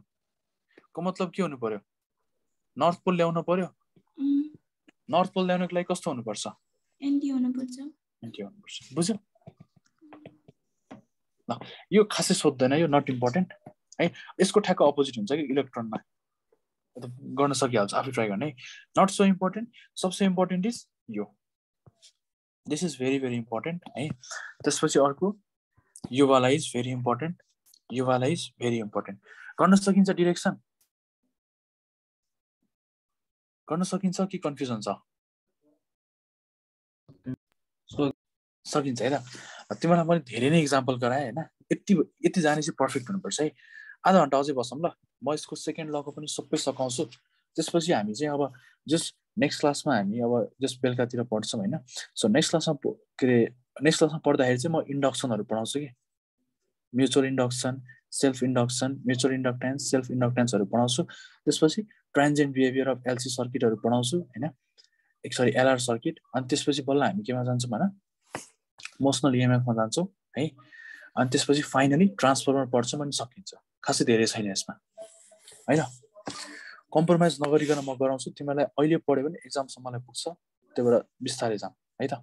A: को मतलब के हुनु पर्यो? नर्थ पोल ल्याउनु पर्यो? नर्थ पोल ल्याउनको लागि कस्तो हुनुपर्छ? बुझ्यो? ल यो खासै सोध्दैन यो नट इम्पोर्टेन्ट है? यसको ठ्याक्क अपोजिट हुन्छ कि इलेक्ट्रोनमा त गर्न सकिहाल्छ आफै ट्राई गर्ने नट सो इम्पोर्टेन्ट सबसे इम्पोर्टेन्ट इज यो. This is very very important है? त्यसपछि अर्को युवाला इज भेरी इम्पोर्टेन्ट युवाला इज भेरी इम्पोर्टेन्ट गर्न सकिन्छ डिरेक्सन गर्न सकिन्छ कि कन्फ्युजन छ? सकिन्छ। है त? तिमीलाई मैले धेरै नै इक्जाम्पल गराएँ होइन? यति यति जाने चाहिँ पर्फेक्ट हुनुपर्छ है? आधा घन्टा अझै बसौँ ल। म यसको सेकेन्ड लको पनि सबै सघाउँछु। त्यसपछि हामी चाहिँ अब जस्ट नेक्स्ट क्लासमा हामी अब जस्ट बेलुकातिर पढ्छौँ होइन। सो नेक्स्ट क्लासमा के अरे नेक्स्ट क्लासमा पढ्दाखेरि चाहिँ म इन्डक्सनहरू पढाउँछु कि। Mutual induction self induction mutual inductance self इन्डक्टेन्सहरू पढाउँछु। त्यसपछि ट्रान्जेन्ट बिहेभियर अफ एलसी सर्किटहरू पढाउँछु होइन। एक सरी एलआर सर्किट अनि त्यसपछि बल्ल हामी केमा जान्छौँ भन? मोसनल इएमएफमा जान्छौँ है। अनि त्यसपछि फाइनली ट्रान्सफर्मर पढ्छौँ अनि सकिन्छ। खासै धेरै छैन यसमा। होइन? कम्प्रोमाइज नगरिकन म गराउँछु। तिमीलाई अहिले पढ्यो भने एक्जामसम्मलाई पुग्छ। त्यही भएर बिस्तारै जाऊँ। है त?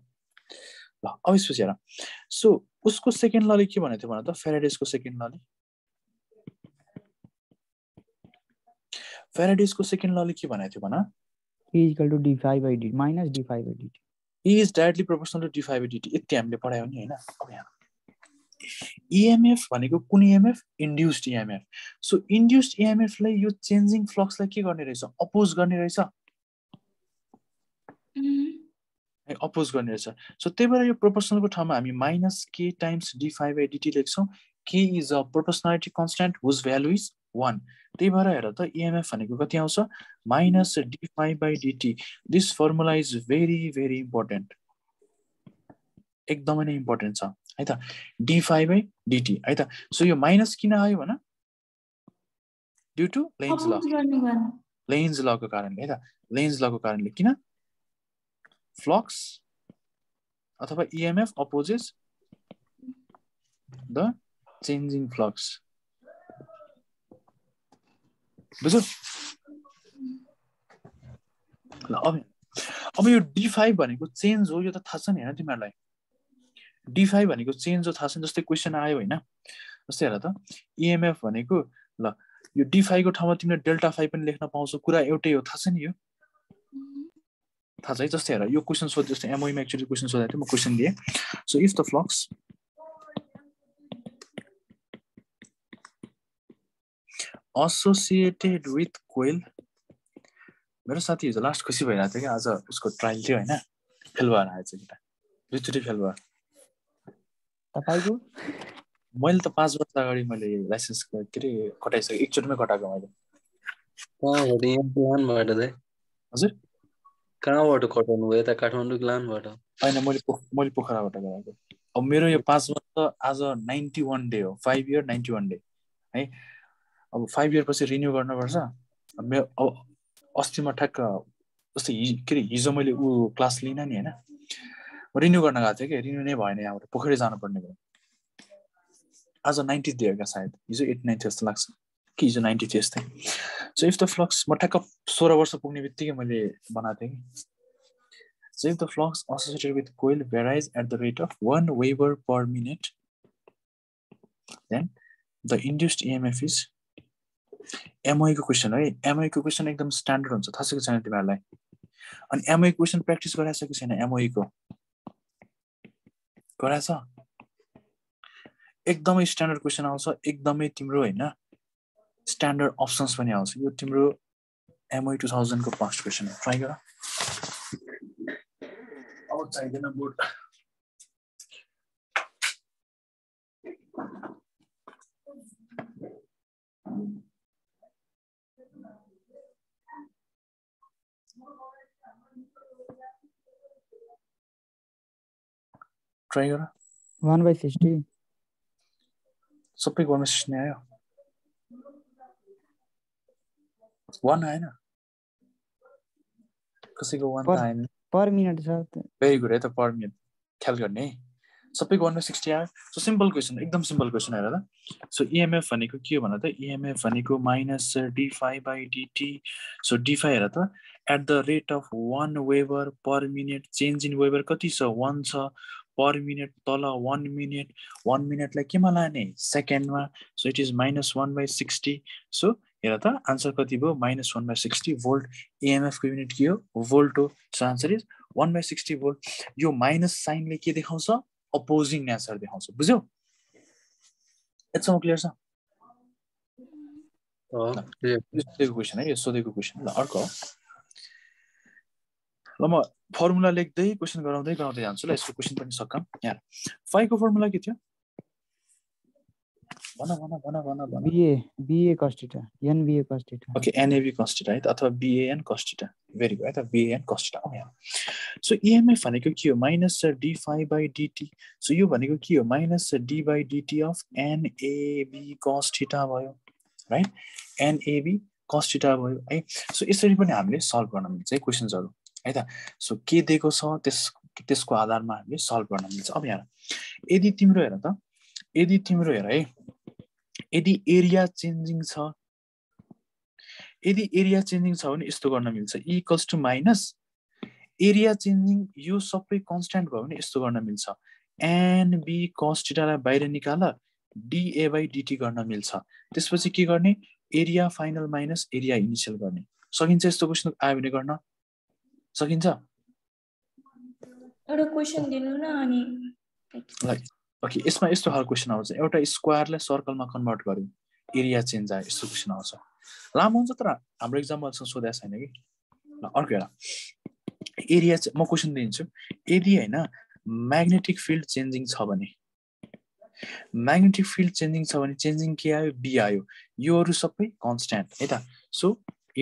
A: ल अब यसपछि हेर। सो उसको सेकेन्ड लले के भनेको थियो भन त? फेराडेसको सेकेन्ड लले? फेराडेसको सेकेन्ड लले के भनेको थियो भन?
C: E equal to d phi by d minus d phi by d
A: is directly proportional to d phi d t यति हामीले पढायो नि होइन? अब यहाँ। इएमएफ भनेको कुन EMF induced EMF so induced इएमएफलाई यो चेन्जिङ फ्लक्सलाई के गर्ने रहेछ? अपोज गर्ने रहेछ? अपोज गर्ने रहेछ। सो त्यही भएर यो प्रोपोर्सनलको ठाउँमा हामी minus k times d phi by d t लेख्छौँ। K is a proportionality constant whose value is one त्यही भएर हेर त इएमएफ भनेको कति आउँछ? Minus d phi by d t this formula is very very important एकदमै नै इम्पोर्टेन्ट छ। है त? डी फाइभ बाई डिटी है त? सो यो माइनस किन आयो भन? Due
E: to Lenz law
A: Lenz लको कारणले है त? लेन्स लको कारणले किन? फ्लक्स अथवा EMF opposes the changing flux बुझ्यो? ल अब अब यो डी फाइभ भनेको चेन्ज हो यो त थाहा छ नि होइन तिमीहरूलाई? डी फाइभ भनेको चेन्ज हो थाहा छ जस्तै क्वेसन आयो होइन जस्तै हेर त। इएमएफ भनेको ल यो डी फाइभको ठाउँमा तिमीले डेल्टा फाइभ पनि लेख्न पाउँछौ कुरा एउटै हो थाहा छ नि यो? थाहा छ है जस्तै हेर यो क्वेसन सोध्यो जस्तै एमओइमा एक्चुली क्वेसन सोधेको थियो म क्वेसन दिएँ। So if the flux associated with coil मेरो साथी हिजो लास्ट खुसी भइरहेको थियो कि आज उसको ट्रायल थियो होइन। फेल भएर आएछ केटा दुईचोटि फेल भयो
C: तपाईँको?
A: मैले त पाँच वर्ष अगाडि मैले लाइसेन्स के अरे कटाइसकेँ एकचोटिमै कटाएको मैले।
B: कहाँबाट? यहाँ लानबाट चाहिँ
A: हजुर।
B: कहाँबाट कटाउनु भयो? यता काठमाडौँ लानबाट?
A: होइन मैले मैले पोखराबाट गराएको अब मेरो यो पाँच वर्ष आज नाइन्टी वान डे हो। Five year ninety one day. है? अब फाइभ इयर पछि रिन्यू गर्नुपर्छ। मेरो अब अस्तिमा ठ्याक्क जस्तै के अरे हिजो मैले ऊ क्लास लिइनँ नि होइन? रिन्यू गर्न गएको थिएँ कि? रिन्यू नै भएन यहाँबाट। पोखरी जानुपर्ने भयो। आज नाइन्टी हो क्या सायद। हिजो एट नाइन्टी जस्तो लाग्छ। कि हिजो नाइन्टी थियो यस्तै सो इफ द फ्लक्स म ठ्याक्क सोह्र वर्ष पुग्ने बित्तिकै मैले बनाएको थिएँ कि। So if the flux associated with coil varies at the rate of one Weber per minute, then the induced EMF is MOI को क्वेसन है MOI को क्वेसन एकदम स्ट्यान्डर्ड हुन्छ। थाहा छ छैन तिमीहरूलाई? अनि MOI क्वेसन प्र्याक्टिस गराएको छ कि छैन MOI को गराएछ एकदमै स्ट्यान्डर्ड क्वेसन आउँछ एकदमै तिम्रो होइन? स्ट्यान्डर्ड अप्सन्स पनि आउँछ। यो तिम्रो एमओई टु थाउजन्डको पास्ट क्वेसन हो। ट्राई गर। अब चाहिँदैन बोर्ड। ट्राई गर
C: वान बाई सिक्सटी।
A: सबै गर्न सिक्ने आयो। वान आएन। कसैको वान आएन।
C: पर मिनट छ।
A: भेरी गुड है त पर मिनट ख्याल गर्ने। है सबैको वान सिक्सटी आयो। सो सिम्पल क्वेसन एकदम सिम्पल क्वेसन हेर त। सो इएमएफ भनेको के हो भन त इएमएफ भनेको minus d phi by dt so d phi हेर त at the rate of one weber per minute change in weber कति छ? वान छ। पर मिनट तल वान मिनट वान मिनटलाई केमा लाने? सेकेन्डमा। So it is minus one by sixty so हेर त आन्सर कति भयो? Minus one by sixty volt इएमएफको unit के हो? भोल्ट हो। So answer is one by sixty volt यो माइनस साइनले के देखाउँछ? अपोजिङ एन्सर देखाउँछ। बुझ्यौ? यतिसम्म क्लियर छ सोधेको क्वेसन है। यो सोधेको क्वेसन ल अर्को। ल म फर्मुला लेख्दै क्वेसन गराउँदै गराउँदै जान्छु ल यसको क्वेसन पनि सकम। यहाँ फाइभको फर्मुला के थियो? भन भन भन भन भन।
C: BA BA cos theta NBA
A: cos theta okay NAB cos theta है त अथवा बिएएन कस्टिटा भेरी गुड है त बिएएन कस्टिटा अब यहाँ सो इएमएफ भनेको के हो? Minus d phi by d t so यो भनेको के हो? Minus d by d t of NAB cos theta भयो राइट एनएबी कस्टिटा भयो है? सो यसरी पनि हामीले सल्भ गर्न मिल्छ है क्वेसन्सहरू है त? सो के दिएको छ त्यस त्यसको आधारमा हामीले सल्भ गर्न मिल्छ। अब यहाँ यदि तिम्रो हेर त यदि तिम्रो हेर है यदि एरिया चेन्जिङ छ यदि एरिया चेन्जिङ छ भने यस्तो गर्न मिल्छ। Equals to minus area changing यो सबै कन्सट्यान्ट भयो भने यस्तो गर्न मिल्छ। एनबी कस्टिटालाई बाहिर निकाल डिए बाई डिटी गर्न मिल्छ। त्यसपछि के गर्ने? Area final minus area initial गर्ने। सकिन्छ यस्तो क्वेसन आयो भने गर्न। सकिन्छ।
E: एउटा क्वेसन दिनु न अनि
A: ओके यसमा यस्तो खालको क्वेसन आउँछ। एउटा स्क्वायरलाई सर्कलमा कन्भर्ट गर्यो। एरिया चेन्ज आयो यस्तो क्वेसन आउँछ। लामो हुन्छ तर हाम्रो इक्जाम्पलसँग सोधेको छैन कि? ल अर्को एउटा एरिया म क्वेसन दिन्छु। यदि होइन म्याग्नेटिक फिल्ड चेन्जिङ छ भने। म्याग्नेटिक फिल्ड चेन्जिङ छ भने चेन्जिङ के आयो? बी आयो। योहरू सबै कन्सट्यान्ट है त। सो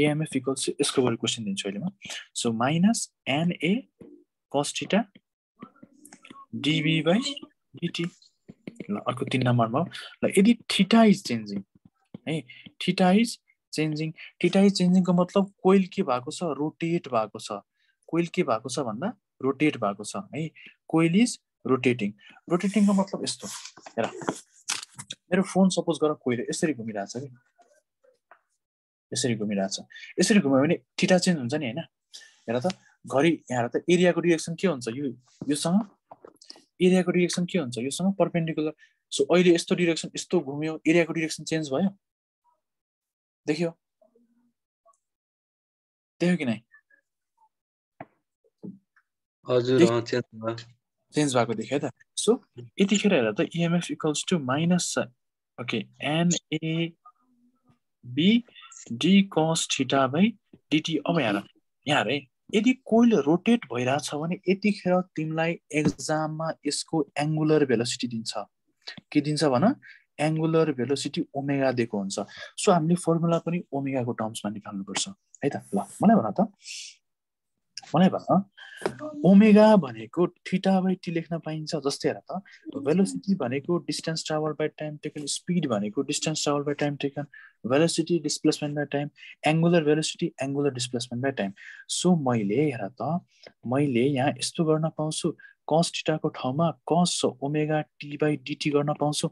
A: एएमएफ इक्वल्स यसको बरु क्वेसन दिन्छु अहिले म। So minus NA cos theta dB by dt ल अर्को तिन नम्बरमा ल यदि थिटा इज चेन्जिङ है theta is changing theta is चेन्जिङको मतलब कोइल के भएको छ रोटेट भएको छ। कोइल के भएको छ भन्दा रोटेट भएको छ है। कोइल इज रोटेटिङ रोटेटिङको मतलब यस्तो। हेर। मेरो फोन सपोज गर कोइल यसरी घुमिरहेछ कि। यसरी घुमिरहेछ यसरी घुम्यो भने ठिटा चेन्ज हुन्छ नि होइन? हेर त घरि यहाँ त एरियाको डिरेक्सन के हुन्छ? यो योसँग? एरियाको डिरेक्सन के हुन्छ? योसँग पर्पेन्डिकुलर सो अहिले यस्तो डिरेक्सन यस्तो घुम्यो एरियाको डिरेक्सन चेन्ज भयो? देखियो? देख्यो कि नै
B: हजुर चेन्ज
A: भएको देख्यो है त। सो यतिखेर हेर त EMF equals to minus okay NA B d cos theta by d t अब यहाँ यहाँ है यदि कोइल रोटेट भइरहेछ भने यतिखेर तिमीलाई एक्जाममा यसको एङ्गुलर भेलोसिटी दिन्छ। के दिन्छ भन? एङ्गुलर भेलोसिटी ओमेगा दिएको हुन्छ। सो हामीले फर्मुला पनि ओमेगाको टर्म्समा निकाल्नुपर्छ। है त? ल मलाई भन त। मलाई भन ओमेगा भनेको थिटा बाई टी लेख्न पाइन्छ जस्तै हेर त भेलोसिटी भनेको distance travel by time taken speed भनेको distance travel by time taken velocity displacement by time angular velocity angular displacement by time so मैले हेर त मैले यहाँ यस्तो गर्न पाउँछु कस थिटाको ठाउँमा कस ओमेगा टी बाई डिटी गर्न पाउँछु।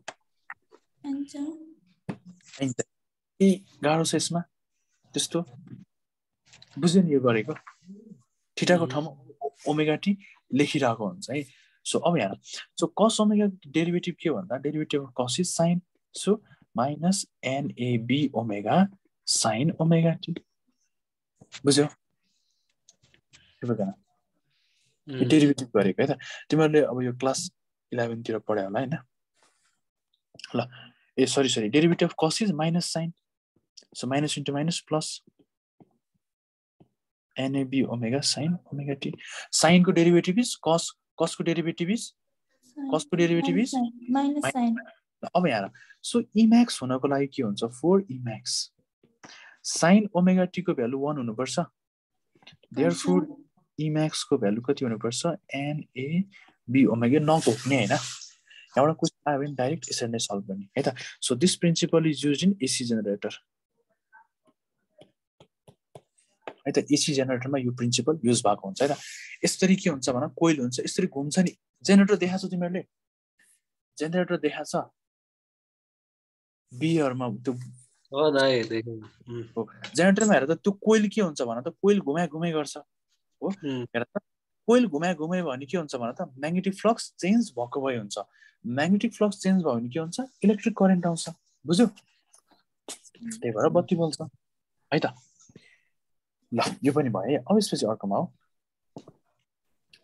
A: गाह्रो छ यसमा त्यस्तो। बुझ्यो नि यो गरेको?
B: उम्.
A: ठाउँमा ओमेगा टी लेखिरहेको हुन्छ है। सो अब यहाँ सो कस ओमेगा डेरिभेटिभ के भन्दा derivative of cos is sine so minus NAB omega sine omega t. बुझ्यो? डेरिभेटिभ गरेको है त। तिमीहरूले अब यो क्लास इलेभेनतिर पढ्यो होला होइन? ल ए sorry sorry derivative of cos is minus sine. So minus into minus plus NAB omega sine omega t साइनको derivative is cos कसको डेरिभेटिभ इज कसको डेरिभेटिभ इज
E: माइनस साइन
A: अब यहाँ सो इम्याक्स हुनको लागि के हुन्छ? For E max sine omega टीको value one हुनुपर्छ। देयर फोर इम्याक्सको भ्यालु कति हुनुपर्छ? एनएबी ओमेगा नघोक्ने होइन? यहाँबाट क्वेसन आयो भने डाइरेक्ट यसरी नै सल्भ गर्ने। है त? So this principle is use in AC generator है त एसी जेनेरेटरमा यो प्रिन्सिपल युज भएको हुन्छ है त। यसरी के हुन्छ भन कोइल हुन्छ यसरी घुम्छ नि। जेनेरेटर देखाएको छ तिमीहरूले? जेनेरेटर देखाएको छ? बिहरूमा त्यो जेनेरेटरमा हेर त त्यो कोइल के हुन्छ भन त कोइल घुमाइ घुमाइ गर्छ। हो. हेर त कोइल घुमाइ घुमाइ भयो भने के हुन्छ भन त म्याग्नेटिक फ्लक्स चेन्ज भएको भए हुन्छ। म्याग्नेटिक फ्लक्स चेन्ज भयो भने के हुन्छ? इलेक्ट्रिक करेन्ट आउँछ। बुझ्यो? त्यही भएर बत्ती बल्छ। है त। ल यो पनि भयो है अब यसपछि अर्कोमा हो।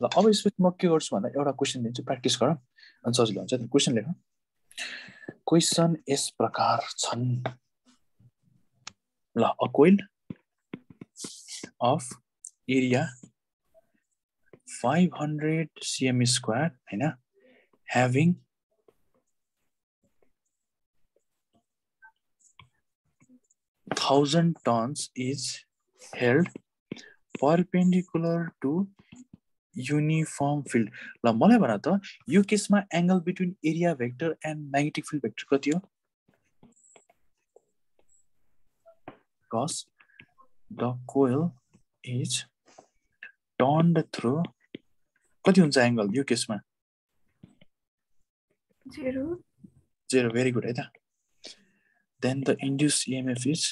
A: ल अब यसपछि म के गर्छु भन्दा एउटा क्वेसन दिन्छु। प्र्याक्टिस गर। अनि सजिलो हुन्छ। नि क्वेसन लेख। क्वेसन यस प्रकार छन्। ल a of area five hundred cm square होइन? Having thousand tons is held perpendicular to uniform field. ल मलाई भन त यो केसमा angle between area vector and magnetic field vector कति हो? Cos the coil is turned through कति हुन्छ एङ्गल यो केसमा?
D: Zero.
A: जेरो भेरी गुड है त? Then the induce EMF is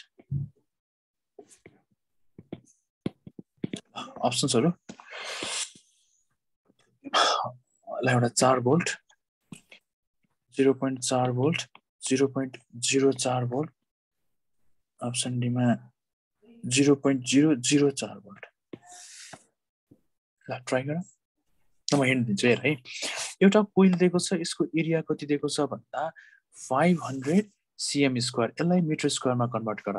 A: अप्सन्सहरू। एउटा चार भोल्ट जिरो पोइन्ट चार भोल्ट जिरो पोइन्ट जिरो चार भोल्ट अप्सन डीमा जिरो पोइन्ट जिरो जिरो चार भोल्ट ल ट्राई गर। म हिँड दिन्छु हेर है। एउटा कोइल दिएको छ यसको एरिया कति दिएको छ भन्दा फाइभ हन्ड्रेड सिएम स्क्वायर। यसलाई मिटर स्क्वायरमा कन्भर्ट गर।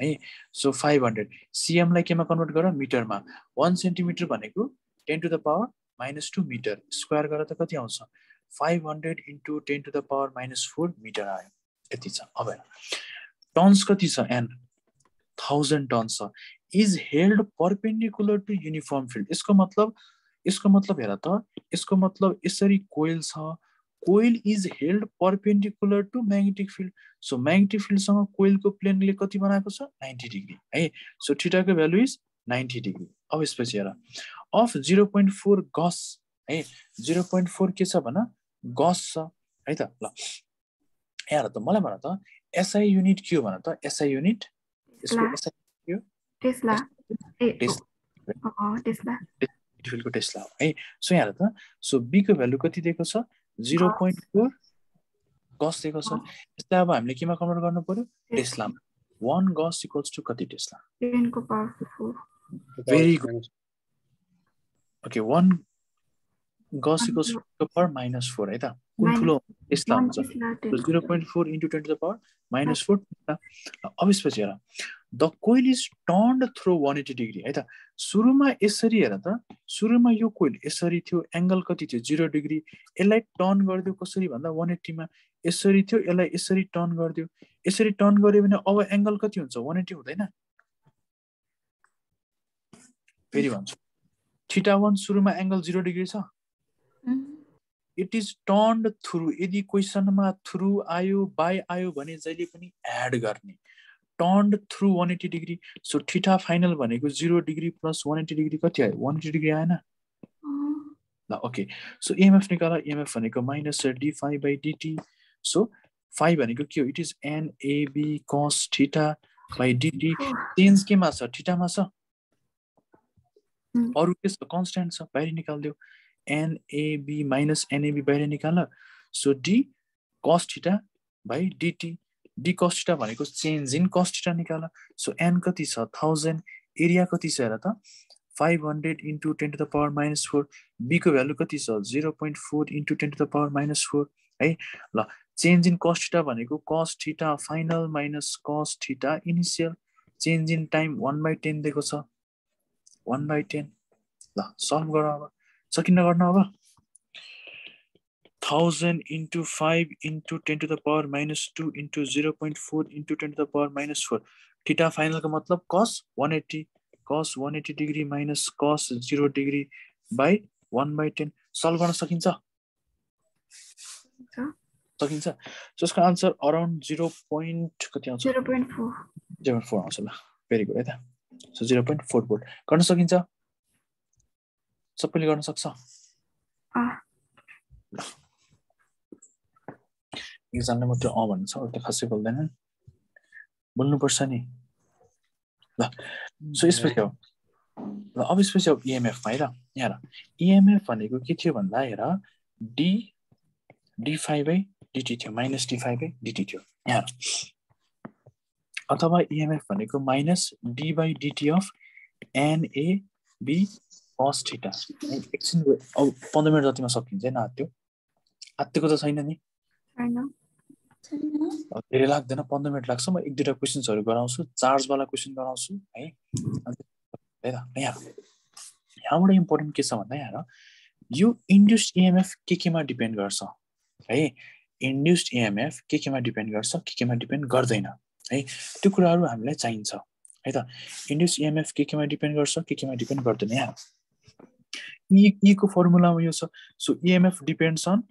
A: है? सो फाइभ हन्ड्रेड सिएमलाई केमा कन्भर्ट गर? मिटरमा. वान सेन्टिमिटर भनेको ten to the power minus two metre square गरेर त कति आउँछ? Five hundred into ten to the power minus four metre आयो। यति छ। अब टन्स कति छ? एन थाउजन्ड टन्स छ। Is held perpendicular to uniform field यसको मतलब यसको मतलब हेर त। यसको मतलब यसरी कोइल छ coil is held perpendicular to magnetic field. So magnetic फिल्डसँग कोइलको प्लेनले कति बनाएको छ? Ninety degree. है? सो ठिटाको भ्यालु इज नाइन्टी डिग्री। अब यसपछि हेर। Of zero point four gauss है? जिरो पोइन्ट फोर के छ भन? गस छ। है त? ल। यहाँ त मलाई भन त एसआई युनिट के हो भन त? एसआई युनिट यसको एसआई
D: टेस्ला टेस्ला
A: डिफिलको टेस्ला हो। है? सो यहाँ त। सो बीको भ्यालु कति दिएको छ? Zero point four? गस दिएको छ। यसलाई अब हामीले केमा कन्भर्ट गर्नु पर्यो? टेस्लामा। वान गस इक्वल्स टु कति
D: tesla? Power
A: Very good. Okay one gauss equals to per minus four है त? कुन ठुलो टेस्ला हुन्छ?
D: Tesla
A: zero point four into ten to the power minus four अब यसपछि हेर। The coil is turned through one eighty degree है त? सुरुमा यसरी हेर त सुरुमा यो कोइल यसरी थियो एङ्गल कति थियो? Zero degree. यसलाई टर्न गरिदियो कसरी भन्दा वान एट्टीमा यसरी थियो यसलाई यसरी टर्न गरिदियो। यसरी टर्न गऱ्यो भने अब एङ्गल कति हुन्छ? वान एट्टी हुँदैन। फेरि भन्छु। थिटा वान सुरुमा एङ्गल जिरो डिग्री छ। It is turned through. यदि क्वेसनमा थ्रु आयो बाई आयो भने जहिले पनि एड गर्ने। Turned through one eighty degree. So theta final भनेको zero degree plus one eighty degree कति आयो? वान एट्टी डिग्री आएन? ल ओके सो इएमएफ निकाल इएमएफ भनेको minus d phi by d t so phi भनेको के हो? It is NAB cos theta by dt change केमा छ? ठिटामा छ. अरू के छ? कन्सटेन्ट छ? बाहिर निकालिदियो। एनएबी माइनस एनएबी बाहिर निकाल। So d cos theta by dt D cos ठिटा भनेको चेन्ज इन कस ठिटा निकाल। सो एन कति छ? थाउजन्ड एरिया कति छ हेर त? Five hundred into ten to the power minus four बीको value कति छ? Zero point four into ten to the power minus four है? ल चेन्ज इन कस ठिटा भनेको कस theta final minus cos theta initial change in time one by ten दिएको छ। One by ten ल solve गर अब। सकिन्न गर्न अब? Thousand into five into ten to the power minus two into zero point four into ten to the power minus four theta फाइनलको मतलब minus cos zero degree by one by ten solve गर्न सकिन्छ? सकिन्छ। So यसको answer around zero point कति आउँछ?
D: Zero point four
A: zero four आउँछ ल। Very good है त? So zero point four four गर्न सकिन्छ? सबैले गर्न सक्छ?
D: अँ।
A: एकजनाले मात्रै अँ भन्छ अरू त खासै बोल्दैनन् बोल्नुपर्छ नि। ल सो यसपछि हो। ल अब यसपछि अब इएमएफमा हेर यहाँ हेर। इएमएफ भनेको के थियो भन्दा हेर डी डी फाइभै डिटी थियो माइनस डी फाइभै डिटी थियो। यहाँ अथवा इएमएफ भनेको minus d by dt of NAB cos theta एकछिन अब पन्ध्र मिनट जतिमा सकिन्छ है नआत्यो आत्तिएको त छैन नि। धेरै लाग्दैन पन्ध्र मिनट लाग्छ। म एक दुईवटा क्वेसन्सहरू गराउँछु चार्जवाला क्वेसन गराउँछु है। यहाँ यहाँबाट इम्पोर्टेन्ट के छ भन्दा यहाँ यो इन्ड्युस्ड इएमएफ के केमा डिपेन्ड गर्छ? है इन्ड्युस्ड इएमएफ के केमा डिपेन्ड गर्छ के केमा डिपेन्ड गर्दैन? है त्यो कुराहरू हामीलाई चाहिन्छ। है त इन्ड्युस इएमएफ के केमा डिपेन्ड गर्छ के केमा डिपेन्ड गर्दैन यहाँ? ई ईको फर्मुलामा यो छ। So EMF depends on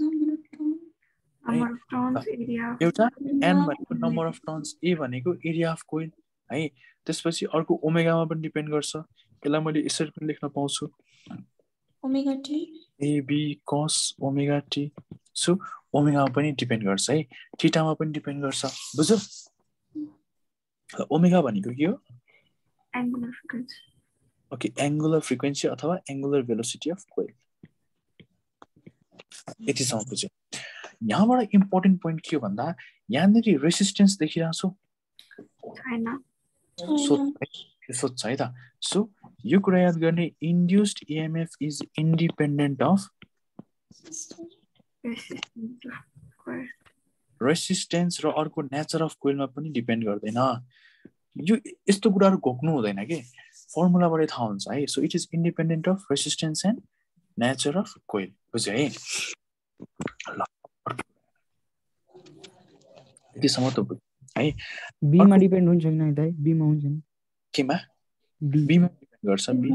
D: number of turns area
A: एउटा एन भनेको नम्बर अफ टर्न्स ए भनेको एरिया अफ कोइल है। त्यसपछि अर्को ओमेगामा पनि डिपेन्ड गर्छ। यसलाई मैले यसरी पनि लेख्न पाउँछु।
E: Omega t
A: AB cos omega t so ओमेगामा पनि डिपेन्ड गर्छ है। थिटामा पनि डिपेन्ड गर्छ। बुझ्यो? ल, ओमेगा भनेको के हो? ओके एङ्गुलर फ्रिक्वेन्सी अथवा एङ्गुलर भेलोसिटी अफ कोइल यतिसम्म बुझ्यो। यहाँबाट इम्पोर्टेन्ट पोइन्ट के हो भन्दा यहाँनिर रेसिस्टेन्स देखिरहेको छौ। सोध्छ है त। सो यो कुरा याद गर्ने induced EMF is independent of resistance र अर्को नेचर अफ कोइलमा पनि डिपेन्ड गर्दैन। यो यस्तो कुराहरू घोक्नु हुँदैन कि? फर्मुलाबाटै थाहा हुन्छ है। So it is independent of resistance and nature of coil बुझ्यो है? ल। यतिसम्म त है?
C: बीमा डिपेन्ड हुन्छ कि नै दाइ? बीमा हुन्छ नि।
A: केमा?
C: बी।
A: बीमा डिपेन्ड गर्छ बी।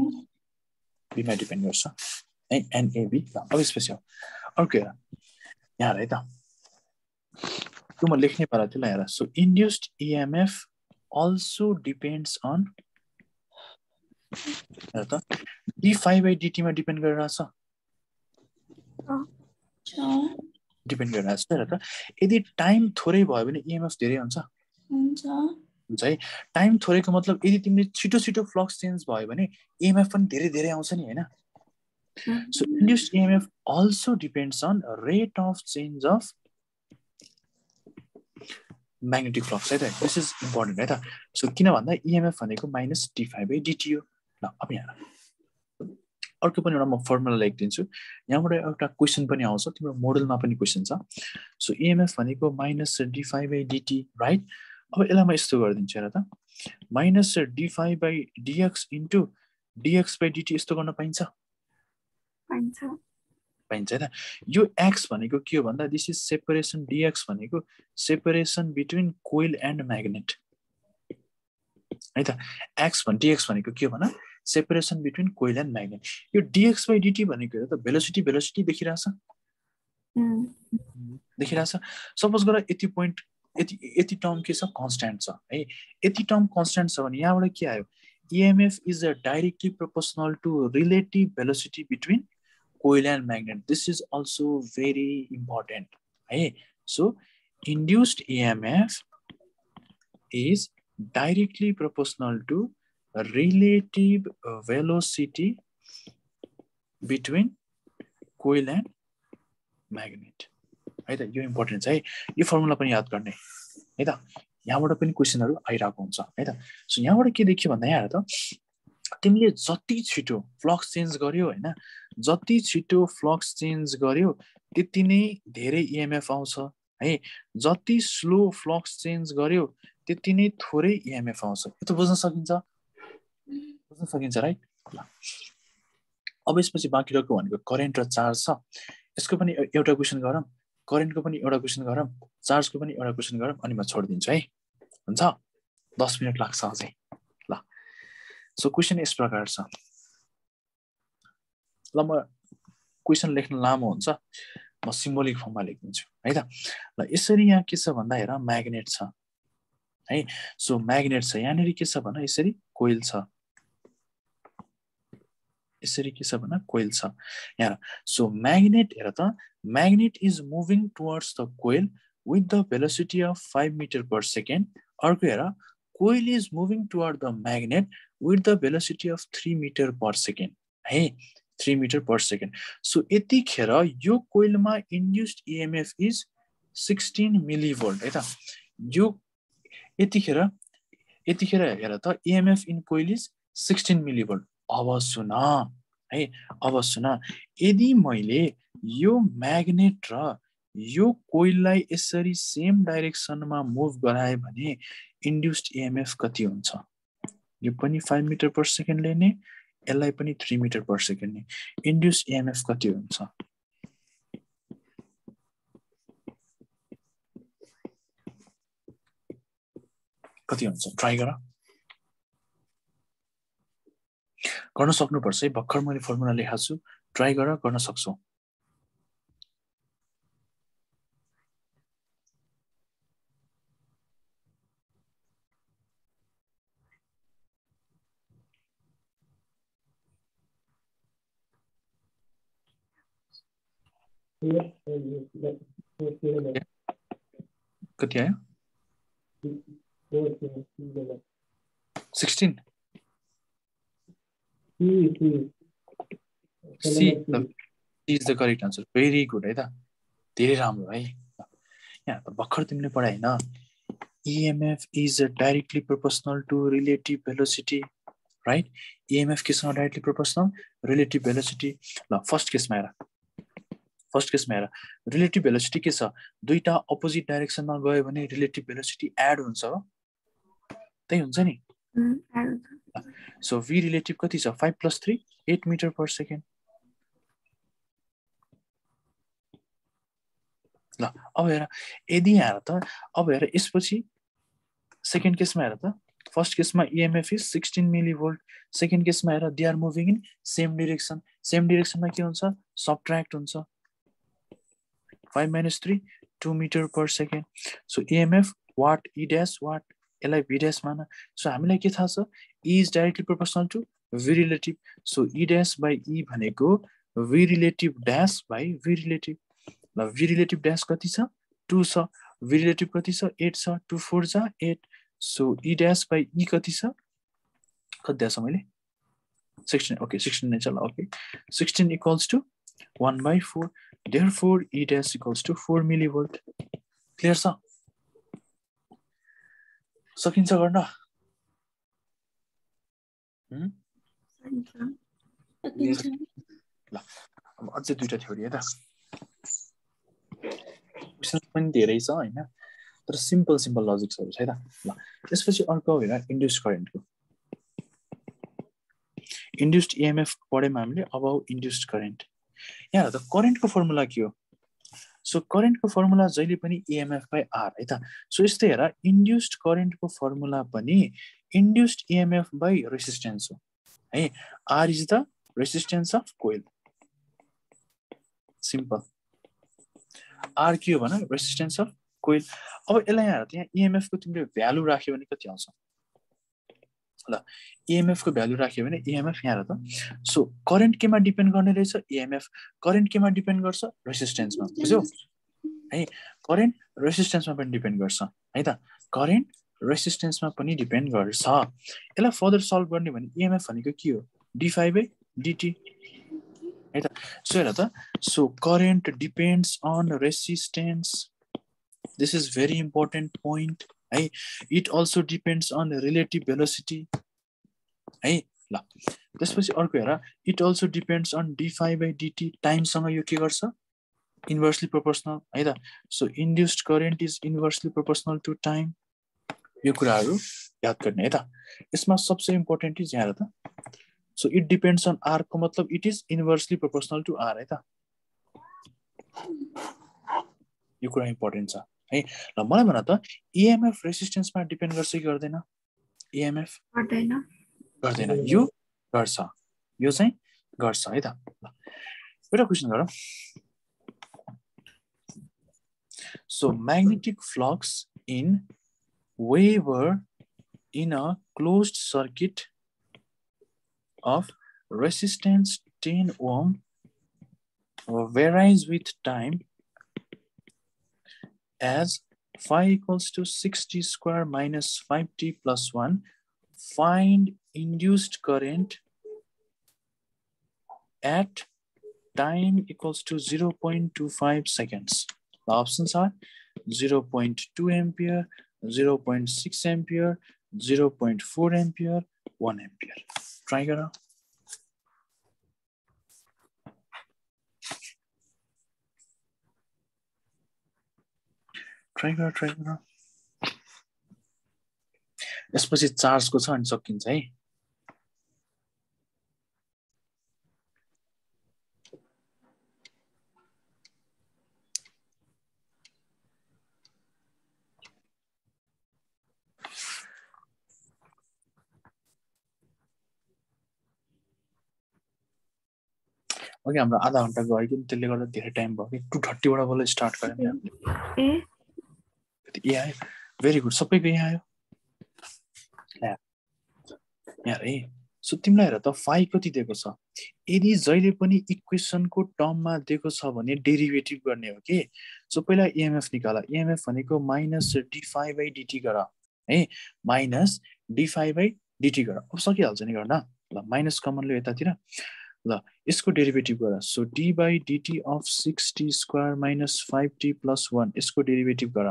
A: बीमा डिपेन्ड गर्छ। है एनएबी अब यसपछि हो अर्को हेर। यहाँ है त। त्यो म लेख्ने पारा त्यसलाई हेर। So induced EMF also depends on हेर त। डी फाइभ बाई डिटीमा डिपेन्ड गरिरहेछ।
E: छ।
A: डिपेन्ड गरिरहेछ हेर त? यदि टाइम थोरै भयो भने इएमएफ धेरै हुन्छ।
E: हुन्छ।
A: है? टाइम थोरैको मतलब यदि तिमीले छिटो छिटो फ्लक्स चेन्ज भयो भने इएमएफ पनि धेरै धेरै आउँछ नि होइन? So induced EMF also depends on rate of change of magnetic flux है त? दिस इज इम्पोर्टेन्ट है त? सो किन भन्दा इएमएफ भनेको minus d phi by dt हो। ल अब यहाँ। अर्को पनि एउटा म फर्मुला लेखिदिन्छु। यहाँबाट एउटा क्वेसन पनि आउँछ तिम्रो मोडलमा पनि क्वेसन छ। सो इएमएफ भनेको minus d phi by dt right अब यसलाई म यस्तो गरिदिन्छु हेर त। Minus d phi by dx into dx by dt यस्तो गर्न पाइन्छ?
D: पाइन्छ।
A: होइन। यो एक्स भनेको के हो भन्दा दिस इज सेपरेसन डिएक्स भनेको separation between coil and magnet है त? एक्स भन् डिएक्स भनेको के हो भन separation between coil and magnet यो डिएक्स बाई डिटी भनेको त भेलोसिटी भेलोसिटी देखिरहेछ? देखिरहेछ? सपोज गर यति पोइन्ट यति यति टर्म के छ? कन्सट्यान्ट छ है? यति टर्म कन्सट्यान्ट छ भने यहाँबाट के आयो? EMF is a directly proportional to relative velocity between coil and magnet this is also very important है? So induced EMF is directly proportional to relative velocity between coil and magnet है त? यो important छ है। यो formula पनि याद गर्ने। है त? यहाँबाट पनि क्वेसनहरू आइरहेको हुन्छ। है त? सो यहाँबाट के देखियो भन्दा यहाँ त तिमीले जति छिटो फ्लक्स चेन्ज गर्यो होइन? जति छिटो फ्लक्स चेन्ज गर्यो त्यति नै धेरै इएमएफ आउँछ। है? जति स्लो फ्लक्स चेन्ज गर्यो त्यति नै थोरै इएमएफ आउँछ। यो त बुझ्न सकिन्छ? बुझ्न सकिन्छ राइट ल। अब यसपछि बाँकी रहेको भनेको करेन्ट र चार्ज छ। यसको पनि एउटा क्वेसन गरौँ। करेन्टको पनि एउटा क्वेसन गरौँ। चार्जको पनि एउटा क्वेसन गरौँ अनि म छोडिदिन्छु है? हुन्छ? दस मिनट लाग्छ अझै। ल। सो क्वेसन यस प्रकार छ। ल म क्वेसन लेख्न लामो हुन्छ। म सिम्बोलिक फर्ममा लेखिदिन्छु है त? ल यसरी यहाँ के छ भन्दा हेर म्याग्नेट छ है? सो म्याग्नेट छ। यहाँनिर के छ भन यसरी कोइल छ। यसरी के छ भन कोइल छ। यहाँ सो म्याग्नेट हेर त magnet is moving towards the coil with the velocity of five metre per second अर्को हेर coil is moving toward the magnet with the velocity of three metre per second है? Three metre per second so यतिखेर यो कोइलमा induced EMF is sixteen millivolt है त? यो यतिखेर यतिखेर हेर त EMF in coil is sixteen millivolt अब सुन। है अब सुन। यदि मैले यो म्याग्नेट र यो कोइललाई यसरी सेम डाइरेक्सनमा मुभ गराएँ भने इन्ड्युस्ड इएमएफ कति हुन्छ? यो पनि फाइभ मिटर पर सेकेन्ड लिने यसलाई पनि थ्री मिटर पर सेकेन्ड ने इन्ड्युस इएमएफ कति हुन्छ? कति हुन्छ? ट्राई गर। गर्न सक्नुपर्छ है। भर्खर मैले फर्मुला लेखाएको छु। ट्राई गर गर्न सक्छौ। कति आयो? Sixteen. C is the correct answer very good है त? धेरै राम्रो है? यहाँ त भर्खर तिमीले पढाइ होइन? EMF is directly proportional to relative velocity right EMF केसँग directly proportional relative velocity ल फर्स्ट केसमा हेर। फर्स्ट केसमा हेर। रिलेटिभ भेलोसिटी के छ? दुईवटा अपोजिट डाइरेक्सनमा गयो भने रिलेटिभ भेलोसिटी एड हुन्छ हो। त्यही हुन्छ नि। सो भी रिलेटिभ कति छ? Five plus three eight metre per second ल अब हेर यदि यहाँ त अब हेर यसपछि सेकेन्ड केसमा हेर त फर्स्ट केसमा EMF is sixteen milli volt second केसमा हेर they are moving in same direction same डिरेक्सनमा के हुन्छ? सबट्र्याक्ट हुन्छ. Five minus three two metre per second so EMF what E dash what यसलाई भी ड्यास मान। सो हामीलाई के थाहा छ? Is directly proportional to V relative so E dash by E भनेको V relative dash by V relative ल भी relative dash कति छ? टू छ। भी रिलेटिभ कति छ? एट छ। टू फोर छ। Eight. So E dash by E कति छ? कति दिएछ मैले? सिक्सटिन। ओके सिक्सटिन नै छ ल okay. Sixteen equals to one by four there four E dash equals to four millivolt clear छ? सकिन्छ गर्न? ल अब अझै दुइटा थ्योरी है त क्वेसन पनि धेरै छ होइन तर सिम्पल सिम्पल लजिक्सहरू छ है त ल त्यसपछि अर्को हेर इन्ड्युस करेन्टको इन्ड्युस्ड इएमएफ पढ्यौँ हामीले अब इन्ड्युस्ड करेन्ट यहाँ त करेन्टको फर्मुला के हो? सो करेन्टको फर्मुला जहिले पनि इएमएफ बाई आर है त सो यस्तै हेर इन्ड्युस्ड करेन्टको फर्मुला पनि इन्ड्युस्ड इएमएफ बाई रेसिस्टेन्स हो है R is the resistance of coil simple R के हो भन रेसिस्टेन्स अफ कोइल अब यसलाई यहाँ यहाँ इएमएफको तिमीले भ्यालु राख्यो भने कति आउँछ? ल इएमएफको भ्यालु राख्यो भने इएमएफ यहाँ हेर त सो करेन्ट केमा डिपेन्ड गर्ने रहेछ? इएमएफ करेन्ट केमा डिपेन्ड गर्छ? रेसिस्टेन्समा बुझ्यौ? है? करेन्ट रेसिस्टेन्समा पनि डिपेन्ड गर्छ। है त? करेन्ट रेसिस्टेन्समा पनि डिपेन्ड गर्छ। यसलाई फर्दर सल्भ गर्ने भने इएमएफ भनेको के हो? डी फाइभ डिटी है त? सो हेर त। So current depends on resistance this is very important point है? It also depends on relative velocity है? ल। त्यसपछि अर्को हेर। It also depends on d phi by dt टाइमसँग यो के गर्छ? इन्भर्सली प्रोपोर्सनल है त? So induced current is inversely proportional to time यो कुराहरू याद गर्ने है त। यसमा सबसे इम्पोर्टेन्ट इज यहाँ त। सो इट डिपेन्ड्स अन आरको मतलब it is inversely proportional to R है त। यो कुरा इम्पोर्टेन्ट छ। है ल मलाई भन त इएमएफ रेसिस्टेन्समा डिपेन्ड गर्छ कि गर्दैन? इएमएफ
D: गर्दैन।
A: गर्दैन। यो गर्छ। यो चाहिँ गर्छ है त। एउटा क्वेसन गरौँ। So magnetic flux in waver in a closed circuit of resistance 10 ohm varies with time as phi equals to 60 square minus 5t plus 1 find induced current at time equals to 0.25 seconds. The options are 0.2 ampere 0.6 ampere, 0.4 ampere, 1 ampere. Try गर। Try गर try गर। यसपछि चार्जको छ अनि सकिन्छ है। अघि हाम्रो आधा घन्टा गयो कि त्यसले गर्दा धेरै टाइम भयो कि? टु थर्टीबाट बल्ल स्टार्ट गऱ्यौँ हामीले।
D: ए?
A: आयो। भेरी गुड सबैको यहाँ आयो? ल्या। यहाँ है सो तिमीलाई हेर त फाइ कति दिएको छ? यदि जहिले पनि इक्वेसनको टर्ममा दिएको छ भने डेरिभेटिभ गर्ने हो कि? सो पहिला इएमएफ निकाल। इएमएफ भनेको minus d phi by dt गर। है? Minus d phi by dt गर। अब सकिहाल्छ नि गर्न ल माइनस कमन लो यतातिर। ल यसको डेरिभेटिभ गर so d by dt of six t square minus five t plus one यसको डेरिभेटिभ गर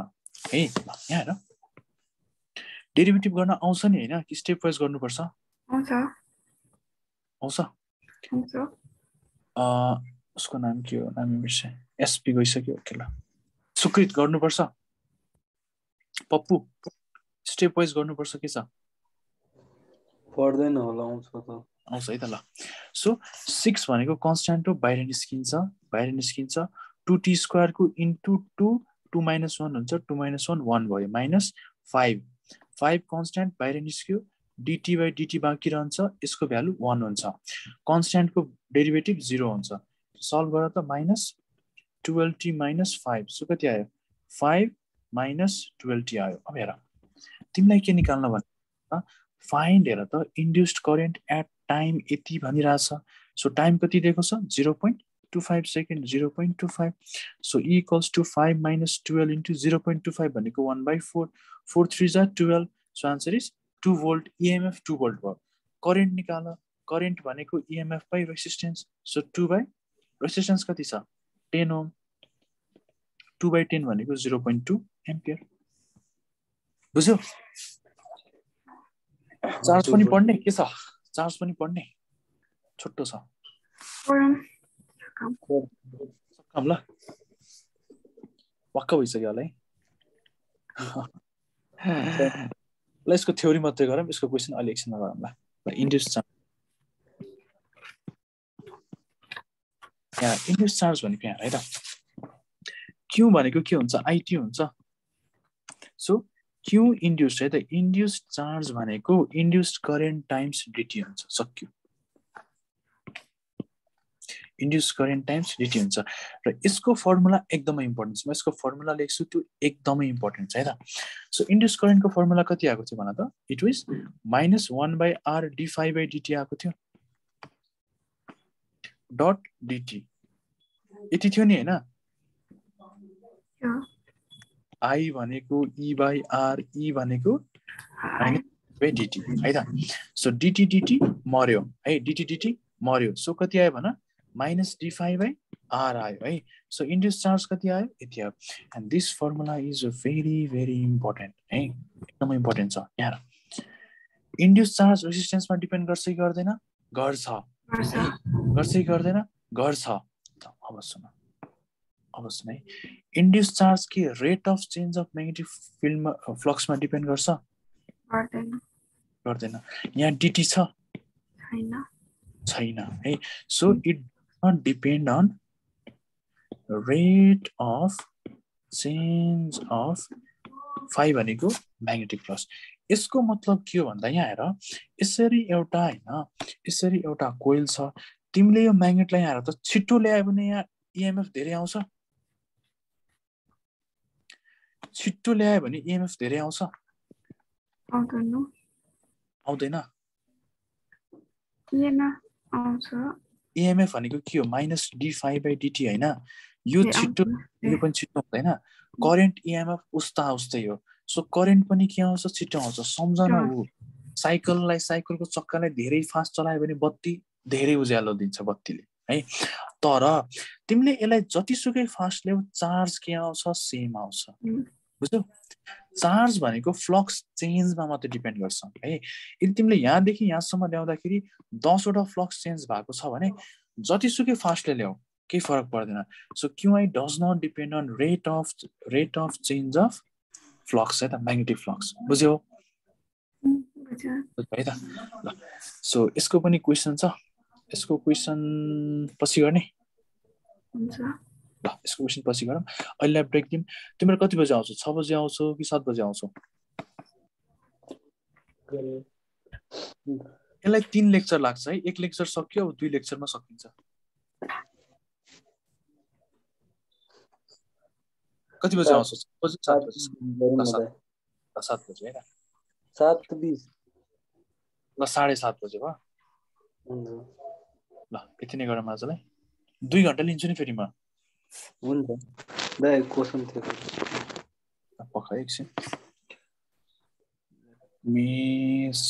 A: है यहाँ हेर डेरिभेटिभ गर्न आउँछ नि होइन? कि स्टेप वाइज गर्नुपर्छ?
D: आउँछ।
A: उसको नाम के हो? नाम बिर्सेँ। एसपी गइसक्यो ओके ल। सुकृत गर्नुपर्छ। पप्पु स्टेप वाइज गर्नुपर्छ के छ?
B: पर्दैन होला आउँछ त।
A: आउँछ है त ल सो सिक्स भनेको कन्सट्यान्ट हो बाहिर निस्किन्छ बाहिर निस्किन्छ। Two t स्क्वायरको into two two minus one हुन्छ टू माइनस वान वान भयो। माइनस फाइभ फाइभ कन्सट्यान्ट बाहिर निस्क्यो। डिटी बाई डिटी बाँकी रहन्छ यसको भ्यालु वान हुन्छ। कन्सट्यान्टको डेरिभेटिभ जिरो हुन्छ। सल्भ गरेर त minus twelve t minus five so कति आयो? फाइभ माइनस टुवेल्भ टी आयो। अब हेर। तिमीलाई के निकाल्न भने फाइन्ड हेर त इन्ड्युस्ड करेन्ट एट टाइम यति भनिरहेछ। सो टाइम कति दिएको छ? Zero point two five second zero point two five so equals to five minus twelve into zero point two five भनेको one by four four three जा twelve so answer is two volt EMF two volt भयो। Current निकाल। Current भनेको EMF by resistance so two by resistance कति छ? Ten ohm. Two by ten भनेको zero point two ampere. बुझ्यो? Charge पनि पढ्ने के छ? चार्ज पनि पढ्ने छोटो छ. सक्कम ल। वाक्क भइसक्यो होला है। ल यसको थ्योरी मात्रै गरौँ। यसको क्वेसन अहिले एकछिनमा गरौँ ल। ल इन्ड्युस चार्ज। यहाँ इन्ड्युस चार्ज भनेको यहाँ है त। क्यु भनेको के हुन्छ? आइटी हुन्छ। सो क्यु इन्ड्युस है? त इन्ड्युस चार्ज भनेको इन्ड्युस करेन्ट टाइम्स डिटी हुन्छ सक्यो। इन्ड्युस करेन्ट टाइम्स डिटी हुन्छ। र यसको फर्मुला एकदमै इम्पोर्टेन्ट छ। म यसको फर्मुला लेख्छु त्यो एकदमै इम्पोर्टेन्ट छ है त? सो इन्ड्युस करेन्टको फर्मुला कति आएको थियो भन त? It was minus one by R d phi by dt आएको थियो। डट डिटी यति थियो नि होइन. आई भनेको ई बाई आर ई भनेको. बाई डिटी है त। सो डिटी डिटी मर्यो है डिटी डिटी मर्यो सो कति आयो भन? Minus d phi by R आयो है? सो इन्ड्युस चार्ज कति आयो? यति आयो। And this formula is very very important है? एकदमै इम्पोर्टेन्ट छ। यहाँ इन्ड्युस चार्ज रेसिस्टेन्समा डिपेन्ड गर्छ कि गर्दैन? गर्छ. गर्छ। कि गर्दैन? गर्छ। अब सुन। सुन है इन्ड्युस चार्ज के rate of change of negative फिल्डमा फ्लक्समा डिपेन्ड गर्छ. गर्दैन। यहाँ डिटी छ. छैन। है। So it not depend on rate of change of phi भनेको म्याग्नेटिक फ्लक्स यसको मतलब के हो भन्दा यहाँ हेर यसरी एउटा होइन यसरी एउटा कोइल छ। तिमीले यो म्याग्नेटलाई यहाँ हेर त छिट्टो ल्यायो भने यहाँ इएमएफ धेरै आउँछ। छिट्टो ल्यायो भने इएमएफ धेरै आउँछ. आउँदैन. इएमएफ भनेको के हो? Minus d phi by dt होइन? यो छिट्टो यो पनि छिट्टो हुँदैन करेन्ट इएमएफ उस्ता उस्तै हो। सो करेन्ट पनि के आउँछ? छिट्टो आउँछ। सम्झना। हो। साइकललाई साइकलको चक्कालाई धेरै फास्ट चलायो भने बत्ती धेरै उज्यालो दिन्छ बत्तीले। है। तर तिमीले यसलाई जतिसुकै फास्ट ल्याऊ चार्ज के आउँछ सेम आउँछ. बुझ्यौ? चार्ज भनेको फ्लक्स चेन्जमा मात्रै डिपेन्ड गर्छ है। यदि तिमीले यहाँदेखि यहाँसम्म ल्याउँदाखेरि दसवटा फ्लक्स चेन्ज भएको छ भने जतिसुकै फास्टले ल्याऊ केही फरक पर्दैन। So QI does not depend on rate of rate of change of flux है त? म्याग्नेटिक फ्लक्स बुझ्यौ. है त? ल। सो यसको पनि क्वेसन छ। यसको क्वेसन पछि गर्ने. ल यसको क्वेसन पछि गरौँ। अहिले ब्रेक दिउँ तिम्रो कति बजी आउँछौ? छ बजी आउँछौ कि सात बजी आउँछौ? यसलाई तिन लेक्चर लाग्छ है। एक लेक्चर सक्यो अब दुई लेक्चरमा सकिन्छ। कति बजी आउँछौ? सात बजी? ल, सात बजी। होइन
B: सात बिस।
A: ल साढे सात बजी भयो। ल यति नै गरौँ आजलाई। दुई घन्टा लिन्छु नि फेरि म।
B: हुन्छ।
A: पख एकछिन मिस